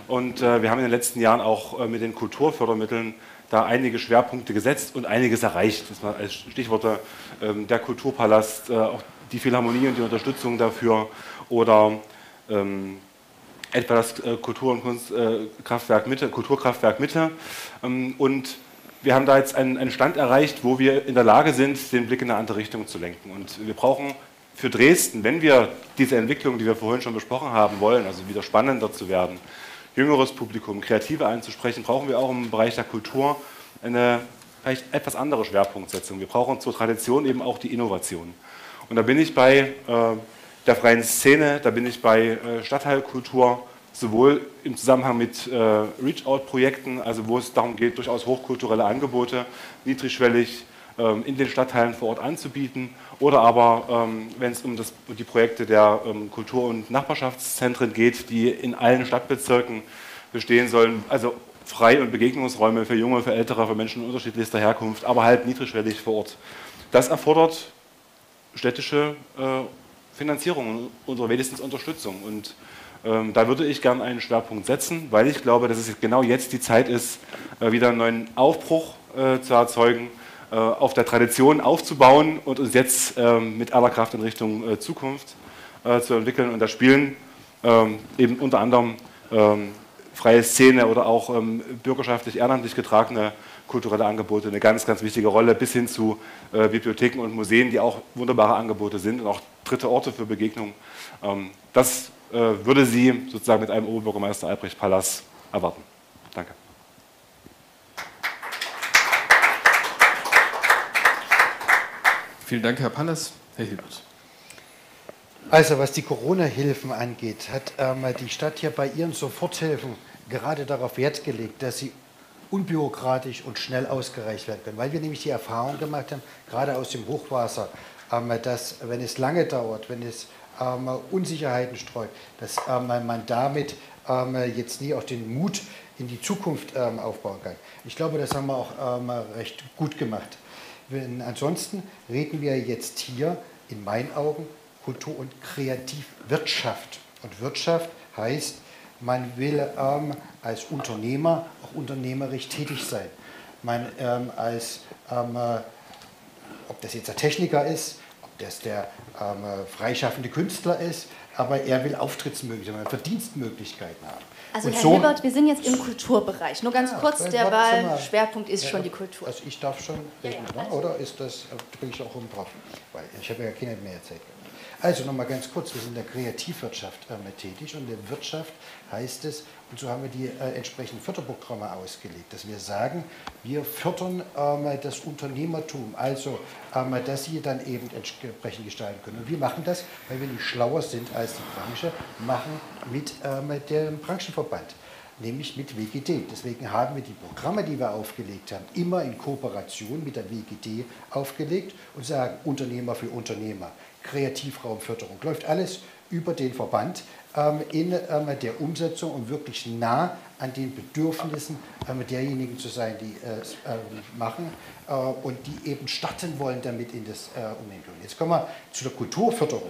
Und äh, wir haben in den letzten Jahren auch äh, mit den Kulturfördermitteln da einige Schwerpunkte gesetzt und einiges erreicht. Das war als Stichworte ähm, der Kulturpalast, äh, auch die Philharmonie und die Unterstützung dafür oder ähm, etwa das äh, Kultur- und Kunstkraftwerk Mitte, Kulturkraftwerk Mitte. Ähm, und wir haben da jetzt einen Stand erreicht, wo wir in der Lage sind, den Blick in eine andere Richtung zu lenken. Und wir brauchen für Dresden, wenn wir diese Entwicklung, die wir vorhin schon besprochen haben, wollen, also wieder spannender zu werden, jüngeres Publikum, Kreative einzusprechen, brauchen wir auch im Bereich der Kultur eine vielleicht etwas andere Schwerpunktsetzung. Wir brauchen zur Tradition eben auch die Innovation. Und da bin ich bei äh, der freien Szene, da bin ich bei äh, Stadtteilkultur, sowohl im Zusammenhang mit äh, Reach-out-Projekten, also wo es darum geht, durchaus hochkulturelle Angebote niedrigschwellig ähm, in den Stadtteilen vor Ort anzubieten, oder aber, ähm, wenn es um, das, die Projekte der ähm, Kultur- und Nachbarschaftszentren geht, die in allen Stadtbezirken bestehen sollen, also Frei- und Begegnungsräume für Junge, für Ältere, für Menschen unterschiedlichster Herkunft, aber halt niedrigschwellig vor Ort. Das erfordert städtische äh, Finanzierung oder wenigstens Unterstützung. Und ähm, da würde ich gerne einen Schwerpunkt setzen, weil ich glaube, dass es genau jetzt die Zeit ist, äh, wieder einen neuen Aufbruch äh, zu erzeugen, äh, auf der Tradition aufzubauen und uns jetzt ähm, mit aller Kraft in Richtung äh, Zukunft äh, zu entwickeln. Und da spielen ähm, eben unter anderem ähm, freie Szene oder auch bürgerschaftlich, ehrenamtlich getragene kulturelle Angebote eine ganz, ganz wichtige Rolle, bis hin zu äh, Bibliotheken und Museen, die auch wunderbare Angebote sind und auch dritte Orte für Begegnung. Ähm, das äh, würde sie sozusagen mit einem Oberbürgermeister Albrecht Pallas erwarten. Danke. Vielen Dank, Herr Pallas. Herr Hilbert. Also was die Corona-Hilfen angeht, hat ähm, die Stadt hier bei ihren Soforthilfen gerade darauf Wert gelegt, dass sie unbürokratisch und schnell ausgereicht werden können. Weil wir nämlich die Erfahrung gemacht haben, gerade aus dem Hochwasser, ähm, dass wenn es lange dauert, wenn es ähm, Unsicherheiten streut, dass ähm, man damit jetzt nie auch den Mut in die Zukunft aufbauen kann. Ich glaube, das haben wir auch recht gut gemacht. Wenn, ansonsten reden wir jetzt hier in meinen Augen Kultur- und Kreativwirtschaft. Und Wirtschaft heißt, man will ähm, als Unternehmer auch unternehmerisch tätig sein. Man ähm, als, ähm, äh, ob das jetzt der Techniker ist, ob das der ähm, freischaffende Künstler ist, aber er will Auftrittsmöglichkeiten, Verdienstmöglichkeiten haben. Also Und Herr so, Hilbert, wir sind jetzt im Kulturbereich. Nur ganz Ja, kurz, der. Wahlschwerpunkt ist Ja, schon die Kultur. Also ich darf schon reden, ne? oder ist das, äh, bin ich auch oben drauf? Weil ich habe ja keine mehr Zeit. Also nochmal ganz kurz, wir sind in der Kreativwirtschaft äh, tätig und in der Wirtschaft heißt es, und so haben wir die äh, entsprechenden Förderprogramme ausgelegt, dass wir sagen, wir fördern ähm, das Unternehmertum, also ähm, dass sie dann eben entsprechend gestalten können. Und wir machen das, weil wir nicht schlauer sind als die Branche, machen mit ähm, dem Branchenverband nämlich mit WGD. Deswegen haben wir die Programme, die wir aufgelegt haben, immer in Kooperation mit der WGD aufgelegt und sagen Unternehmer für Unternehmer, Kreativraumförderung, läuft alles über den Verband ähm, in ähm, der Umsetzung, um wirklich nah an den Bedürfnissen ähm, derjenigen zu sein, die es äh, machen äh, und die eben starten wollen damit in das äh, Umentwicklung. Jetzt kommen wir zu der Kulturförderung.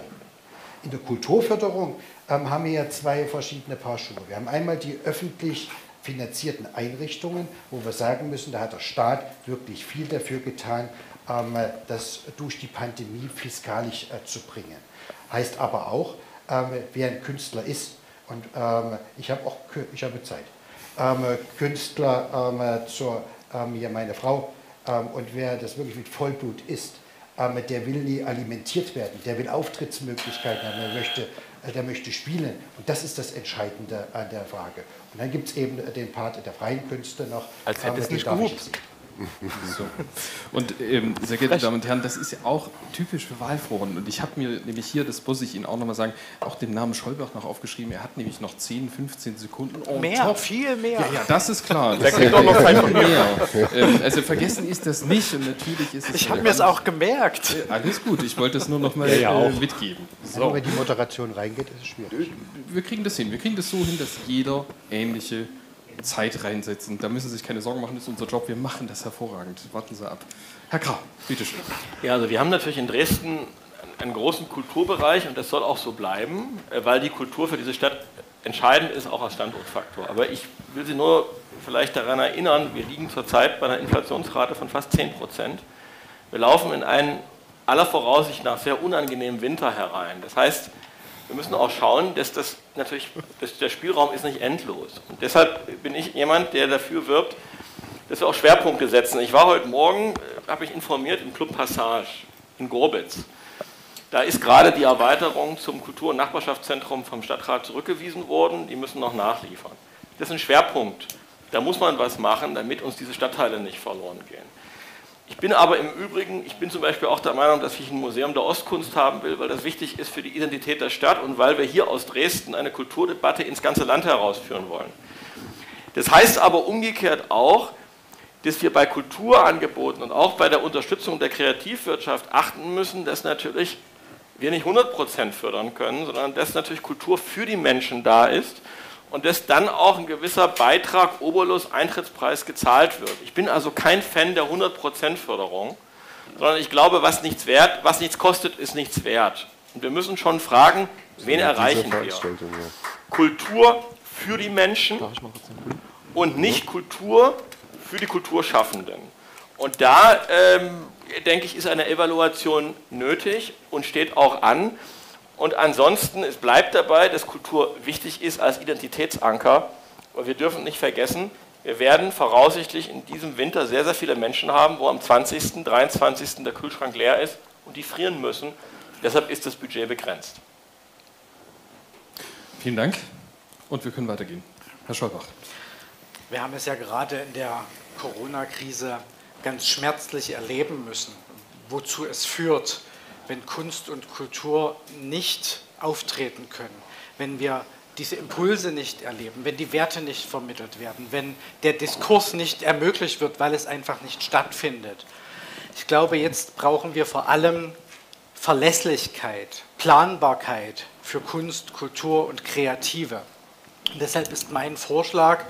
In der Kulturförderung ähm, haben wir ja zwei verschiedene Paar Schuhe. Wir haben einmal die öffentlich finanzierten Einrichtungen, wo wir sagen müssen, da hat der Staat wirklich viel dafür getan, ähm, das durch die Pandemie fiskalisch äh, zu bringen. Heißt aber auch, ähm, wer ein Künstler ist, und ähm, ich habe auch ich habe Zeit, ähm, Künstler ähm, zur, ähm, ja meine Frau, und wer das wirklich mit Vollblut ist, der will nie alimentiert werden, der will Auftrittsmöglichkeiten haben, der möchte, äh, der möchte spielen. Und das ist das Entscheidende an der Frage. Und dann gibt es eben den Part der freien Künste noch. Als hätte es nicht gehupt. So. Und ähm, sehr geehrte Damen und Herren, das ist ja auch typisch für Wahlforen. Und ich habe mir nämlich hier, das muss ich Ihnen auch nochmal sagen, auch den Namen Scholbach noch aufgeschrieben. Er hat nämlich noch 10, 15 Sekunden. on Mehr, top. viel mehr. Ja, ja, das ist klar. Der Das kriegt auch noch Zeit von mir. mehr. Ähm, also vergessen ist das nicht und natürlich ist es. Ich habe mir es auch gemerkt. Äh, Alles gut, ich wollte es nur noch mal Ja, ja, äh, mitgeben. So. Wenn die Moderation reingeht, ist es schwierig. Wir kriegen das hin. Wir kriegen das so hin, dass jeder ähnliche Zeit reinsetzt. Und da müssen Sie sich keine Sorgen machen, das ist unser Job. Wir machen das hervorragend. Warten Sie ab. Herr Grau, bitteschön. Ja, also wir haben natürlich in Dresden einen großen Kulturbereich und das soll auch so bleiben, äh, weil die Kultur für diese Stadt entscheidend ist, auch als Standortfaktor. Aber ich will Sie nur vielleicht daran erinnern, wir liegen zurzeit bei einer Inflationsrate von fast 10 Prozent. Wir laufen in einen aller Voraussicht nach sehr unangenehmen Winter herein. Das heißt, wir müssen auch schauen, dass das natürlich, dass der Spielraum ist nicht endlos. Und deshalb bin ich jemand, der dafür wirbt, dass wir auch Schwerpunkte setzen. Ich war heute Morgen, äh, habe ich informiert, im Club Passage in Gorbitz. Da ist gerade die Erweiterung zum Kultur- und Nachbarschaftszentrum vom Stadtrat zurückgewiesen worden. Die müssen noch nachliefern. Das ist ein Schwerpunkt. Da muss man was machen, damit uns diese Stadtteile nicht verloren gehen. Ich bin aber im Übrigen, ich bin zum Beispiel auch der Meinung, dass ich ein Museum der Ostkunst haben will, weil das wichtig ist für die Identität der Stadt und weil wir hier aus Dresden eine Kulturdebatte ins ganze Land herausführen wollen. Das heißt aber umgekehrt auch, dass wir bei Kulturangeboten und auch bei der Unterstützung der Kreativwirtschaft achten müssen, dass natürlich wir nicht 100% fördern können, sondern dass natürlich Kultur für die Menschen da ist und dass dann auch ein gewisser Beitrag, Obolus, Eintrittspreis gezahlt wird. Ich bin also kein Fan der 100% Förderung, sondern ich glaube, was nichts, wert, was nichts kostet, ist nichts wert. Und wir müssen schon fragen, wen erreichen wir? Kultur für die Menschen und nicht Kultur für die Kulturschaffenden. Und da ähm, denke ich, ist eine Evaluation nötig und steht auch an. Und ansonsten, es bleibt dabei, dass Kultur wichtig ist als Identitätsanker. Aber wir dürfen nicht vergessen, wir werden voraussichtlich in diesem Winter sehr, sehr viele Menschen haben, wo am 20., 23. der Kühlschrank leer ist und die frieren müssen. Deshalb ist das Budget begrenzt. Vielen Dank. Und wir können weitergehen. Herr Scholbach. Wir haben es ja gerade in der Corona-Krise ganz schmerzlich erleben müssen, wozu es führt, wenn Kunst und Kultur nicht auftreten können, wenn wir diese Impulse nicht erleben, wenn die Werte nicht vermittelt werden, wenn der Diskurs nicht ermöglicht wird, weil es einfach nicht stattfindet. Ich glaube, jetzt brauchen wir vor allem Verlässlichkeit, Planbarkeit für Kunst, Kultur und Kreative. Und deshalb ist mein Vorschlag,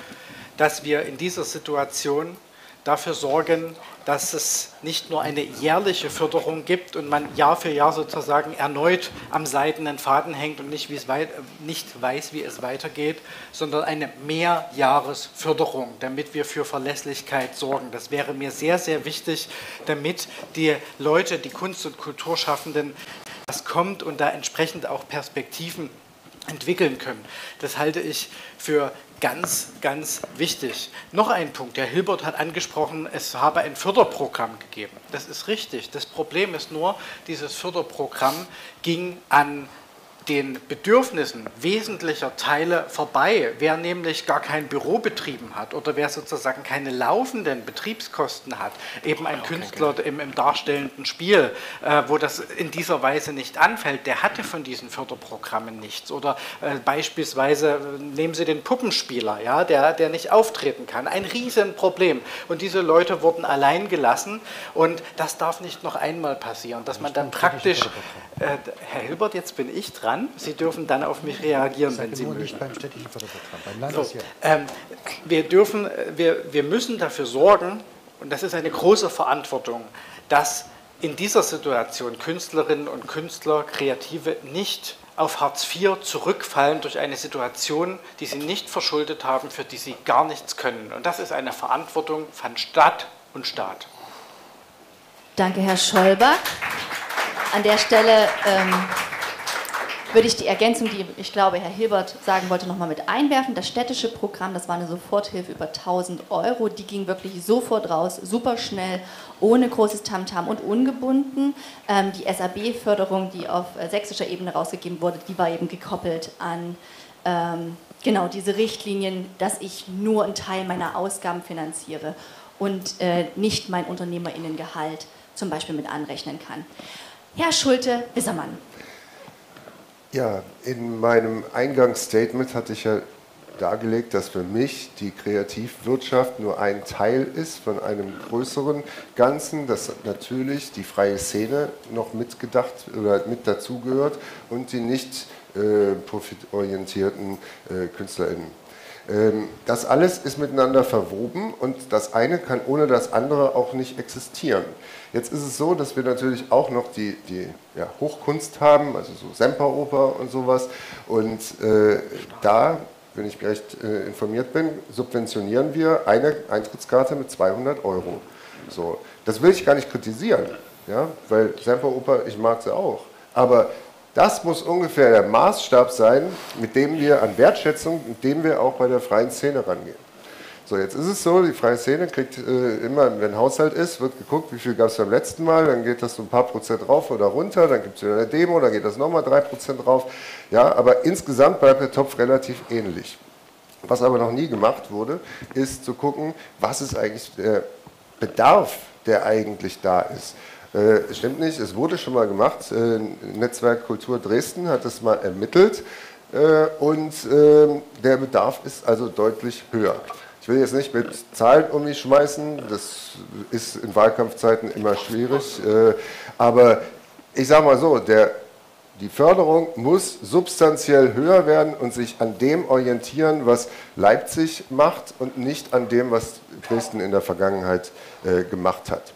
dass wir in dieser Situation dafür sorgen, dass es nicht nur eine jährliche Förderung gibt und man Jahr für Jahr sozusagen erneut am seidenen Faden hängt und nicht, weit, nicht weiß, wie es weitergeht, sondern eine Mehrjahresförderung, damit wir für Verlässlichkeit sorgen. Das wäre mir sehr, sehr wichtig, damit die Leute, die Kunst- und Kulturschaffenden, das kommt und da entsprechend auch Perspektiven entwickeln können. Das halte ich für ganz, ganz wichtig. Noch ein Punkt. Herr Hilbert hat angesprochen, es habe ein Förderprogramm gegeben. Das ist richtig. Das Problem ist nur, dieses Förderprogramm ging an den Bedürfnissen wesentlicher Teile vorbei. Wer nämlich gar kein Büro betrieben hat oder wer sozusagen keine laufenden Betriebskosten hat, eben ein Künstler im, im, darstellenden Spiel, äh, wo das in dieser Weise nicht anfällt, der hatte von diesen Förderprogrammen nichts. Oder äh, beispielsweise nehmen Sie den Puppenspieler, ja, der, der nicht auftreten kann. Ein Riesenproblem. Und diese Leute wurden allein gelassen und das darf nicht noch einmal passieren, dass man dann praktisch, äh, Herr Hilbert, jetzt bin ich dran, an. Sie dürfen dann auf mich reagieren, wenn Sie mögen. Nicht beim städtischen Förderprogramm, beim Landesjahr. So, ähm, wir, dürfen, wir, wir müssen dafür sorgen, und das ist eine große Verantwortung, dass in dieser Situation Künstlerinnen und Künstler, Kreative nicht auf Hartz IV zurückfallen durch eine Situation, die sie nicht verschuldet haben, für die sie gar nichts können. Und das ist eine Verantwortung von Stadt und Staat. Danke, Herr Scholbach. An der Stelle ähm, würde ich die Ergänzung, die ich glaube, Herr Hilbert sagen wollte, nochmal mit einwerfen. Das städtische Programm, das war eine Soforthilfe über 1000 Euro. Die ging wirklich sofort raus, super schnell, ohne großes Tamtam -Tam und ungebunden. Ähm, die SAB-Förderung, die auf äh, sächsischer Ebene rausgegeben wurde, die war eben gekoppelt an ähm, genau diese Richtlinien, dass ich nur einen Teil meiner Ausgaben finanziere und äh, nicht mein Unternehmerinnengehalt zum Beispiel mit anrechnen kann. Herr Schulte-Wissermann. Ja, in meinem Eingangsstatement hatte ich ja dargelegt, dass für mich die Kreativwirtschaft nur ein Teil ist von einem größeren Ganzen, dass natürlich die freie Szene noch mitgedacht oder mit dazugehört und die nicht äh, profitorientierten äh, KünstlerInnen. Ähm, das alles ist miteinander verwoben und das eine kann ohne das andere auch nicht existieren. Jetzt ist es so, dass wir natürlich auch noch die, die ja, Hochkunst haben, also so Semperoper und sowas. Und äh, da, wenn ich recht äh, informiert bin, subventionieren wir eine Eintrittskarte mit 200 Euro. So, das will ich gar nicht kritisieren, ja, weil Semperoper, ich mag sie auch. Aber Das muss ungefähr der Maßstab sein, mit dem wir an Wertschätzung, mit dem wir auch bei der freien Szene rangehen. So, jetzt ist es so, die freie Szene kriegt äh, immer, wenn Haushalt ist, wird geguckt, wie viel gab es beim letzten Mal, dann geht das so ein paar Prozent rauf oder runter, dann gibt es wieder eine Demo, dann geht das nochmal drei Prozent rauf. Ja, aber insgesamt bleibt der Topf relativ ähnlich. Was aber noch nie gemacht wurde, ist zu gucken, was ist eigentlich der Bedarf, der eigentlich da ist. Äh, stimmt nicht, es wurde schon mal gemacht. Äh, Netzwerk Kultur Dresden hat das mal ermittelt äh, und äh, der Bedarf ist also deutlich höher. Ich will jetzt nicht mit Zahlen um mich schmeißen, das ist in Wahlkampfzeiten immer schwierig, äh, aber ich sage mal so, der, die Förderung muss substanziell höher werden und sich an dem orientieren, was Leipzig macht und nicht an dem, was Dresden in der Vergangenheit äh, gemacht hat.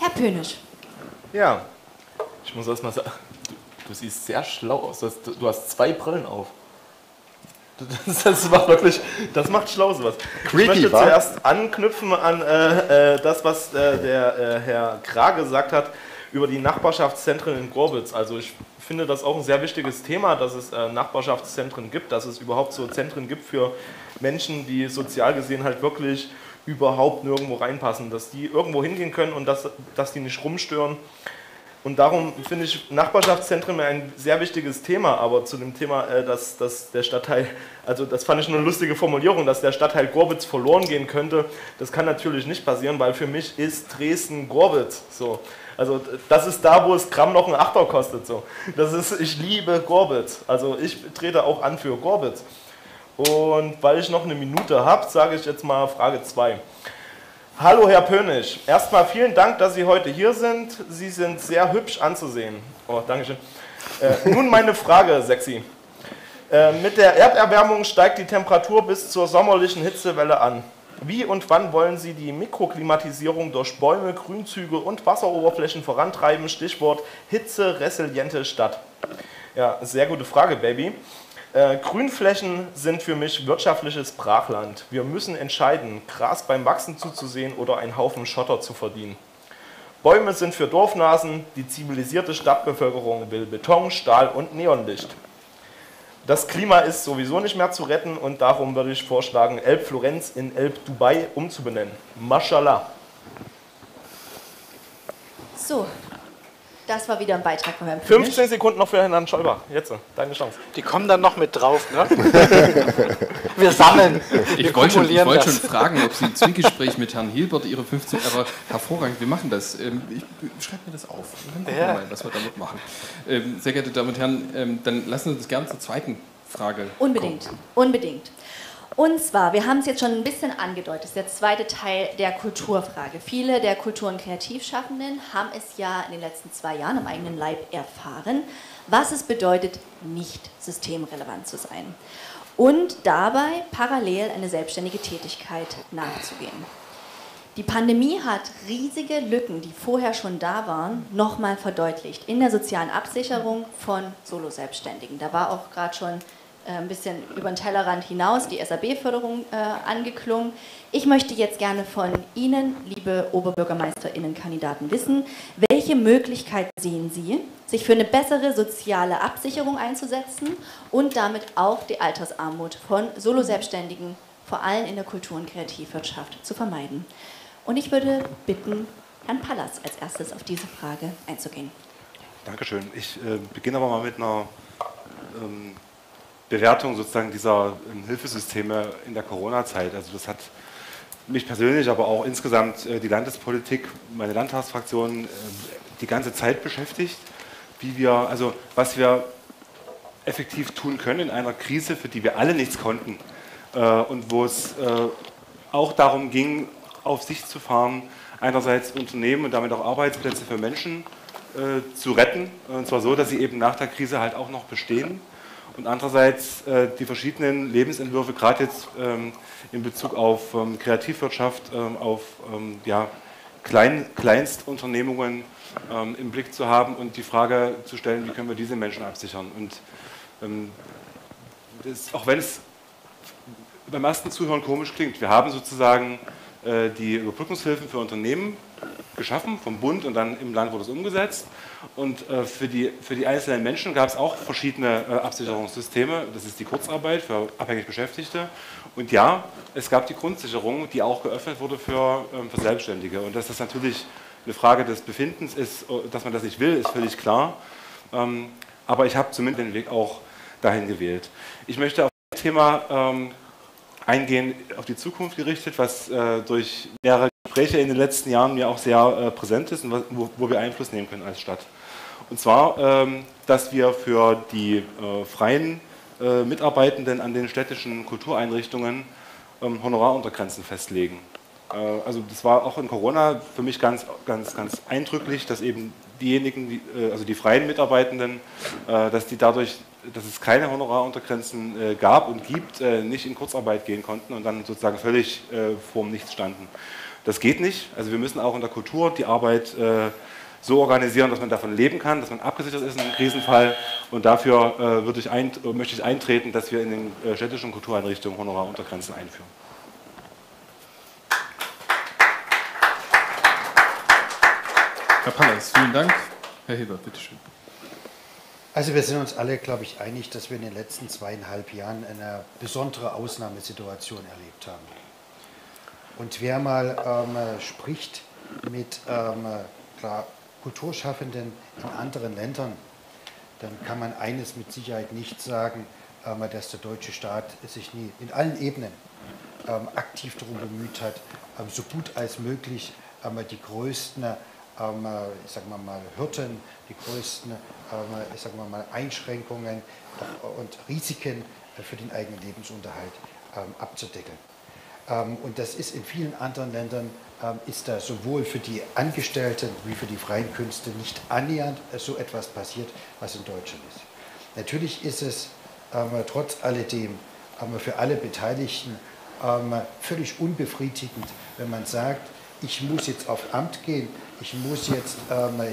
Herr Pönisch. Ja, ich muss erst mal sagen, Du siehst sehr schlau aus. Du hast zwei Brillen auf. Das, das macht wirklich, das macht schlau sowas. Creepy, ich möchte wa? zuerst anknüpfen an äh, äh, das, was äh, der äh, Herr Krage gesagt hat über die Nachbarschaftszentren in Gorbitz. Also ich finde das auch ein sehr wichtiges Thema, dass es äh, Nachbarschaftszentren gibt, dass es überhaupt so Zentren gibt für Menschen, die sozial gesehen halt wirklich überhaupt nirgendwo reinpassen, dass die irgendwo hingehen können und dass, dass die nicht rumstören. Und darum finde ich Nachbarschaftszentren ein sehr wichtiges Thema, aber zu dem Thema, äh, dass, dass der Stadtteil, also das fand ich eine lustige Formulierung, dass der Stadtteil Gorbitz verloren gehen könnte, das kann natürlich nicht passieren, weil für mich ist Dresden Gorbitz. So. Also das ist da, wo es Gramm noch ein Achter kostet. So. Das ist, ich liebe Gorbitz. Also ich trete auch an für Gorbitz. Und weil ich noch eine Minute habe, sage ich jetzt mal Frage 2. Hallo Herr Pönisch, erstmal vielen Dank, dass Sie heute hier sind. Sie sind sehr hübsch anzusehen. Oh, Dankeschön. Äh, nun meine Frage, Sexy. Äh, mit der Erderwärmung steigt die Temperatur bis zur sommerlichen Hitzewelle an. Wie und wann wollen Sie die Mikroklimatisierung durch Bäume, Grünzüge und Wasseroberflächen vorantreiben? Stichwort hitzeresiliente Stadt. Ja, sehr gute Frage, Baby. Äh, Grünflächen sind für mich wirtschaftliches Brachland. Wir müssen entscheiden, Gras beim Wachsen zuzusehen oder einen Haufen Schotter zu verdienen. Bäume sind für Dorfnasen, die zivilisierte Stadtbevölkerung will Beton, Stahl und Neonlicht. Das Klima ist sowieso nicht mehr zu retten und darum würde ich vorschlagen, Elb Florenz in Elb Dubai umzubenennen. Mashallah. So, das war wieder ein Beitrag von Herrn 15 Sekunden noch für Herrn Schäuber. Jetzt, deine Chance. Die kommen dann noch mit drauf, ne? (laughs) Wir sammeln. Ich wollte schon, wollt schon, fragen, ob Sie ein Zwiegespräch mit Herrn Hilbert Ihre 15, aber hervorragend, wir machen das. Ähm, ich schreibe mir das auf. Dann ja. wir mal, was wir damit machen. Ähm, sehr geehrte Damen und Herren, ähm, dann lassen Sie uns gerne zur zweiten Frage. Unbedingt, kommen. unbedingt. Und zwar, wir haben es jetzt schon ein bisschen angedeutet, das ist der zweite Teil der Kulturfrage. Viele der Kultur- und Kreativschaffenden haben es ja in den letzten zwei Jahren am eigenen Leib erfahren, was es bedeutet, nicht systemrelevant zu sein. Und dabei parallel eine selbstständige Tätigkeit nachzugehen. Die Pandemie hat riesige Lücken, die vorher schon da waren, nochmal verdeutlicht in der sozialen Absicherung von Solo-Selbstständigen. Da war auch gerade schon ein bisschen über den Tellerrand hinaus die SAB-Förderung äh, angeklungen. Ich möchte jetzt gerne von Ihnen, liebe Oberbürgermeisterinnenkandidaten, wissen, welche Möglichkeiten sehen Sie, sich für eine bessere soziale Absicherung einzusetzen und damit auch die Altersarmut von Solo-Selbstständigen, vor allem in der Kultur- und Kreativwirtschaft, zu vermeiden. Und ich würde bitten, Herrn Pallas als erstes auf diese Frage einzugehen. Dankeschön. Ich äh, beginne aber mal mit einer ähm, Bewertung sozusagen dieser ähm, Hilfesysteme in der Corona-Zeit. Also das hat mich persönlich, aber auch insgesamt äh, die Landespolitik, meine Landtagsfraktion äh, die ganze Zeit beschäftigt, wie wir, also was wir effektiv tun können in einer Krise, für die wir alle nichts konnten äh, und wo es auch darum ging, auf sich zu fahren, einerseits Unternehmen und damit auch Arbeitsplätze für Menschen zu retten, und zwar so, dass sie eben nach der Krise halt auch noch bestehen und andererseits äh, die verschiedenen Lebensentwürfe, gerade jetzt ähm, in Bezug auf ähm, Kreativwirtschaft, ähm, auf ähm, ja, Klein, Kleinstunternehmungen ähm, im Blick zu haben und die Frage zu stellen, wie können wir diese Menschen absichern. Und ähm, das, auch wenn es beim ersten Zuhören komisch klingt, wir haben sozusagen äh, die Überbrückungshilfen für Unternehmen geschaffen, vom Bund und dann im Land wurde es umgesetzt. Und äh, für, die, für die einzelnen Menschen gab es auch verschiedene äh, Absicherungssysteme. Das ist die Kurzarbeit für abhängig Beschäftigte. Und ja, es gab die Grundsicherung, die auch geöffnet wurde für, ähm, für Selbstständige. Und dass das natürlich eine Frage des Befindens ist, dass man das nicht will, ist völlig klar. Ähm, aber ich habe zumindest den Weg auch dahin gewählt. Ich möchte auf das Thema ähm, eingehen, auf die Zukunft gerichtet, was äh, durch mehrere Gespräche in den letzten Jahren mir auch sehr äh, präsent ist und wo, wo, wir Einfluss nehmen können als Stadt. Und zwar, ähm, dass wir für die äh, freien äh, Mitarbeitenden an den städtischen Kultureinrichtungen ähm, Honoraruntergrenzen festlegen. Äh, also das war auch in Corona für mich ganz, ganz, ganz eindrücklich, dass eben diejenigen, die, äh, also die freien Mitarbeitenden, dass die dadurch, dass es keine Honoraruntergrenzen gab und gibt, nicht in Kurzarbeit gehen konnten und dann sozusagen völlig vorm Nichts standen. Das geht nicht. Also wir müssen auch in der Kultur die Arbeit so organisieren, dass man davon leben kann, dass man abgesichert ist in einem Krisenfall. Und dafür äh, ich ein, möchte ich eintreten, dass wir in den äh, städtischen Kultureinrichtungen Honoraruntergrenzen einführen. Herr Pallas, vielen Dank. Herr Hebert, bitteschön. Also wir sind uns alle, glaube ich, einig, dass wir in den letzten zweieinhalb Jahren eine besondere Ausnahmesituation erlebt haben. Und wer mal ähm, spricht mit ähm, klar, Kulturschaffenden in anderen Ländern, dann kann man eines mit Sicherheit nicht sagen, ähm, dass der deutsche Staat sich nie in allen Ebenen ähm, aktiv darum bemüht hat, ähm, so gut als möglich die größten ich sag mal, Hürden, die größten ich sag mal, Einschränkungen und Risiken für den eigenen Lebensunterhalt abzudecken. Und das ist in vielen anderen Ländern ähm, ist da sowohl für die Angestellten wie für die freien Künste nicht annähernd so etwas passiert, was in Deutschland ist. Natürlich ist es ähm, trotz alledem ähm, für alle Beteiligten völlig unbefriedigend, wenn man sagt, ich muss jetzt auf Amt gehen, ich muss jetzt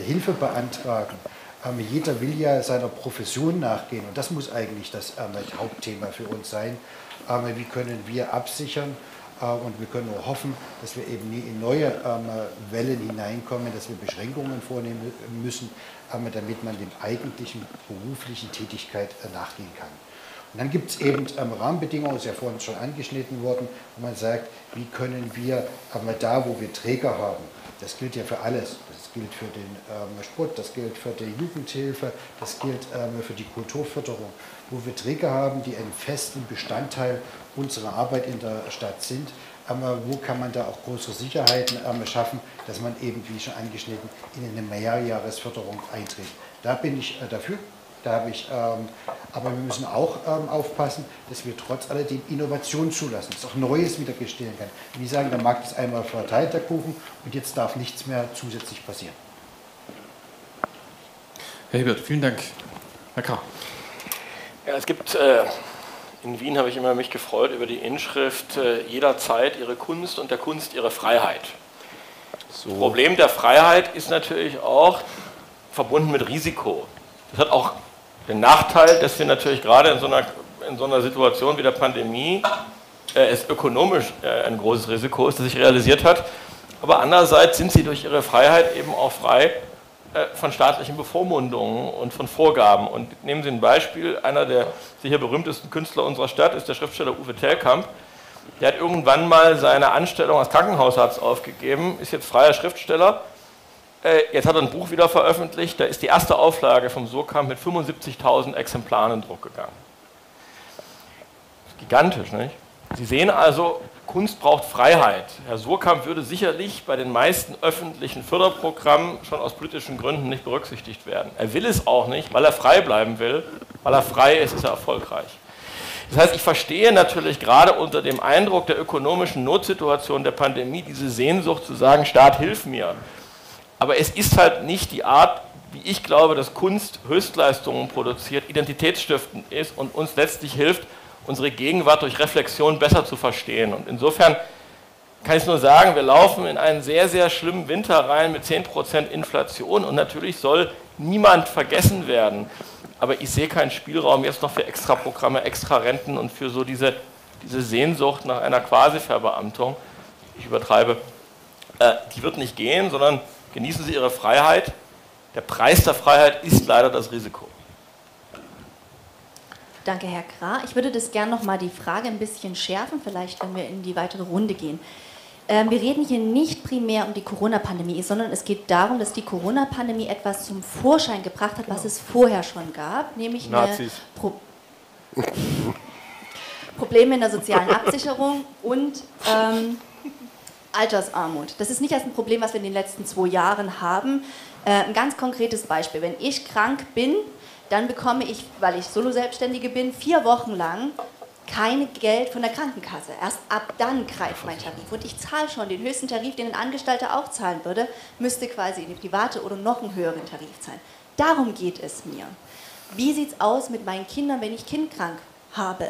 Hilfe beantragen. jeder will ja seiner Profession nachgehen und das muss eigentlich das Hauptthema für uns sein. wie können wir absichern, und wir können nur hoffen, dass wir eben nie in neue ähm, Wellen hineinkommen, dass wir Beschränkungen vornehmen müssen, ähm, damit man dem eigentlichen beruflichen Tätigkeit äh, nachgehen kann. Und dann gibt es eben ähm, Rahmenbedingungen, das ist ja vorhin schon angeschnitten worden, wo man sagt, wie können wir da, wo wir Träger haben, das gilt ja für alles, das gilt für den Sport, das gilt für die Jugendhilfe, das gilt für die Kulturförderung, wo wir Träger haben, die einen festen Bestandteil unserer Arbeit in der Stadt sind. Aber wo kann man da auch größere Sicherheiten ähm, schaffen, dass man eben, wie schon angeschnitten, in eine Mehrjahresförderung eintritt. Da bin ich äh, dafür. Da habe ich, ähm, aber wir müssen auch ähm, aufpassen, dass wir trotz alledem Innovation zulassen, dass auch Neues wieder gestehen kann. Wie sagen, der Markt ist einmal verteilt, der Kuchen, und jetzt darf nichts mehr zusätzlich passieren. Herr Hebert, vielen Dank. Herr K. Ja, es gibt, äh, in Wien habe ich immer mich gefreut über die Inschrift, äh, jederzeit ihre Kunst und der Kunst ihre Freiheit. So. Problem der Freiheit ist natürlich auch verbunden mit Risiko. Das hat auch den Nachteil, dass wir natürlich gerade in so einer, in so einer Situation wie der Pandemie äh, es ökonomisch äh, ein großes Risiko ist, das sich realisiert hat. Aber andererseits sind sie durch ihre Freiheit eben auch frei, äh, von staatlichen Bevormundungen und von Vorgaben. Und nehmen Sie ein Beispiel, einer der sicher berühmtesten Künstler unserer Stadt ist der Schriftsteller Uwe Tellkamp. Der hat irgendwann mal seine Anstellung als Krankenhausarzt aufgegeben, ist jetzt freier Schriftsteller. Äh, jetzt hat er ein Buch wieder veröffentlicht, da ist die erste Auflage vom Surkamp mit 75.000 Exemplaren in Druck gegangen. Gigantisch, nicht? Sie sehen also, Kunst braucht Freiheit. Herr Surkamp würde sicherlich bei den meisten öffentlichen Förderprogrammen schon aus politischen Gründen nicht berücksichtigt werden. Er will es auch nicht, weil er frei bleiben will. Weil er frei ist, ist er erfolgreich. Das heißt, ich verstehe natürlich gerade unter dem Eindruck der ökonomischen Notsituation der Pandemie diese Sehnsucht zu sagen, Staat, hilf mir. Aber es ist halt nicht die Art, wie ich glaube, dass Kunst Höchstleistungen produziert, identitätsstiftend ist und uns letztlich hilft, unsere Gegenwart durch Reflexion besser zu verstehen. Und insofern kann ich nur sagen, wir laufen in einen sehr, sehr schlimmen Winter rein mit 10% Inflation und natürlich soll niemand vergessen werden. Aber ich sehe keinen Spielraum jetzt noch für extra Programme, extra Renten und für so diese, diese Sehnsucht nach einer Quasi-Verbeamtung. ich übertreibe, äh, die wird nicht gehen, sondern genießen Sie Ihre Freiheit. Der Preis der Freiheit ist leider das Risiko. Danke, Herr Krah. Ich würde das gerne noch mal die Frage ein bisschen schärfen, vielleicht, wenn wir in die weitere Runde gehen. Ähm, wir reden hier nicht primär um die Corona-Pandemie, sondern es geht darum, dass die Corona-Pandemie etwas zum Vorschein gebracht hat, was es vorher schon gab, nämlich Nazis. Pro (laughs) Probleme in der sozialen Absicherung und ähm, Altersarmut. Das ist nicht erst ein Problem, was wir in den letzten zwei Jahren haben. Äh, ein ganz konkretes Beispiel. Wenn ich krank bin, dann bekomme ich, weil ich Solo-Selbstständige bin, vier Wochen lang kein Geld von der Krankenkasse. Erst ab dann greift mein Tarif. Und ich zahle schon den höchsten Tarif, den ein Angestellter auch zahlen würde, müsste quasi in die private oder noch einen höheren Tarif zahlen. Darum geht es mir. Wie sieht es aus mit meinen Kindern, wenn ich kindkrank habe?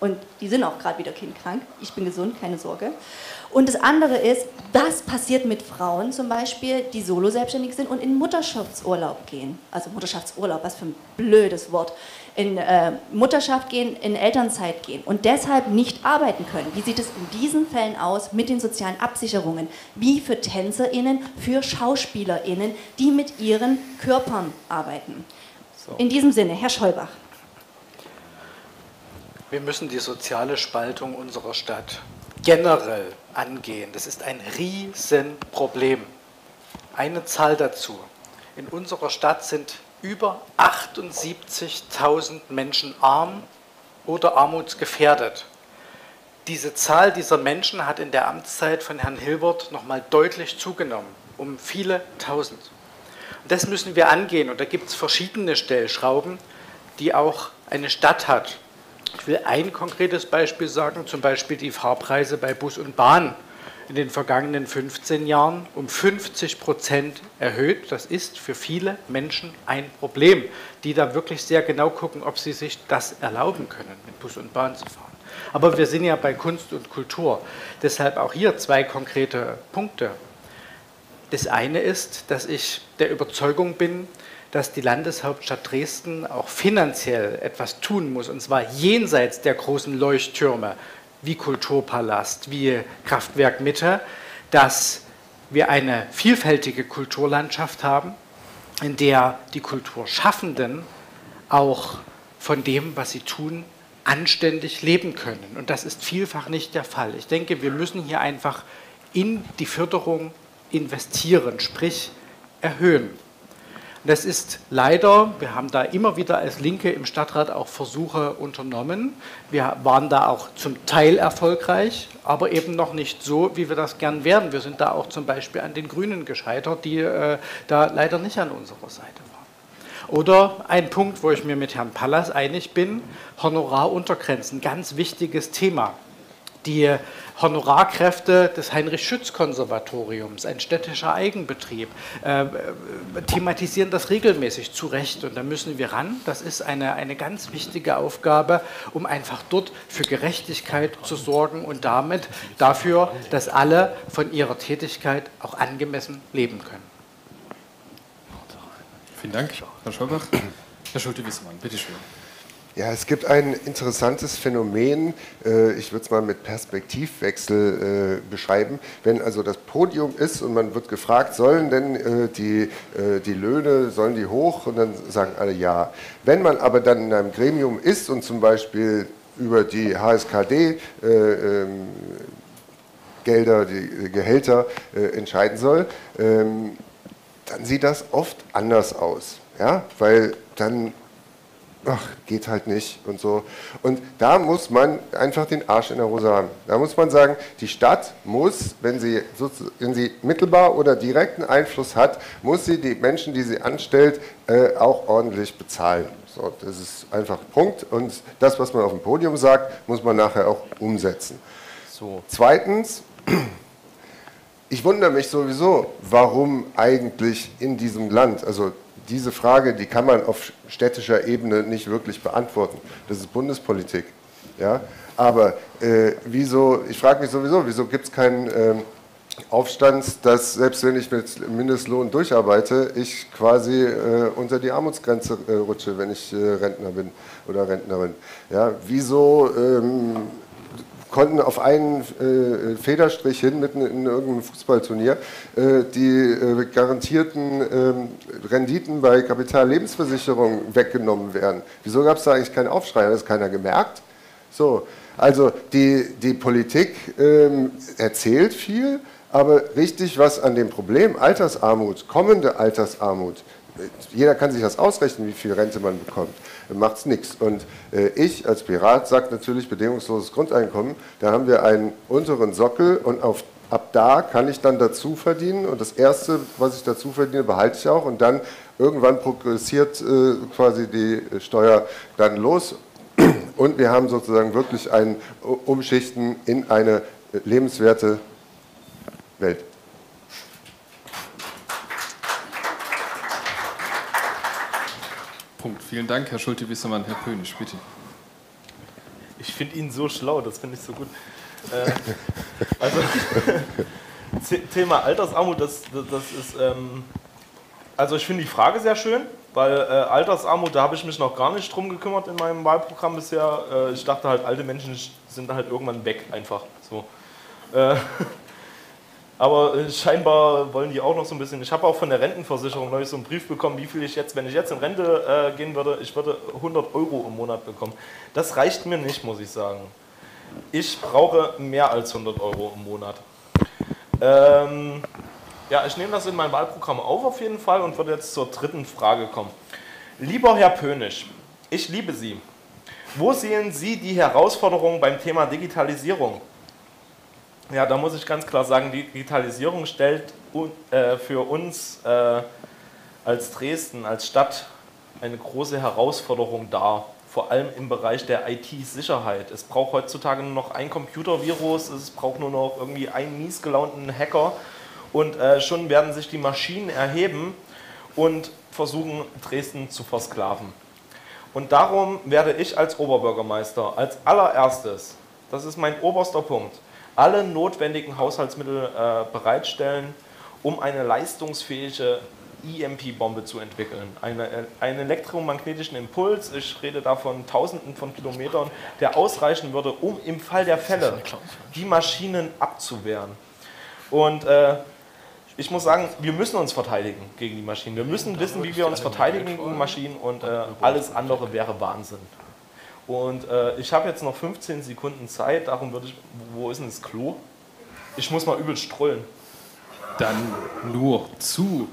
Und die sind auch gerade wieder kindkrank. Ich bin gesund, keine Sorge. Und das andere ist, was passiert mit Frauen zum Beispiel, die solo selbstständig sind und in Mutterschaftsurlaub gehen. Also Mutterschaftsurlaub, was für ein blödes Wort. In äh, Mutterschaft gehen, in Elternzeit gehen und deshalb nicht arbeiten können. Wie sieht es in diesen Fällen aus mit den sozialen Absicherungen? Wie für TänzerInnen, für SchauspielerInnen, die mit ihren Körpern arbeiten? So. In diesem Sinne, Herr Scholbach. Wir müssen die soziale Spaltung unserer Stadt generell angehen. Das ist ein Riesenproblem. Eine Zahl dazu. In unserer Stadt sind über 78.000 Menschen arm oder armutsgefährdet. Diese Zahl dieser Menschen hat in der Amtszeit von Herrn Hilbert nochmal deutlich zugenommen, um viele tausend. Und das müssen wir angehen und da gibt es verschiedene Stellschrauben, die auch eine Stadt hat. Ich will ein konkretes Beispiel sagen, zum Beispiel die Fahrpreise bei Bus und Bahn in den vergangenen 15 Jahren um 50 Prozent erhöht. Das ist für viele Menschen ein Problem, die da wirklich sehr genau gucken, ob sie sich das erlauben können, mit Bus und Bahn zu fahren. Aber wir sind ja bei Kunst und Kultur. Deshalb auch hier zwei konkrete Punkte. Das eine ist, dass ich der Überzeugung bin, dass die Landeshauptstadt Dresden auch finanziell etwas tun muss, und zwar jenseits der großen Leuchttürme wie Kulturpalast, wie Kraftwerk Mitte, dass wir eine vielfältige Kulturlandschaft haben, in der die Kulturschaffenden auch von dem, was sie tun, anständig leben können. Und das ist vielfach nicht der Fall. Ich denke, wir müssen hier einfach in die Förderung investieren, sprich erhöhen. Das ist leider, wir haben da immer wieder als Linke im Stadtrat auch Versuche unternommen. Wir waren da auch zum Teil erfolgreich, aber eben noch nicht so, wie wir das gern werden. Wir sind da auch zum Beispiel an den Grünen gescheitert, die äh, da leider nicht an unserer Seite waren. Oder ein Punkt, wo ich mir mit Herrn Pallas einig bin, Honoraruntergrenzen, ganz wichtiges Thema die Honorarkräfte des Heinrich-Schütz-Konservatoriums, ein städtischer Eigenbetrieb, äh, thematisieren das regelmäßig zu Recht. Und da müssen wir ran. Das ist eine, eine ganz wichtige Aufgabe, um einfach dort für Gerechtigkeit zu sorgen und damit dafür, dass alle von ihrer Tätigkeit auch angemessen leben können. Vielen Dank, Herr Scholbach. Herr Schulte-Wissemann, bitteschön. Ja, es gibt ein interessantes Phänomen, äh, ich würde es mal mit Perspektivwechsel äh, beschreiben. Wenn also das Podium ist und man wird gefragt, sollen denn äh, die, die Löhne, sollen die hoch? Und dann sagen alle ja. Wenn man aber dann in einem Gremium ist und zum Beispiel über die HSKD ähm, Gelder, die Gehälter entscheiden soll, ähm, dann sieht das oft anders aus. Ja? Weil dann ach, geht halt nicht und so. Und da muss man einfach den Arsch in der Hose haben. Da muss man sagen, die Stadt muss, wenn sie, wenn sie mittelbar oder direkten Einfluss hat, muss sie die Menschen, die sie anstellt, äh, auch ordentlich bezahlen. So, das ist einfach Punkt. Und das, was man auf dem Podium sagt, muss man nachher auch umsetzen. So. Zweitens, ich wundere mich sowieso, warum eigentlich in diesem Land, also diese Frage, die kann man auf städtischer Ebene nicht wirklich beantworten. Das ist Bundespolitik. Ja? Aber äh, wieso, ich frage mich sowieso, wieso gibt es keinen äh, Aufstand, dass selbst wenn ich mit Mindestlohn durcharbeite, ich quasi äh, unter die Armutsgrenze äh, rutsche, wenn ich äh, Rentner bin oder Rentnerin. Ja? Wieso ähm, konnten auf einen äh, Federstrich hin mitten in irgendeinem Fußballturnier äh, die äh, garantierten ähm, Renditen bei Kapitallebensversicherungen weggenommen werden. Wieso gab es da eigentlich keinen Aufschrei? Hat das keiner gemerkt? So, also die, die Politik ähm, erzählt viel, aber richtig was an dem Problem Altersarmut, kommende Altersarmut, jeder kann sich das ausrechnen, wie viel Rente man bekommt, macht es nichts. Und äh, ich als Pirat sage natürlich bedingungsloses Grundeinkommen, da haben wir einen unteren Sockel und auf, ab da kann ich dann dazu verdienen und das Erste, was ich dazu verdiene, behalte ich auch und dann irgendwann progressiert äh, quasi die Steuer dann los und wir haben sozusagen wirklich ein Umschichten in eine lebenswerte Welt. Punkt. Vielen Dank, Herr Schulte-Wissermann. Herr Pönisch, bitte. Ich finde ihn so schlau, das finde ich so gut. Äh, also, (laughs) Thema Altersarmut, das, das, das ist. Ähm, also, ich finde die Frage sehr schön, weil äh, Altersarmut, da habe ich mich noch gar nicht drum gekümmert in meinem Wahlprogramm bisher. Äh, ich dachte halt, alte Menschen sind halt irgendwann weg, einfach. So. (laughs) Aber äh, scheinbar wollen die auch noch so ein bisschen. Ich habe auch von der Rentenversicherung neulich so einen Brief bekommen, wie viel ich jetzt, wenn ich jetzt in Rente äh, gehen würde, ich würde 100 Euro im Monat bekommen. Das reicht mir nicht, muss ich sagen. Ich brauche mehr als 100 Euro im Monat. Ähm, ja, ich nehme das in mein Wahlprogramm auf auf jeden Fall und würde jetzt zur dritten Frage kommen. Lieber Herr Pönisch, ich liebe Sie. Wo sehen Sie die Herausforderungen beim Thema Digitalisierung? Ja, da muss ich ganz klar sagen, die Digitalisierung stellt äh, für uns äh, als Dresden, als Stadt eine große Herausforderung dar, vor allem im Bereich der IT-Sicherheit. Es braucht heutzutage nur noch ein Computervirus, es braucht nur noch irgendwie einen miesgelaunten Hacker und äh, schon werden sich die Maschinen erheben und versuchen, Dresden zu versklaven. Und darum werde ich als Oberbürgermeister als allererstes, das ist mein oberster Punkt, alle notwendigen Haushaltsmittel äh, bereitstellen, um eine leistungsfähige EMP-Bombe zu entwickeln. Eine, äh, einen elektromagnetischen Impuls, ich rede davon Tausenden von Kilometern, der ausreichen würde, um im Fall der Fälle die Maschinen abzuwehren. Und äh, ich muss sagen, wir müssen uns verteidigen gegen die Maschinen. Wir müssen wissen, wie wir uns verteidigen gegen Maschinen und äh, alles andere wäre Wahnsinn. Und äh, ich habe jetzt noch 15 Sekunden Zeit, darum würde ich. Wo ist denn das Klo? Ich muss mal übel strollen. Dann nur zu.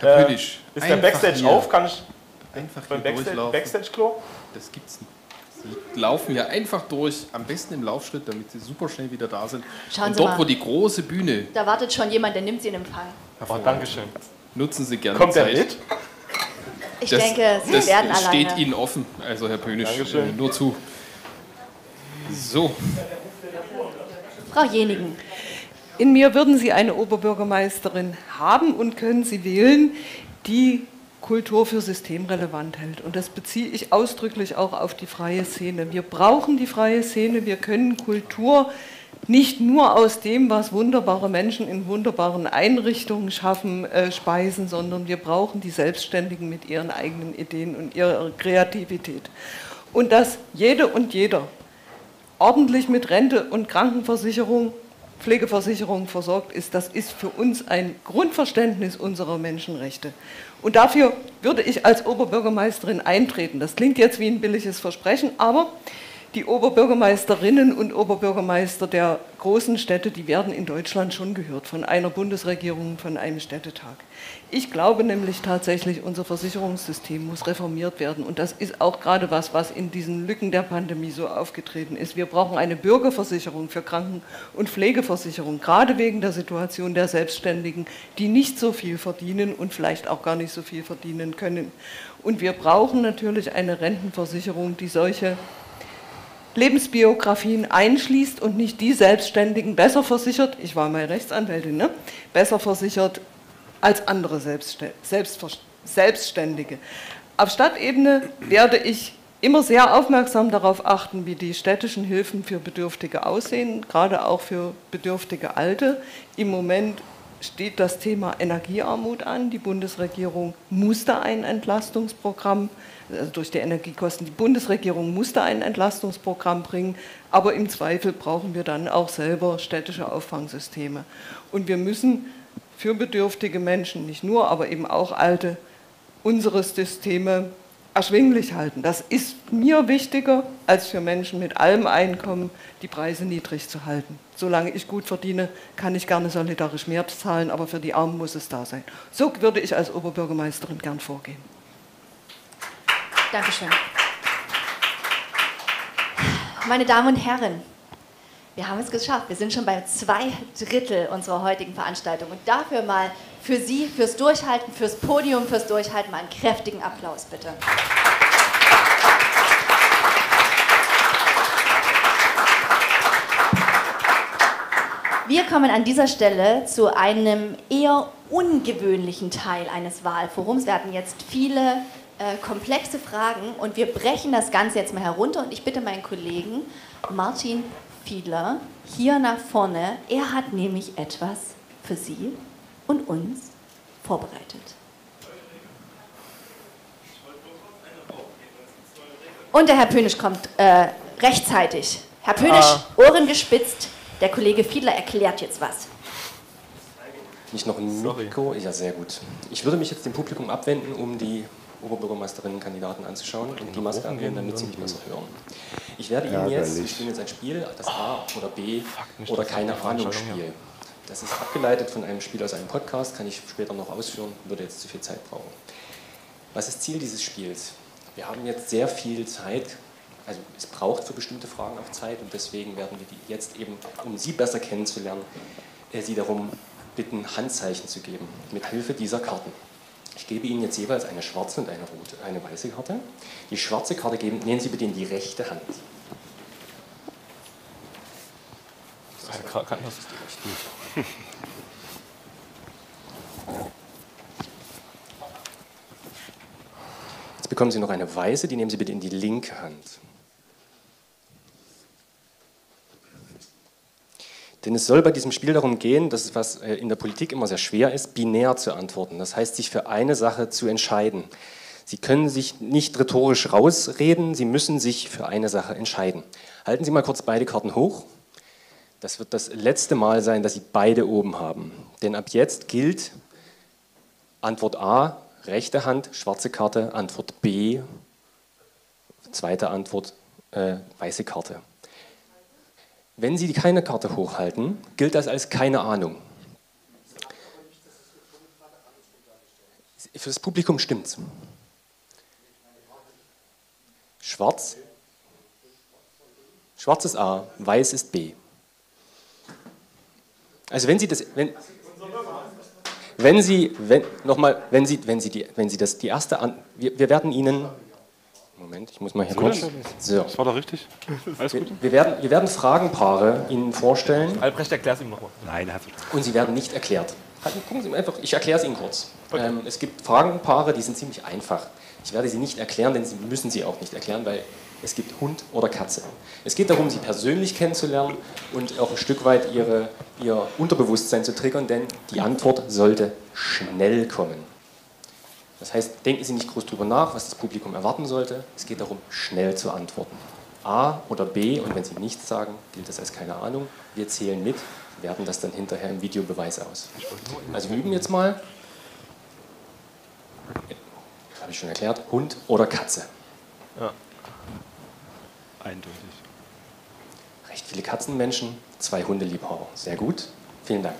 Herr Äh, ist der Backstage hier- auf? Kann ich Einfach beim hier Backstage- durchlaufen. Backstage-Klo? Das gibt's nicht. Sie laufen hier einfach durch, am besten im Laufschritt, damit sie super schnell wieder da sind. Schauen Und Sie dort, mal. wo die große Bühne, Da wartet schon jemand, der nimmt sie in Empfang. Oh, Dankeschön. nutzen Sie gerne Kommt der Zeit. mit? Ich das, denke, Sie das werden steht alleine. Ihnen offen, also Herr Pönisch, Dankeschön. äh, nur zu. So, Frau Jenigen. In mir würden Sie eine Oberbürgermeisterin haben und können Sie wählen, die Kultur für systemrelevant hält. Und das beziehe ich ausdrücklich auch auf die freie Szene. Wir brauchen die freie Szene. Wir können Kultur nicht nur aus dem, was wunderbare Menschen in wunderbaren Einrichtungen schaffen, äh, speisen, sondern wir brauchen die Selbstständigen mit ihren eigenen Ideen und ihrer Kreativität. Und dass jede und jeder ordentlich mit Rente und Krankenversicherung, Pflegeversicherung versorgt ist, das ist für uns ein Grundverständnis unserer Menschenrechte. Und dafür würde ich als Oberbürgermeisterin eintreten. Das klingt jetzt wie ein billiges Versprechen, aber die Oberbürgermeisterinnen und Oberbürgermeister der großen Städte, die werden in Deutschland schon gehört von einer Bundesregierung, von einem Städtetag. Ich glaube nämlich tatsächlich, unser Versicherungssystem muss reformiert werden. Und das ist auch gerade was, was in diesen Lücken der Pandemie so aufgetreten ist. Wir brauchen eine Bürgerversicherung für Kranken- und Pflegeversicherung, gerade wegen der Situation der Selbstständigen, die nicht so viel verdienen und vielleicht auch gar nicht so viel verdienen können. Und wir brauchen natürlich eine Rentenversicherung, die solche Lebensbiografien einschließt und nicht die Selbstständigen besser versichert, ich war mal Rechtsanwältin, ne? besser versichert als andere Selbstständige. Auf Stadtebene werde ich immer sehr aufmerksam darauf achten, wie die städtischen Hilfen für Bedürftige aussehen, gerade auch für bedürftige Alte. Im Moment steht das Thema Energiearmut an. Die Bundesregierung musste ein Entlastungsprogramm, also durch die Energiekosten, die Bundesregierung musste ein Entlastungsprogramm bringen, aber im Zweifel brauchen wir dann auch selber städtische Auffangsysteme. Und wir müssen für bedürftige Menschen, nicht nur, aber eben auch alte, unsere Systeme erschwinglich halten. Das ist mir wichtiger, als für Menschen mit allem Einkommen die Preise niedrig zu halten. Solange ich gut verdiene, kann ich gerne solidarisch mehr zahlen, aber für die Armen muss es da sein. So würde ich als Oberbürgermeisterin gern vorgehen. Dankeschön. Meine Damen und Herren, wir haben es geschafft. Wir sind schon bei zwei Drittel unserer heutigen Veranstaltung. Und dafür mal für Sie, fürs Durchhalten, fürs Podium, fürs Durchhalten mal einen kräftigen Applaus, bitte. Wir kommen an dieser Stelle zu einem eher ungewöhnlichen Teil eines Wahlforums. Wir hatten jetzt viele äh, komplexe Fragen und wir brechen das Ganze jetzt mal herunter und ich bitte meinen Kollegen Martin Fiedler hier nach vorne. Er hat nämlich etwas für Sie und uns vorbereitet. Und der Herr Pönisch kommt äh, rechtzeitig. Herr Pönisch, ah. Ohren gespitzt. Der Kollege Fiedler erklärt jetzt was. Nicht noch ein Mikro? Ja, sehr gut. Ich würde mich jetzt dem Publikum abwenden, um die Oberbürgermeisterinnen-Kandidaten anzuschauen und die Maske angehen, damit sie mich besser hören. Ich werde Ihnen jetzt, ich spiele jetzt ein Spiel, das A oder B oder keine Ahnung Spiel. Das ist abgeleitet von einem Spiel aus einem Podcast, kann ich später noch ausführen, würde jetzt zu viel Zeit brauchen. Was ist Ziel dieses Spiels? Wir haben jetzt sehr viel Zeit, also es braucht für bestimmte Fragen auch Zeit und deswegen werden wir die jetzt eben, um Sie besser kennenzulernen, äh, Sie darum bitten, Handzeichen zu geben, mit Hilfe dieser Karten. Ich gebe Ihnen jetzt jeweils eine schwarze und eine rote, eine weiße Karte. Die schwarze Karte geben, nehmen Sie bitte in die rechte Hand. Das ist die rechte. Jetzt bekommen Sie noch eine weiße, die nehmen Sie bitte in die linke Hand. Denn es soll bei diesem Spiel darum gehen, dass es was äh, in der Politik immer sehr schwer ist, binär zu antworten. Das heißt, sich für eine Sache zu entscheiden. Sie können sich nicht rhetorisch rausreden, Sie müssen sich für eine Sache entscheiden. Halten Sie mal kurz beide Karten hoch. Das wird das letzte Mal sein, dass Sie beide oben haben. Denn ab jetzt gilt Antwort A, rechte Hand, schwarze Karte, Antwort B, zweite Antwort, äh, weiße Karte. Wenn Sie keine Karte hochhalten, gilt das als keine Ahnung. Für das Publikum stimmt's. Schwarz. Schwarz ist A, weiß ist B. Also wenn Sie das, wenn, wenn Sie, wenn, nochmal, wenn Sie, wenn Sie, die, wenn Sie das, die erste, an, wir, wir werden Ihnen Moment, ich muss mal hier so kurz. So. Das war doch richtig. Alles gut. Wir, wir, werden, wir werden Fragenpaare Ihnen vorstellen. Albrecht, erklär es ihm nochmal. Nein, hat Und sie werden nicht erklärt. Gucken Sie einfach, ich erkläre es Ihnen kurz. Okay. Ähm, es gibt Fragenpaare, die sind ziemlich einfach. Ich werde sie nicht erklären, denn Sie müssen sie auch nicht erklären, weil es gibt Hund oder Katze. Es geht darum, sie persönlich kennenzulernen und auch ein Stück weit ihre, ihr Unterbewusstsein zu triggern, denn die Antwort sollte schnell kommen. Das heißt, denken Sie nicht groß darüber nach, was das Publikum erwarten sollte. Es geht darum, schnell zu antworten. A oder B und wenn Sie nichts sagen, gilt das als keine Ahnung. Wir zählen mit, werten das dann hinterher im Videobeweis aus. Also wir üben jetzt mal. Habe ich schon erklärt, Hund oder Katze. Ja. Eindeutig. Recht viele Katzenmenschen, zwei Hundeliebhaber. Sehr gut. Vielen Dank.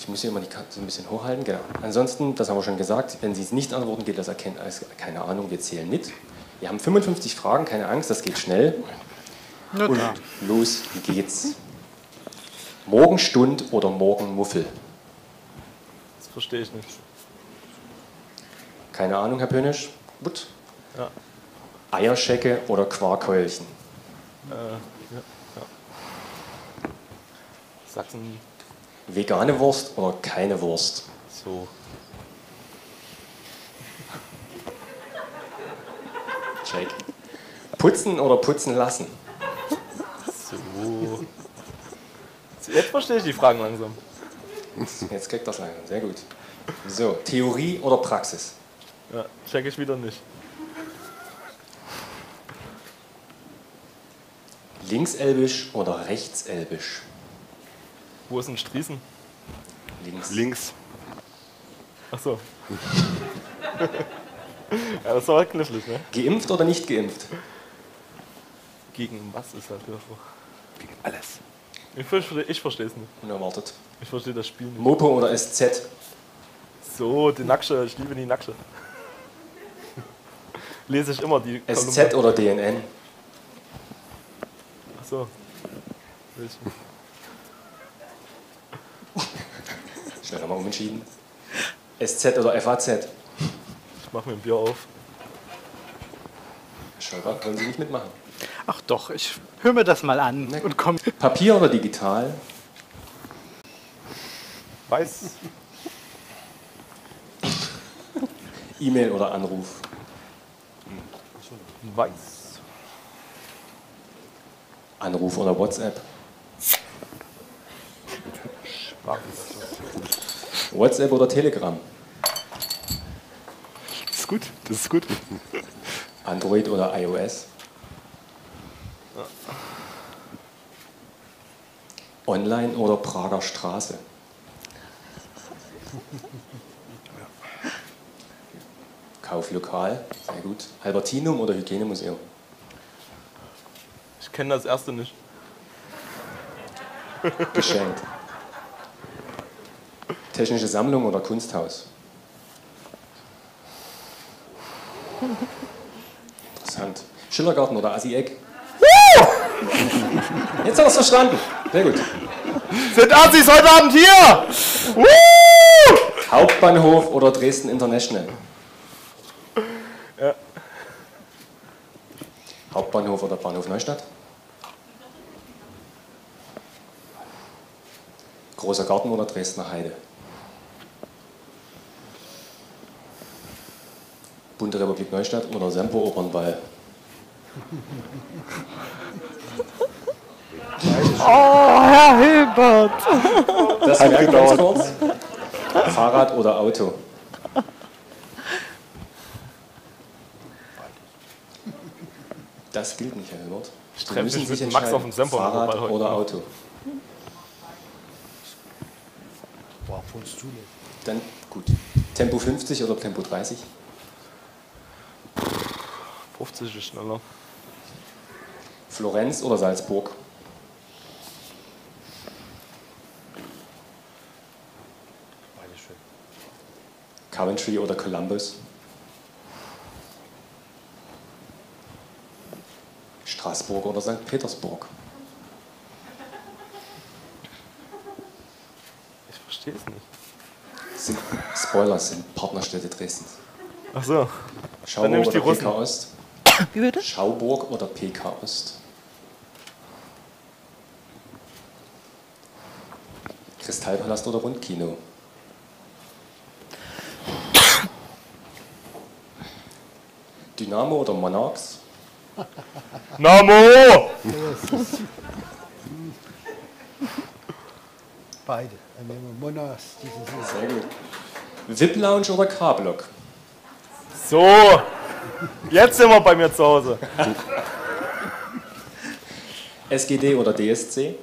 Ich muss hier immer die Karte so ein bisschen hochhalten. Genau. Ansonsten, das haben wir schon gesagt, wenn Sie es nicht antworten, geht das als keine Ahnung, wir zählen mit. Wir haben 55 Fragen, keine Angst, das geht schnell. Und los geht's. Morgenstund oder Morgenmuffel? Das verstehe ich nicht. Keine Ahnung, Herr Pönisch. Gut. Ja. Eierschecke oder Quarkhäulchen? Äh, ja, ja. Sachsen Vegane Wurst oder keine Wurst? So. Jake. Putzen oder putzen lassen? So. Jetzt verstehe ich die Fragen langsam. Jetzt kriegt das einer. Sehr gut. So, Theorie oder Praxis? Ja, check ich wieder nicht. Linkselbisch oder rechtselbisch? Wo ist ein Striesen? Links. Links. Ach so. (laughs) ja, das war knifflig, ne? Geimpft oder nicht geimpft? Gegen was ist das wieder vor? Gegen alles. Ich verstehe ich verstehe es nicht. Unerwartet. Ich verstehe das Spiel nicht. Mopo oder SZ? So, die Nacksche, ich liebe die Nacksche. (laughs) Lese ich immer die SZ oder DNN? Ach so. Welchen? (laughs) Schnell nochmal umentschieden. SZ oder FAZ? Ich mache mir ein Bier auf. Scholber, wollen Sie nicht mitmachen? Ach doch, ich höre mir das mal an und komm. Papier oder digital? Weiß. (laughs) E-Mail oder Anruf? Weiß. Anruf oder WhatsApp? WhatsApp oder Telegram? Das ist gut, das ist gut. Android oder iOS? Online oder Prager Straße? Kauf lokal, sehr gut. Albertinum oder Hygienemuseum? Ich kenne das erste nicht. Geschenkt. Technische Sammlung oder Kunsthaus? Interessant. Schillergarten oder Assi-Eck? Jetzt hat er es verstanden. Sehr gut. Sind Assis heute Abend hier? Hauptbahnhof oder Dresden International? Ja. Hauptbahnhof oder Bahnhof Neustadt? Großer Garten oder Dresdner Heide? Bunte Republik Neustadt oder Semper Opernball? Oh, Herr Hilbert. Das Hat gedauert. kurz. Fahrrad oder Auto? Das gilt nicht, Herr Hilbert. Sie treffe müssen sich Max entscheiden. auf dem Semper Fahrrad heute oder. Auto? Dann gut. Tempo 50 oder Tempo 30? 50 ist schneller. Florenz oder Salzburg? Beide schön. Coventry oder Columbus? Straßburg oder St. Petersburg? Ich verstehe es nicht. Sind, Spoiler sind Partnerstädte Dresdens. Ach so. Schauburg nehme ich die oder Russen. PK Ost? Wie bitte? Schauburg oder PK Ost? Kristallpalast oder Rundkino? Dynamo oder Monarchs? Namo! Beide. Dann nehmen wir Monas, diesen Sehr gut. VIP-Lounge oder K-Block? So, jetzt sind wir bei mir zu Hause. SGD oder DSC?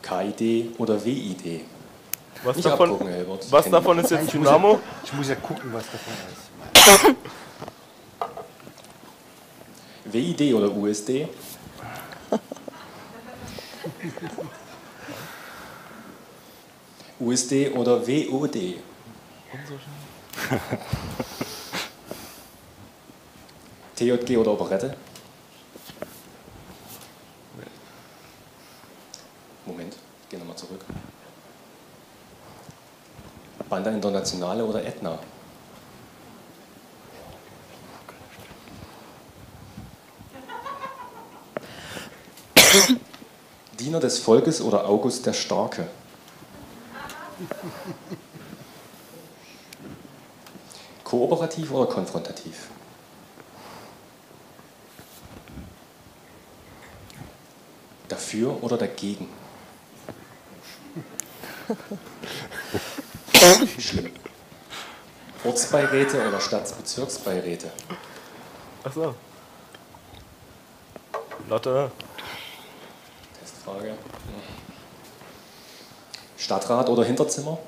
KID oder WID? Was Nicht davon, abgucken, Helbert. was davon ist jetzt ich muss ja- Dynamo? Ich muss ja gucken, was davon ist. WID oder USD? USD oder WOD? (laughs) TJG oder Operette? Moment, geh nochmal zurück. Banda Internationale oder Etna? (laughs) Diener des Volkes oder August der Starke? (laughs) Kooperativ oder konfrontativ? Dafür oder dagegen? (laughs) Schlimm. Ortsbeiräte oder Stadtbezirksbeiräte? Achso. Lotte. Testfrage. Stadtrat oder Hinterzimmer?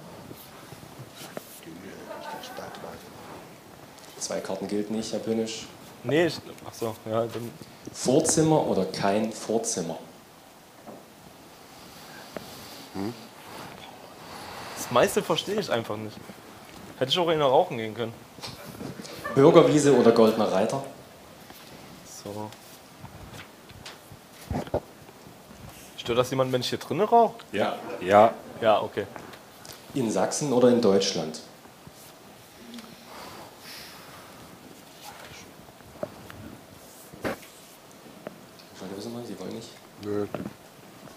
Zwei Karten gilt nicht, Herr Pönisch. Nee, ich, ach so, ja, dann. Vorzimmer oder kein Vorzimmer? Hm? Das meiste verstehe ich einfach nicht. Hätte ich auch in rauchen gehen können. Bürgerwiese oder Goldener Reiter? So. Stört das jemand, wenn ich hier drinnen rauche? Ja. Ja. Ja, okay. In Sachsen oder in Deutschland? Wissen Sie, Sie wollen nicht? Nö.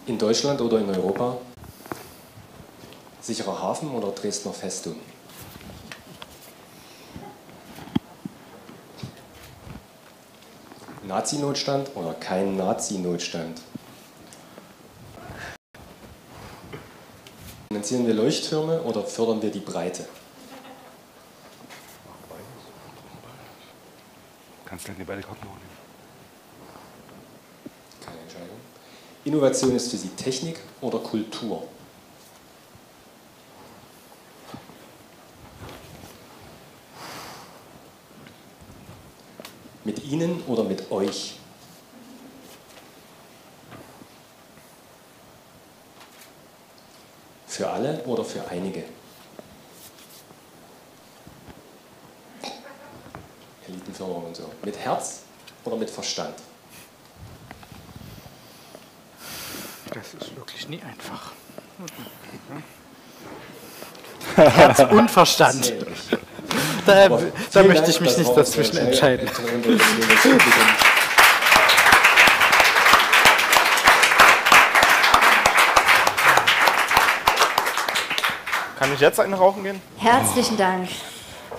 In Deutschland oder in Europa? Sicherer Hafen oder Dresdner Festung? Nazi-Notstand oder kein Nazi-Notstand? Finanzieren wir Leuchttürme oder fördern wir die Breite? Kannst du denn beide Karten nehmen? Keine Entscheidung. Innovation ist für Sie Technik oder Kultur? Mit Ihnen oder mit euch? Für alle oder für einige? Elitenförderung und so. Mit Herz oder mit Verstand? Das ist wirklich nie einfach. Herz und Verstand. Da, da möchte ich mich nicht dazwischen entscheiden. Kann ich jetzt einen rauchen gehen? Herzlichen Dank,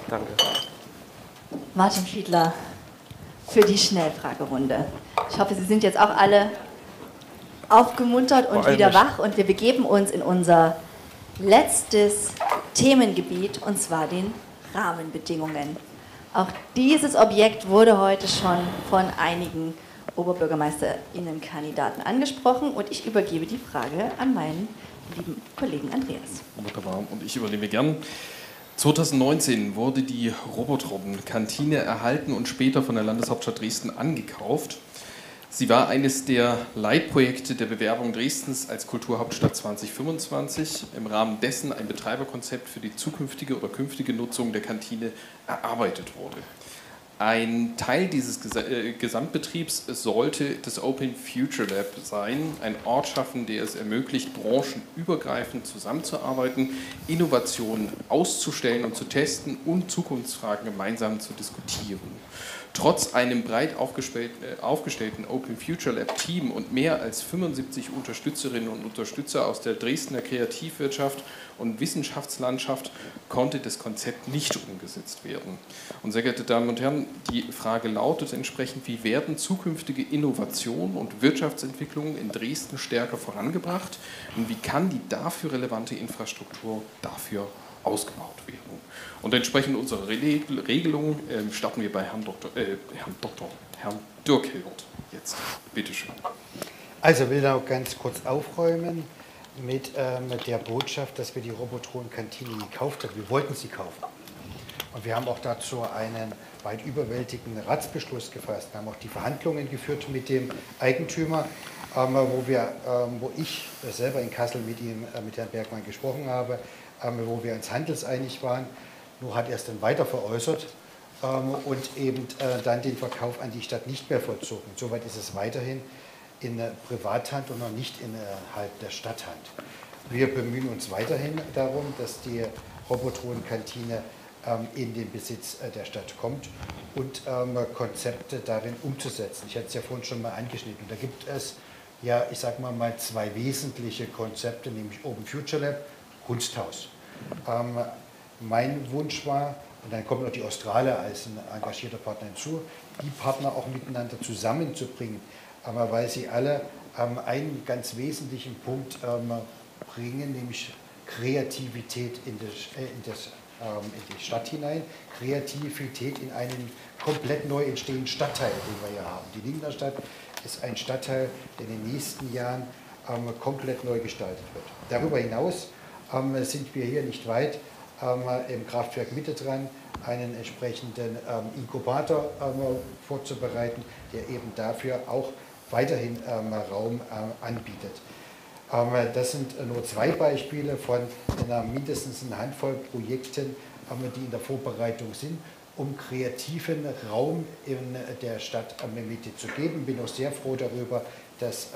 Danke. Martin Fiedler, für die Schnellfragerunde. Ich hoffe, Sie sind jetzt auch alle aufgemuntert und wieder wach und wir begeben uns in unser letztes Themengebiet und zwar den Rahmenbedingungen. Auch dieses Objekt wurde heute schon von einigen Oberbürgermeisterinnenkandidaten angesprochen und ich übergebe die Frage an meinen lieben Kollegen Andreas. Wunderbar. Und ich übernehme gern. 2019 wurde die Robotrobben-Kantine erhalten und später von der Landeshauptstadt Dresden angekauft. Sie war eines der Leitprojekte der Bewerbung Dresdens als Kulturhauptstadt 2025, im Rahmen dessen ein Betreiberkonzept für die zukünftige oder künftige Nutzung der Kantine erarbeitet wurde. Ein Teil dieses äh, Gesamtbetriebs sollte das Open Future Lab sein, ein Ort schaffen, der es ermöglicht, branchenübergreifend zusammenzuarbeiten, Innovationen auszustellen und zu testen und Zukunftsfragen gemeinsam zu diskutieren. Trotz einem breit äh, aufgestellten Open Future Lab Team und mehr als 75 Unterstützerinnen und Unterstützer aus der Dresdner Kreativwirtschaft und Wissenschaftslandschaft konnte das Konzept nicht umgesetzt werden. Und sehr geehrte Damen und Herren, die Frage lautet entsprechend, wie werden zukünftige Innovationen und Wirtschaftsentwicklungen in Dresden stärker vorangebracht und wie kann die dafür relevante Infrastruktur dafür ausgebaut werden? Und entsprechend unserer Re- Regelung ähm, starten wir bei Herrn Dr. Äh, Herrn Dr. Herrn Dirk Hilbert jetzt. Bitte schön. Also will da auch ganz kurz aufräumen mit ähm, der Botschaft, dass wir die Robotron-Kantine gekauft haben. Wir wollten sie kaufen. Und wir haben auch dazu einen weit überwältigenden Ratsbeschluss gefasst. Wir haben auch die Verhandlungen geführt mit dem Eigentümer, ähm, wo, wir, ähm, wo ich selber in Kassel mit ihm, äh, mit Herrn Bergmann gesprochen habe, ähm, wo wir uns handelseinig waren. Nur hat er es dann weiter veräußert ähm, und eben äh, dann den Verkauf an die Stadt nicht mehr vollzogen. Soweit ist es weiterhin in der Privathand und noch nicht innerhalb der Stadthand. Wir bemühen uns weiterhin darum, dass die Robotron-Kantine ähm, in den Besitz äh, der Stadt kommt und ähm, Konzepte darin umzusetzen. Ich hatte es ja vorhin schon mal angeschnitten. Da gibt es ja, ich sage mal, mal zwei wesentliche Konzepte, nämlich Open Future Lab, Kunsthaus. Ähm, mein Wunsch war, und dann kommt noch die Australier als ein engagierter Partner hinzu, die Partner auch miteinander zusammenzubringen, aber weil sie alle ähm, einen ganz wesentlichen Punkt ähm, bringen, nämlich Kreativität in, das, äh, in, das, ähm, in die Stadt hinein, Kreativität in einen komplett neu entstehenden Stadtteil, den wir hier haben. Die Lindner Stadt ist ein Stadtteil, der in den nächsten Jahren ähm, komplett neu gestaltet wird. Darüber hinaus ähm, sind wir hier nicht weit ähm, im Kraftwerk Mitte dran, einen entsprechenden ähm, Inkubator ähm, vorzubereiten, der eben dafür auch weiterhin ähm, Raum äh, anbietet. Das sind nur zwei Beispiele von einer mindestens einer Handvoll Projekten, die in der Vorbereitung sind, um kreativen Raum in der Stadt Mitte zu geben. Bin auch sehr froh darüber, dass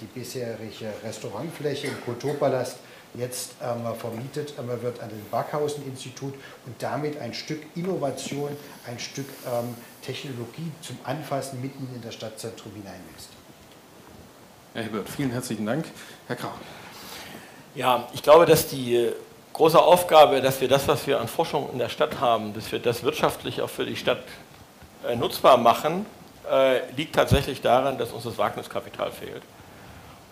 die bisherige Restaurantfläche im Kulturpalast jetzt ähm, vermietet ähm, wird an das Backhausen-Institut und damit ein Stück Innovation, ein Stück ähm, Technologie zum Anfassen mitten in das Stadtzentrum hineinlässt. Herr Hebert, vielen herzlichen Dank. Herr Krach. Ja, ich glaube, dass die große Aufgabe, dass wir das, was wir an Forschung in der Stadt haben, dass wir das wirtschaftlich auch für die Stadt äh, nutzbar machen, äh, liegt tatsächlich daran, dass uns das Wagniskapital fehlt.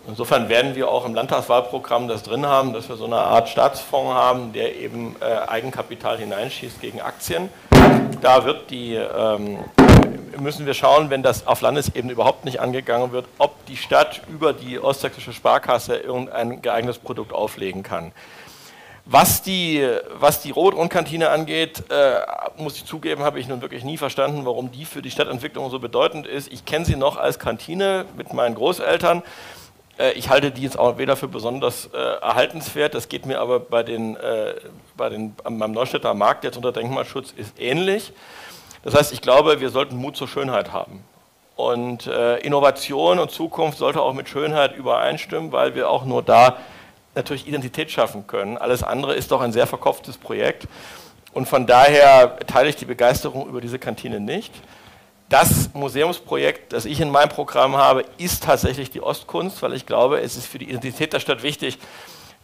Insofern werden wir auch im Landtagswahlprogramm das drin haben, dass wir so eine Art Staatsfonds haben, der eben äh, Eigenkapital hineinschießt gegen Aktien. Da wird die, ähm, müssen wir schauen, wenn das auf Landesebene überhaupt nicht angegangen wird, ob die Stadt über die Ostsächsische Sparkasse irgendein geeignetes Produkt auflegen kann. Was die, was die Rot-und-Kantine angeht, äh, muss ich zugeben, habe ich nun wirklich nie verstanden, warum die für die Stadtentwicklung so bedeutend ist. Ich kenne sie noch als Kantine mit meinen Großeltern. Äh, ich halte die jetzt auch weder für besonders äh, erhaltenswert, das geht mir aber bei den, äh, bei den, beim Neustädter Markt jetzt unter Denkmalschutz ist ähnlich. Das heißt, ich glaube, wir sollten Mut zur Schönheit haben. Und äh, Innovation und Zukunft sollte auch mit Schönheit übereinstimmen, weil wir auch nur da natürlich Identität schaffen können. Alles andere ist doch ein sehr verkopftes Projekt. Und von daher teile ich die Begeisterung über diese Kantine nicht das Museumsprojekt, das ich in meinem Programm habe, ist tatsächlich die Ostkunst, weil ich glaube, es ist für die Identität der Stadt wichtig,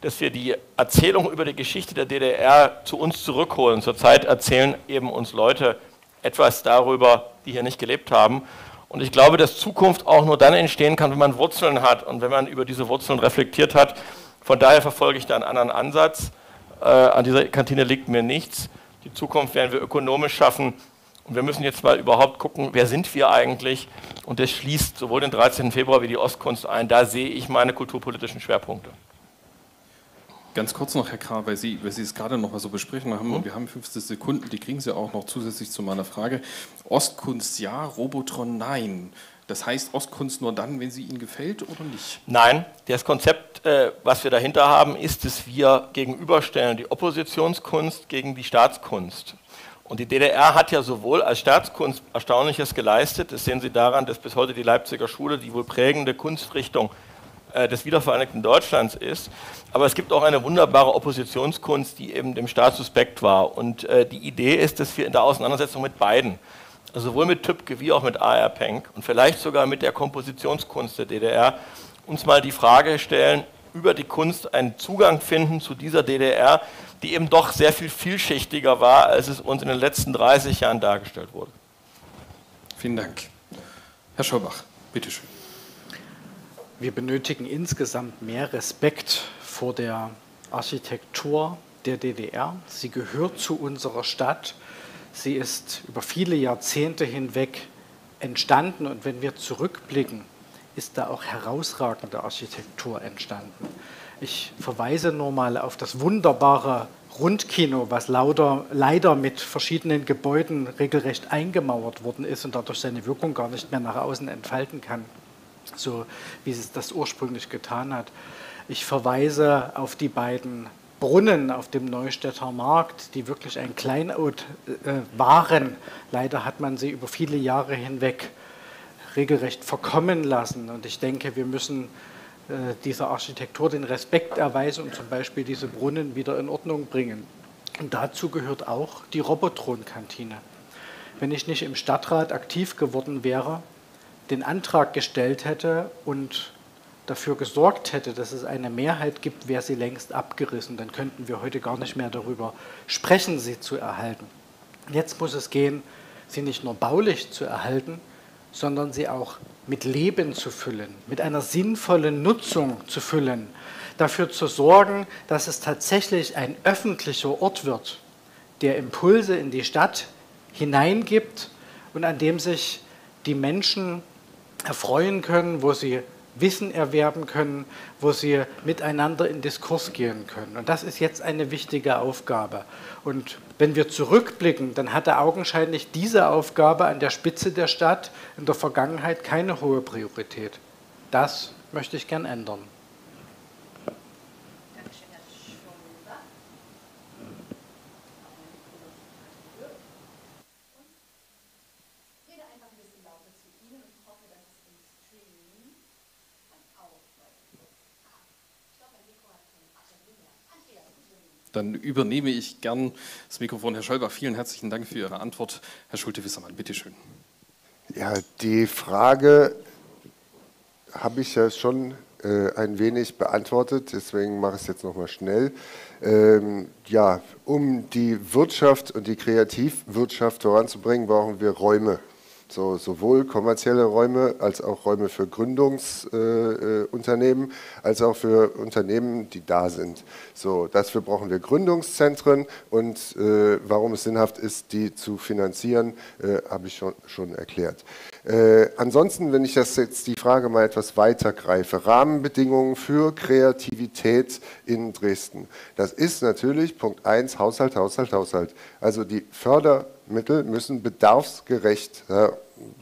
dass wir die Erzählung über die Geschichte der DDR zu uns zurückholen. Zurzeit erzählen eben uns Leute etwas darüber, die hier nicht gelebt haben. Und ich glaube, dass Zukunft auch nur dann entstehen kann, wenn man Wurzeln hat und wenn man über diese Wurzeln reflektiert hat. Von daher verfolge ich da einen anderen Ansatz. Äh, an dieser Kantine liegt mir nichts. Die Zukunft werden wir ökonomisch schaffen und wir müssen jetzt mal überhaupt gucken, wer sind wir eigentlich? Und das schließt sowohl den 13. Februar wie die Ostkunst ein. Da sehe ich meine kulturpolitischen Schwerpunkte. Ganz kurz noch, Herr Krah, weil Sie, weil Sie es gerade noch mal so besprechen haben, und wir haben 50 Sekunden, die kriegen Sie auch noch zusätzlich zu meiner Frage. Ostkunst ja, Robotron nein. Das heißt Ostkunst nur dann, wenn sie Ihnen gefällt oder nicht? Nein, das Konzept, äh, was wir dahinter haben, ist, dass wir gegenüberstellen die Oppositionskunst gegen die Staatskunst. Und die DDR hat ja sowohl als Staatskunst Erstaunliches geleistet, das sehen Sie daran, dass bis heute die Leipziger Schule die wohl prägende Kunstrichtung äh, des wiedervereinigten Deutschlands ist. Aber es gibt auch eine wunderbare Oppositionskunst, die eben dem Staat suspekt war. Und äh, die Idee ist, dass wir in der Auseinandersetzung mit beiden, also sowohl mit Tübke wie auch mit A.R. Penck und vielleicht sogar mit der Kompositionskunst der DDR, uns mal die Frage stellen, über die Kunst einen Zugang finden zu dieser DDR, die eben doch sehr viel vielschichtiger war, als es uns in den letzten 30 Jahren dargestellt wurde. Vielen Dank. Herr Schorbach, bitteschön. Wir benötigen insgesamt mehr Respekt vor der Architektur der DDR. Sie gehört zu unserer Stadt. Sie ist über viele Jahrzehnte hinweg entstanden und wenn wir zurückblicken, ist da auch herausragende Architektur entstanden. Ich verweise nur mal auf das wunderbare Rundkino, was lauter, leider mit verschiedenen Gebäuden regelrecht eingemauert worden ist und dadurch seine Wirkung gar nicht mehr nach außen entfalten kann, so wie es das ursprünglich getan hat. Ich verweise auf die beiden Brunnen auf dem Neustädter Markt, die wirklich ein Kleinod äh, waren. Leider hat man sie über viele Jahre hinweg regelrecht verkommen lassen. Und ich denke, wir müssen dieser Architektur den Respekt erweisen und zum Beispiel diese Brunnen wieder in Ordnung bringen. Und dazu gehört auch die Robotron-Kantine. Wenn ich nicht im Stadtrat aktiv geworden wäre, den Antrag gestellt hätte und dafür gesorgt hätte, dass es eine Mehrheit gibt, wäre sie längst abgerissen. Dann könnten wir heute gar nicht mehr darüber sprechen, sie zu erhalten. Jetzt muss es gehen, sie nicht nur baulich zu erhalten, sondern sie auch mit Leben zu füllen, mit einer sinnvollen Nutzung zu füllen, dafür zu sorgen, dass es tatsächlich ein öffentlicher Ort wird, der Impulse in die Stadt hineingibt und an dem sich die Menschen erfreuen können, wo sie Wissen erwerben können, wo sie miteinander in Diskurs gehen können. Und das ist jetzt eine wichtige Aufgabe. Und wenn wir zurückblicken, dann hatte augenscheinlich diese Aufgabe an der Spitze der Stadt in der Vergangenheit keine hohe Priorität. Das möchte ich gern ändern. Dann übernehme ich gern das Mikrofon. Herr Schäuber, vielen herzlichen Dank für Ihre Antwort. Herr Schulte-Wissermann, bitteschön. Ja, die Frage habe ich ja schon äh, ein wenig beantwortet, deswegen mache ich es jetzt nochmal schnell. Ähm, ja, um die Wirtschaft und die Kreativwirtschaft voranzubringen, brauchen wir Räume so, sowohl kommerzielle Räume als auch Räume für Gründungsunternehmen, äh, als auch für Unternehmen, die da sind. So, dafür brauchen wir Gründungszentren und äh, warum es sinnhaft ist, die zu finanzieren, äh, habe ich schon, schon erklärt. Äh, ansonsten, wenn ich das jetzt die Frage mal etwas weiter greife, Rahmenbedingungen für Kreativität in Dresden. Das ist natürlich Punkt 1, Haushalt, Haushalt, Haushalt. Also die Fördermittel müssen bedarfsgerecht äh,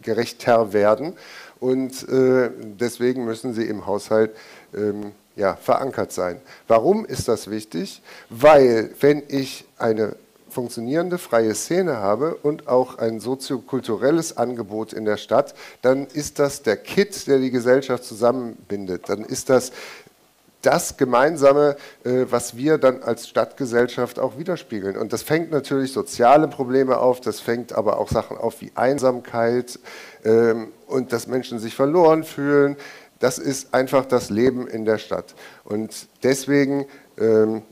gerechter werden und äh, deswegen müssen sie im Haushalt ähm, ja, verankert sein. Warum ist das wichtig? Weil wenn ich eine funktionierende freie Szene habe und auch ein soziokulturelles Angebot in der Stadt, dann ist das der Kit, der die Gesellschaft zusammenbindet. Dann ist das das Gemeinsame, äh, was wir dann als Stadtgesellschaft auch widerspiegeln. Und das fängt natürlich soziale Probleme auf, das fängt aber auch Sachen auf wie Einsamkeit ähm, und dass Menschen sich verloren fühlen. Das ist einfach das Leben in der Stadt. Und deswegen ähm,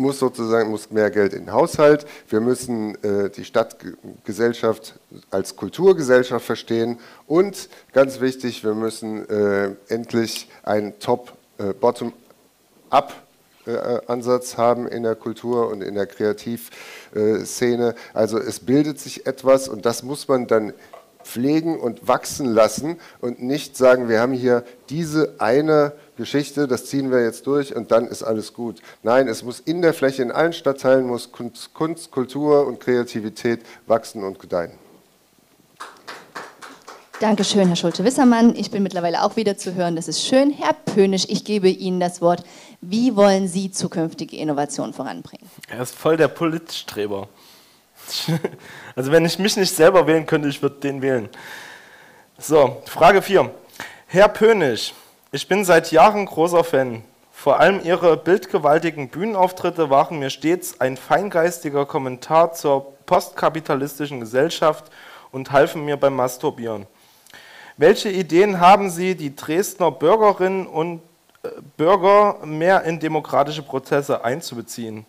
muss sozusagen muss mehr Geld in den Haushalt. Wir müssen äh, die Stadtgesellschaft als Kulturgesellschaft verstehen und ganz wichtig, wir müssen äh, endlich einen Top äh, Bottom-up Ansatz haben in der Kultur und in der Kreativszene. Also es bildet sich etwas und das muss man dann pflegen und wachsen lassen und nicht sagen, wir haben hier diese eine Geschichte, das ziehen wir jetzt durch und dann ist alles gut. Nein, es muss in der Fläche, in allen Stadtteilen muss Kunst, Kultur und Kreativität wachsen und gedeihen. Dankeschön, Herr Schulte-Wissermann. Ich bin mittlerweile auch wieder zu hören. Das ist schön. Herr Pönisch, ich gebe Ihnen das Wort. Wie wollen Sie zukünftige Innovationen voranbringen? Er ist voll der Politstreber. (laughs) Also wenn ich mich nicht selber wählen könnte, ich würde den wählen. So, Frage 4. Herr Pönisch, ich bin seit Jahren großer Fan. Vor allem Ihre bildgewaltigen Bühnenauftritte waren mir stets ein feingeistiger Kommentar zur postkapitalistischen Gesellschaft und halfen mir beim Masturbieren. Welche Ideen haben Sie, die Dresdner Bürgerinnen und äh, Bürger mehr in demokratische Prozesse einzubeziehen?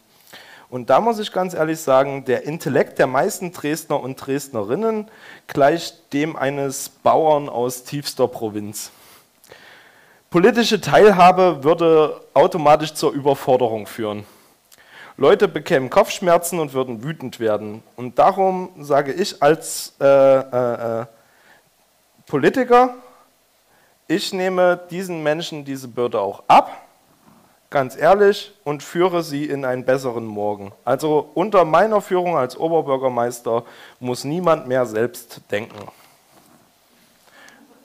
Und da muss ich ganz ehrlich sagen, der Intellekt der meisten Dresdner und Dresdnerinnen gleicht dem eines Bauern aus tiefster Provinz. Politische Teilhabe würde automatisch zur Überforderung führen. Leute bekämen Kopfschmerzen und würden wütend werden. Und darum sage ich als äh, äh, äh Politiker, ich nehme diesen Menschen diese Bürde auch ab ganz ehrlich, und führe sie in einen besseren Morgen. Also unter meiner Führung als Oberbürgermeister muss niemand mehr selbst denken.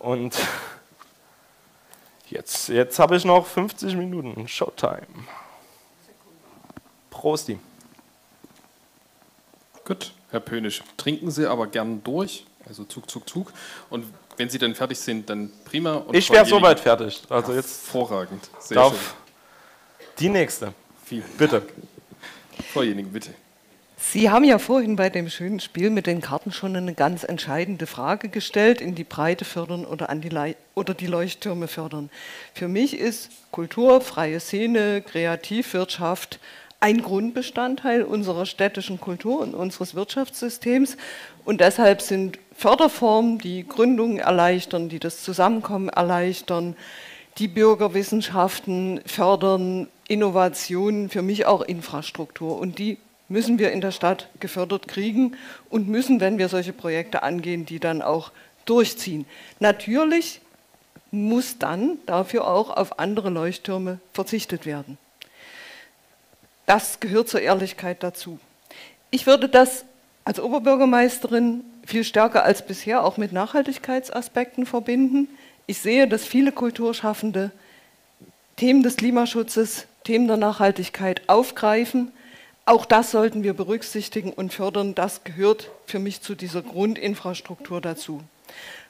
Und jetzt, jetzt habe ich noch 50 Minuten Showtime. Prosti. Gut, Herr Pönisch, trinken Sie aber gern durch, also Zug, Zug, Zug. Und wenn Sie dann fertig sind, dann prima. Und ich wäre soweit fertig. Also jetzt hervorragend. Sehr darf, schön. Die nächste. Vielen bitte. Frau Jening, bitte. Sie haben ja vorhin bei dem schönen Spiel mit den Karten schon eine ganz entscheidende Frage gestellt, in die Breite fördern oder, an die, oder die Leuchttürme fördern. Für mich ist Kultur, freie Szene, Kreativwirtschaft ein Grundbestandteil unserer städtischen Kultur und unseres Wirtschaftssystems. Und deshalb sind Förderformen, die Gründungen erleichtern, die das Zusammenkommen erleichtern, die Bürgerwissenschaften fördern, Innovationen, für mich auch Infrastruktur. Und die müssen wir in der Stadt gefördert kriegen und müssen, wenn wir solche Projekte angehen, die dann auch durchziehen. Natürlich muss dann dafür auch auf andere Leuchttürme verzichtet werden. Das gehört zur Ehrlichkeit dazu. Ich würde das als Oberbürgermeisterin viel stärker als bisher auch mit Nachhaltigkeitsaspekten verbinden. Ich sehe, dass viele Kulturschaffende Themen des Klimaschutzes, Themen der Nachhaltigkeit aufgreifen. Auch das sollten wir berücksichtigen und fördern. Das gehört für mich zu dieser Grundinfrastruktur dazu.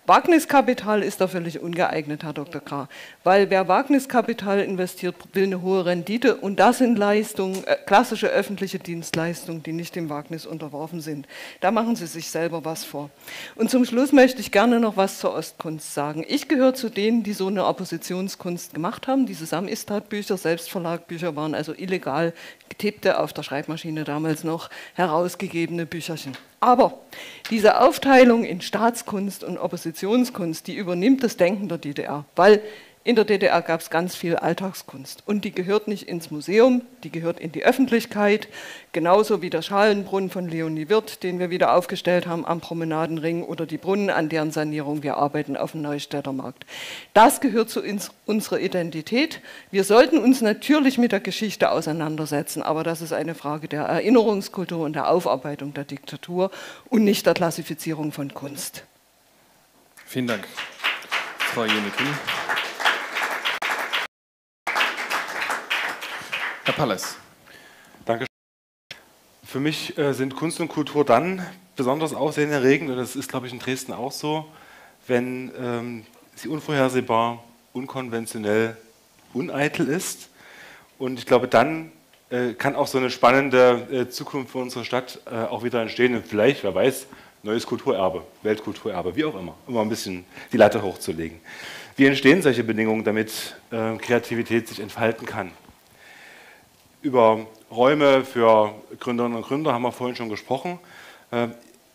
Wagniskapital ist da völlig ungeeignet, Herr Dr. K., weil wer Wagniskapital investiert, will eine hohe Rendite und das sind Leistungen, äh, klassische öffentliche Dienstleistungen, die nicht dem Wagnis unterworfen sind. Da machen Sie sich selber was vor. Und zum Schluss möchte ich gerne noch was zur Ostkunst sagen. Ich gehöre zu denen, die so eine Oppositionskunst gemacht haben. Diese Samistat-Bücher, Selbstverlagbücher waren also illegal getippte, auf der Schreibmaschine damals noch herausgegebene Bücherchen. Aber diese Aufteilung in Staatskunst und Oppositionskunst, die übernimmt das Denken der DDR, weil in der DDR gab es ganz viel Alltagskunst und die gehört nicht ins Museum, die gehört in die Öffentlichkeit, genauso wie der Schalenbrunnen von Leonie Wirth, den wir wieder aufgestellt haben am Promenadenring oder die Brunnen, an deren Sanierung wir arbeiten auf dem Neustädter Markt. Das gehört zu uns, unserer Identität. Wir sollten uns natürlich mit der Geschichte auseinandersetzen, aber das ist eine Frage der Erinnerungskultur und der Aufarbeitung der Diktatur und nicht der Klassifizierung von Kunst. Vielen Dank, Frau Jenikin. Herr Pallas. Danke. Für mich äh, sind Kunst und Kultur dann besonders aufsehenerregend, und das ist, glaube ich, in Dresden auch so, wenn ähm, sie unvorhersehbar, unkonventionell, uneitel ist. Und ich glaube, dann äh, kann auch so eine spannende äh, Zukunft für unsere Stadt äh, auch wieder entstehen. Und vielleicht, wer weiß, neues Kulturerbe, Weltkulturerbe, wie auch immer, mal ein bisschen die Latte hochzulegen. Wie entstehen solche Bedingungen, damit äh, Kreativität sich entfalten kann? Über Räume für Gründerinnen und Gründer haben wir vorhin schon gesprochen. Äh,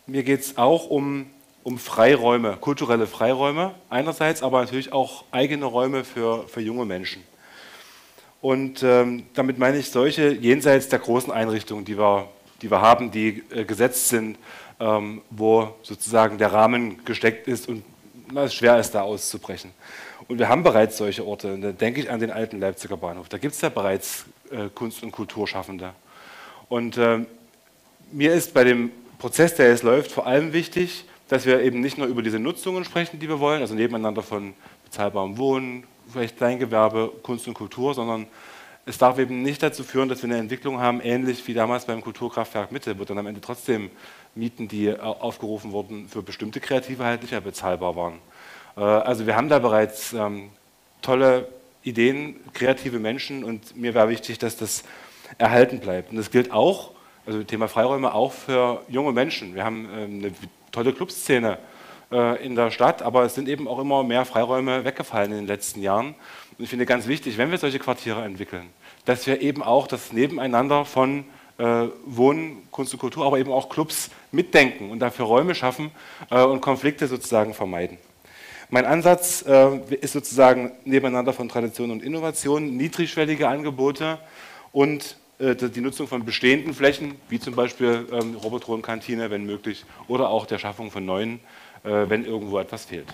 mir geht es auch um, um Freiräume, kulturelle Freiräume einerseits, aber natürlich auch eigene Räume für, für junge Menschen. Und ähm, damit meine ich solche jenseits der großen Einrichtungen, die wir, die wir haben, die äh, gesetzt sind, ähm, wo sozusagen der Rahmen gesteckt ist und es schwer ist, da auszubrechen. Und wir haben bereits solche Orte. Da denke ich an den alten Leipziger Bahnhof. Da gibt es ja bereits äh, Kunst- und Kulturschaffende. Und äh, mir ist bei dem Prozess, der jetzt läuft, vor allem wichtig, dass wir eben nicht nur über diese Nutzungen sprechen, die wir wollen, also nebeneinander von bezahlbarem Wohnen, vielleicht Kleingewerbe, Kunst und Kultur, sondern es darf eben nicht dazu führen, dass wir eine Entwicklung haben, ähnlich wie damals beim Kulturkraftwerk Mitte, wo dann am Ende trotzdem Mieten, die äh, aufgerufen wurden, für bestimmte Kreative halt nicht mehr bezahlbar waren. Äh, also wir haben da bereits ähm, tolle Ideen, kreative Menschen und mir war wichtig, dass das erhalten bleibt. Und das gilt auch, also Thema Freiräume, auch für junge Menschen. Wir haben ähm, eine tolle Clubszene äh, in der Stadt, aber es sind eben auch immer mehr Freiräume weggefallen in den letzten Jahren. Und ich finde ganz wichtig, wenn wir solche Quartiere entwickeln, dass wir eben auch das Nebeneinander von äh, Wohnen, Kunst und Kultur, aber eben auch Clubs mitdenken und dafür Räume schaffen äh, und Konflikte sozusagen vermeiden. Mein Ansatz äh, ist sozusagen nebeneinander von Tradition und Innovation, niedrigschwellige Angebote und äh, die Nutzung von bestehenden Flächen, wie zum Beispiel ähm, Robotronkantine, wenn möglich, oder auch der Schaffung von neuen, äh, wenn irgendwo etwas fehlt.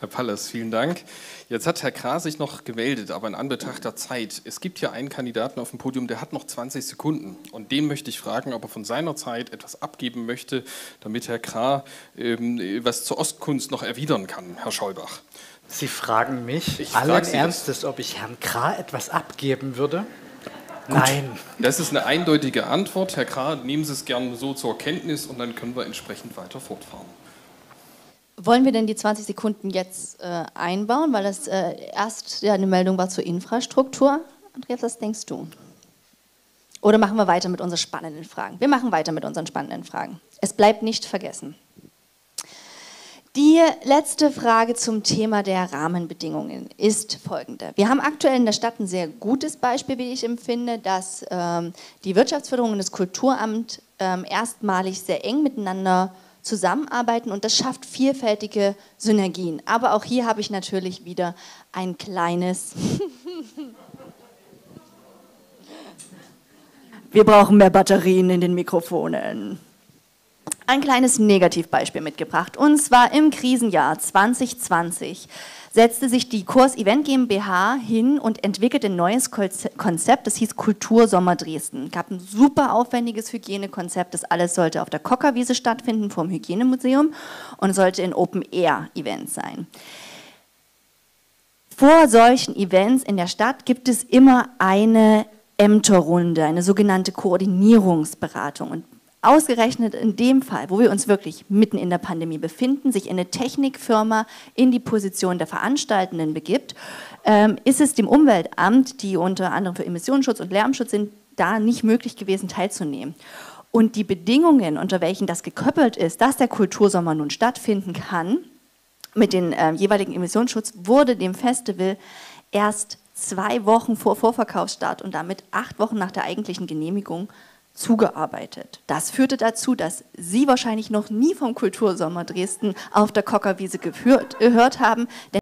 Herr Palles, vielen Dank. Jetzt hat Herr Kra sich noch gemeldet, aber in Anbetracht der Zeit. Es gibt hier einen Kandidaten auf dem Podium, der hat noch 20 Sekunden. Und den möchte ich fragen, ob er von seiner Zeit etwas abgeben möchte, damit Herr Kra ähm, was zur Ostkunst noch erwidern kann, Herr Scholbach. Sie fragen mich ich allen frag Ernstes, ob ich Herrn Kra etwas abgeben würde? Gut, Nein. Das ist eine eindeutige Antwort. Herr Kra, nehmen Sie es gerne so zur Kenntnis und dann können wir entsprechend weiter fortfahren. Wollen wir denn die 20 Sekunden jetzt äh, einbauen, weil das äh, erst ja, eine Meldung war zur Infrastruktur? Andreas, was denkst du? Oder machen wir weiter mit unseren spannenden Fragen? Wir machen weiter mit unseren spannenden Fragen. Es bleibt nicht vergessen. Die letzte Frage zum Thema der Rahmenbedingungen ist folgende. Wir haben aktuell in der Stadt ein sehr gutes Beispiel, wie ich empfinde, dass ähm, die Wirtschaftsförderung und das Kulturamt ähm, erstmalig sehr eng miteinander zusammenarbeiten und das schafft vielfältige Synergien. Aber auch hier habe ich natürlich wieder ein kleines... (laughs) Wir brauchen mehr Batterien in den Mikrofonen ein kleines Negativbeispiel mitgebracht. Und zwar im Krisenjahr 2020 setzte sich die Kurs Event GmbH hin und entwickelte ein neues Konzept, das hieß Kultursommer Dresden. Es gab ein super aufwendiges Hygienekonzept, das alles sollte auf der Kockerwiese stattfinden, vom Hygienemuseum und sollte ein Open-Air-Event sein. Vor solchen Events in der Stadt gibt es immer eine Ämterrunde, eine sogenannte Koordinierungsberatung. Und Ausgerechnet in dem Fall, wo wir uns wirklich mitten in der Pandemie befinden, sich eine Technikfirma in die Position der Veranstaltenden begibt, ähm, ist es dem Umweltamt, die unter anderem für Emissionsschutz und Lärmschutz sind, da nicht möglich gewesen teilzunehmen. Und die Bedingungen, unter welchen das gekoppelt ist, dass der Kultursommer nun stattfinden kann, mit dem äh, jeweiligen Emissionsschutz, wurde dem Festival erst zwei Wochen vor Vorverkaufsstart und damit acht Wochen nach der eigentlichen Genehmigung zugearbeitet. Das führte dazu, dass Sie wahrscheinlich noch nie vom Kultursommer Dresden auf der Kockerwiese gehört haben,